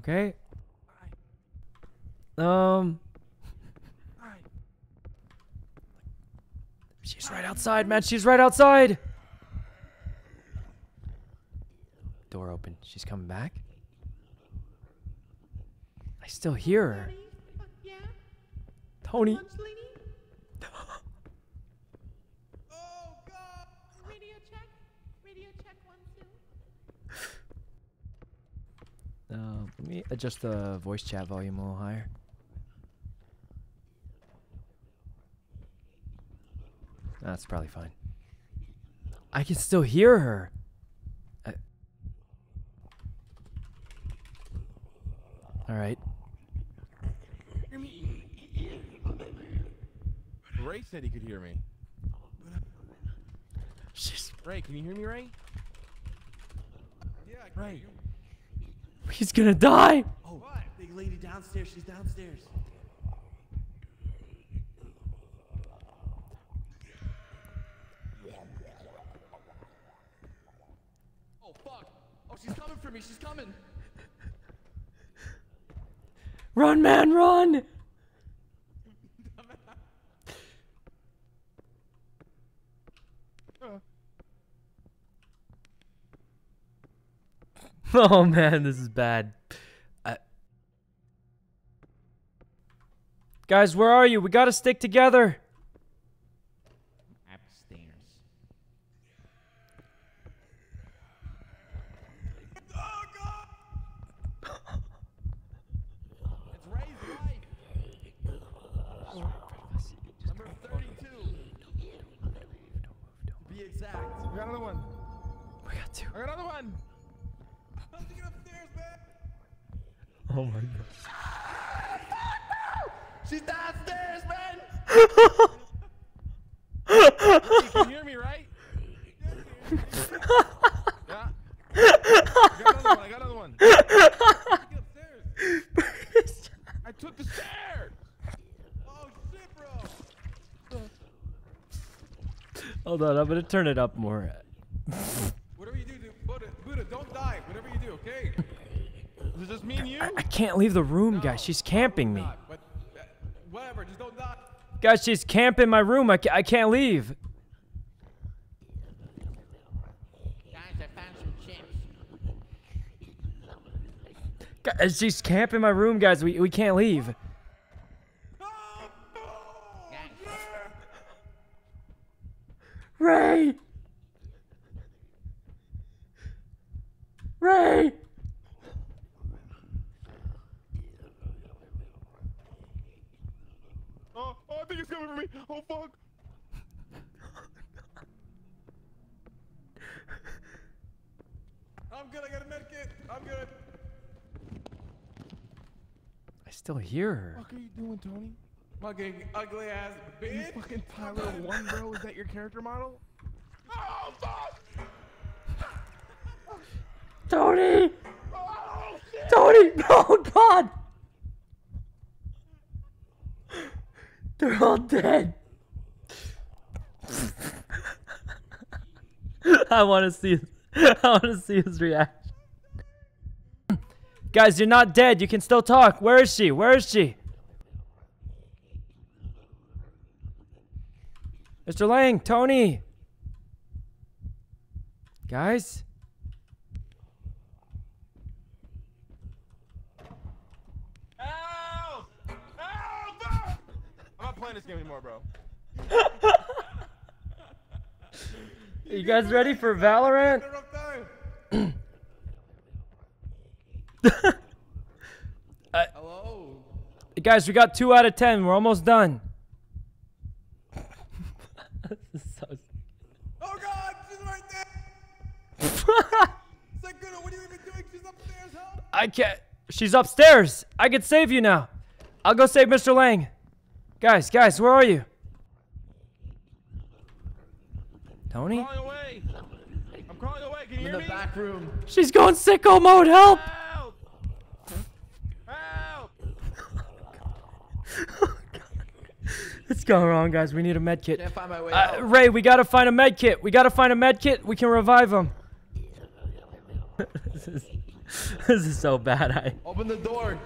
Okay. Um. She's right outside, man. She's right outside. Door open. She's coming back. I still hear her. Tony. Uh, let me adjust the voice chat volume a little higher. That's probably fine. I can still hear her. I... All right. Ray said he could hear me. She's... Ray, can you hear me, Ray? Yeah, I can Ray. He's gonna die. Oh, big lady downstairs. She's downstairs. Oh fuck! Oh, she's coming for me. She's coming. Run, man, run! *laughs* oh man, this is bad. Uh, guys, where are you? We gotta stick together. Upstairs. It's Ray's wife. Number 32. To be exact. I got another one. We got two. I got another one. I'm thinking upstairs, man. Oh my god. She's downstairs, man. *laughs* you can hear me, right? *laughs* yeah. I got another one. I got another one. *laughs* I took the stairs. Oh shit, bro. Hold on, I'm gonna turn it up more. Whatever you do, dude, Buddha, Buddha, don't die. Whatever you do, okay? Is it just me and you? I, I can't leave the room, guys. She's camping me. Uh, whatever, just don't die. Guys, she's camping my room. I, ca- I can't leave. Guys, I found some chips. Guys, she's camping my room, guys. We, we can't leave. Guys, Ray! Ray! Oh, oh, I think it's coming for me. Oh, fuck. I'm good. I got a med kit. I'm good. I still hear her. What are you doing, Tony? Fucking ugly ass You bitch. fucking Tyler One, bro? Is that your character model? Oh, fuck! Tony! Oh! Tony! *laughs* Oh, God! They're all dead. *laughs* I want to see. *laughs* I want to see his reaction. Guys, you're not dead. You can still talk. Where is she? Where is she? Mr. Lang, Tony. Guys? Help! Help! I'm not playing this game anymore, bro. *laughs* You guys ready for Valorant? Had a rough time. Uh, Hello. Guys, we got two out of ten. We're almost done. This is so- Oh God, she's right there. Sakura, what are you even doing? She's upstairs. Help. I can't. She's upstairs. I can save you now. I'll go save Mr. Lang. Guys, guys, where are you? Tony? I'm crawling away. I'm crawling away. Can you I'm in the me? back room. She's going sicko mode. Help! Help! Help! *laughs* It's going wrong, guys. We need a med kit. Can't find my way Uh, out. Ray, we gotta find a med kit. We gotta find a med kit. We can revive him. this, is, *laughs* this is so bad. I Open the door.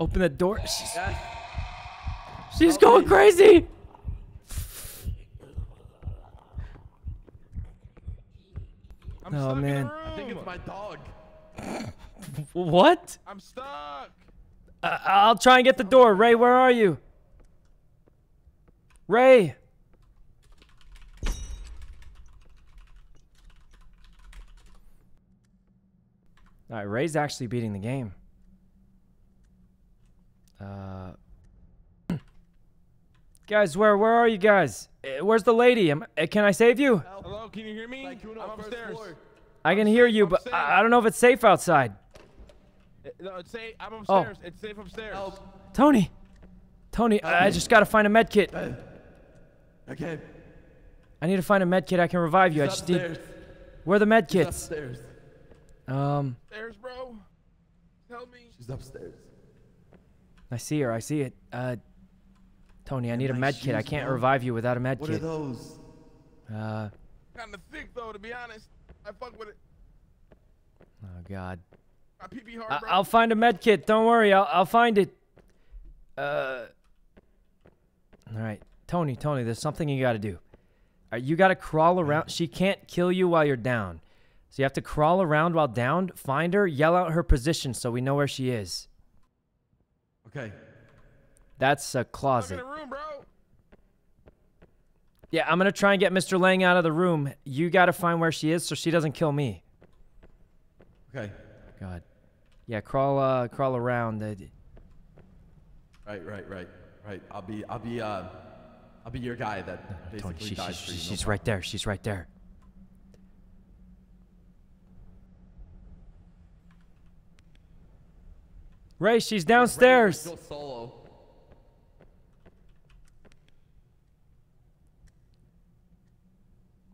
open the door. She's, Yeah. she's going crazy. I'm Oh, stuck man. in the I think it's my dog. *laughs* What? I'm stuck. Uh, I'll try and get the door. Ray, where are you? Ray. All right, Ray's actually beating the game. Uh, *clears throat* guys, where where are you guys? Uh, Where's the lady? Am, uh, can I save you? Hello, can you hear me? Tycoon I'm upstairs. I can hear you, but I, I don't know if it's safe outside. Uh, No, it's safe. I'm upstairs. It's safe upstairs. Help. Tony, Tony, I I just gotta find a med kit. Okay. I need to find a med kit. I can revive you. I She's just need. upstairs. Where are the med She's kits? upstairs. Um, Upstairs, bro. Help me. She's upstairs. I see her. I see it. Uh, Tony, I need a my med kit. I can't bro. revive you without a med What are those? Uh, Kind of thick though, to be honest. I fuck with it. oh God. My pee pee hard, I- bro. I'll find a med kit. Don't worry. I'll I'll find it. Uh. All right, Tony. Tony, there's something you got to do. Uh, you got to crawl around. She can't kill you while you're down. So you have to crawl around while down, find her, yell out her position so we know where she is. Okay. That's a Stuck in closet. the room, bro. Yeah, I'm gonna try and get Mr. Lang out of the room. You gotta find where she is so she doesn't kill me. Okay. God. Yeah, crawl uh crawl around. Right, right, right, right. I'll be, I'll be, uh, I'll be your guy that basically Tony, she, dies she, for you. she's no she's problem. right there. She's right there. Ray, she's downstairs. Go solo.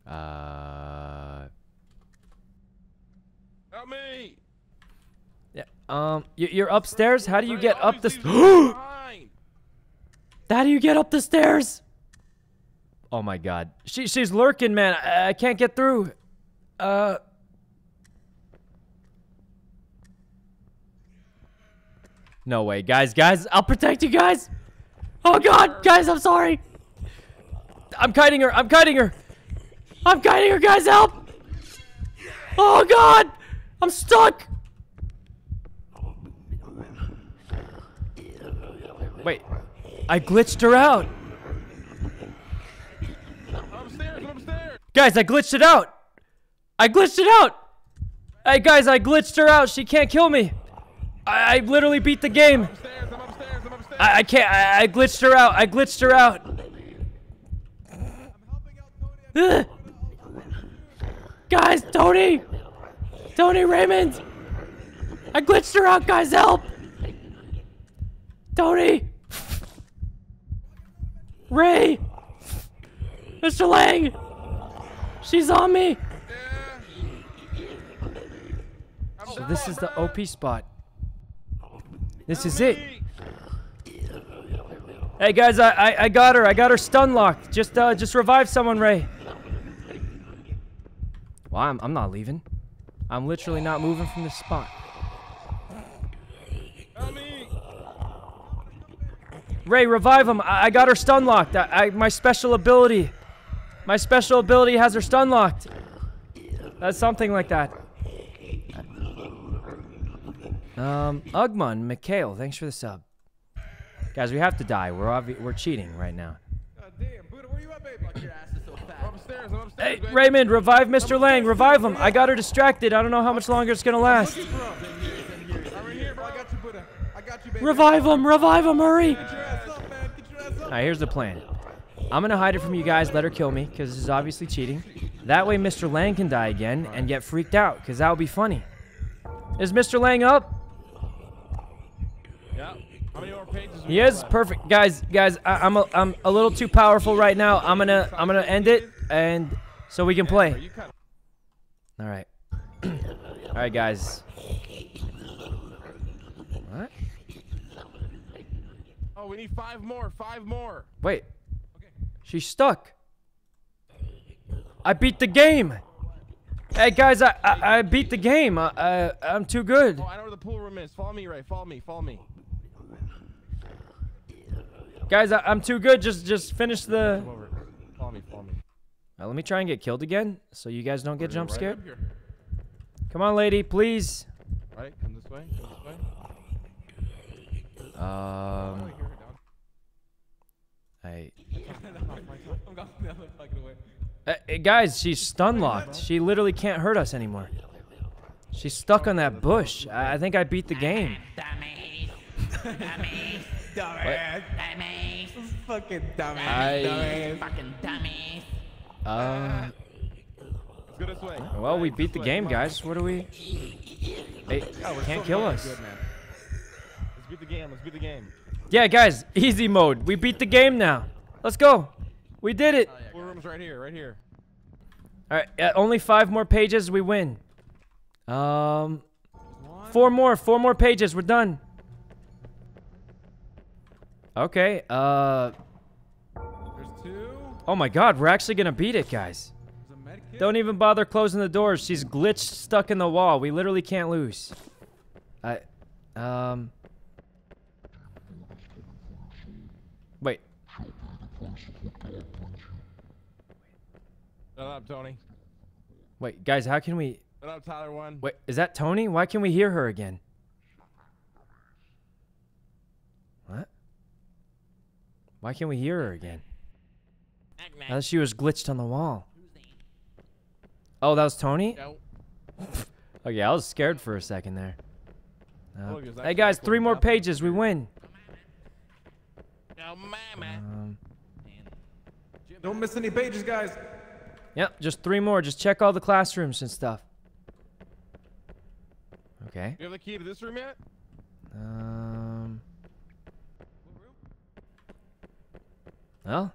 Uh Help me. yeah. Um you, you're upstairs? How do you get up the always leaves me behind. How do you get up the stairs? Oh my god. She she's lurking, man. I, I can't get through. Uh No way, guys, guys. I'll protect you guys. Oh god, guys, I'm sorry. I'm kiting her. I'm kiting her. I'm kiting her, guys. Help. Oh god. I'm stuck. Wait. I glitched her out. Guys, I glitched it out. I glitched it out. Hey, guys, I glitched her out. She can't kill me. I, I literally beat the game. Upstairs. I'm upstairs. I'm upstairs. I, I can't. I, I glitched her out. I glitched her out. Ugh. *sighs* Guys, Tony. Tony Raymond. I glitched her out, guys. Help. Tony. Ray. Mr. Lang. She's on me. So this is the OP spot. This is it. Hey guys, I, I I got her. I got her stun locked. Just uh just revive someone, Ray. Well, I'm I'm not leaving. I'm literally not moving from this spot. Ray, revive him. I, I got her stun locked. I, I my special ability. My special ability has her stun locked. That's something like that. Um, Ugman, Mikhail, thanks for the sub. Guys, we have to die. We're obvi- we're cheating right now. God damn, Buddha, where you at, baby? Fuck your ass is so I'm fat. upstairs. I'm upstairs. Hey. Raymond, revive Mr. Lang. Revive him. I got her distracted. I don't know how much longer it's gonna last. I'm right here, bro. I got you, Buddha. I got you, baby. Revive him. Revive him. Hurry. Get your ass up, man. Get your ass up. All right, here's the plan. I'm gonna hide it from you guys. Let her kill me, because this is obviously cheating. That way, Mr. Lang can die again and get freaked out, because that would be funny. Is Mr. Lang up? Yeah. How many more pages? He is perfect, guys. Guys, I, I'm a, I'm a little too powerful right now. I'm gonna I'm gonna end it. and so we can play. All right. *clears throat* All right, guys. What? Oh, we need five more. Five more. Wait. She's stuck. I beat the game. Hey guys, I I, I beat the game. I, I I'm too good. Oh, I know where the pool room is. Follow me, Ray. Follow me. Follow me. Guys, I, am too good. Just just finish the. Follow me. Follow me. Right, let me try and get killed again, so you guys don't get jump scared. Come on, lady, please. Right, come this way. Come this way. Um. I. *laughs* Uh, guys, she's stun locked. She literally can't hurt us anymore. She's stuck on that bush. I, I think I beat the game. Dummies. Dummies. Dummies. Dummies. Fucking dummies. I- Fucking dummies. Uh. Let's go this way. Well, we beat the game, guys. What do we? They can't kill us. Good. Let's beat the game. Let's beat the game. Yeah, guys, easy mode. We beat the game now. Let's go. We did it. Pool room's right here. Right here. All right, uh, only five more pages. We win. Um, four more. Four more pages. We're done. Okay. Uh. There's two. Oh my God, we're actually gonna beat it, guys. There's a med kit. Don't even bother closing the doors. She's glitched, stuck in the wall. We literally can't lose. I, um. Wait. Shut up, Tony. Wait, guys, how can we? Shut up, Tyler. One. Wait, is that Tony? Why can we hear her again? Why can't we hear her again? I thought she was glitched on the wall. Oh, that was Tony? No. *laughs* Okay, I was scared for a second there. Uh, hey guys, three more pages, we win. Mama. Um, Don't miss any pages, guys. yep, just three more. Just check all the classrooms and stuff. Okay. You have the key to this room yet? Um. Well,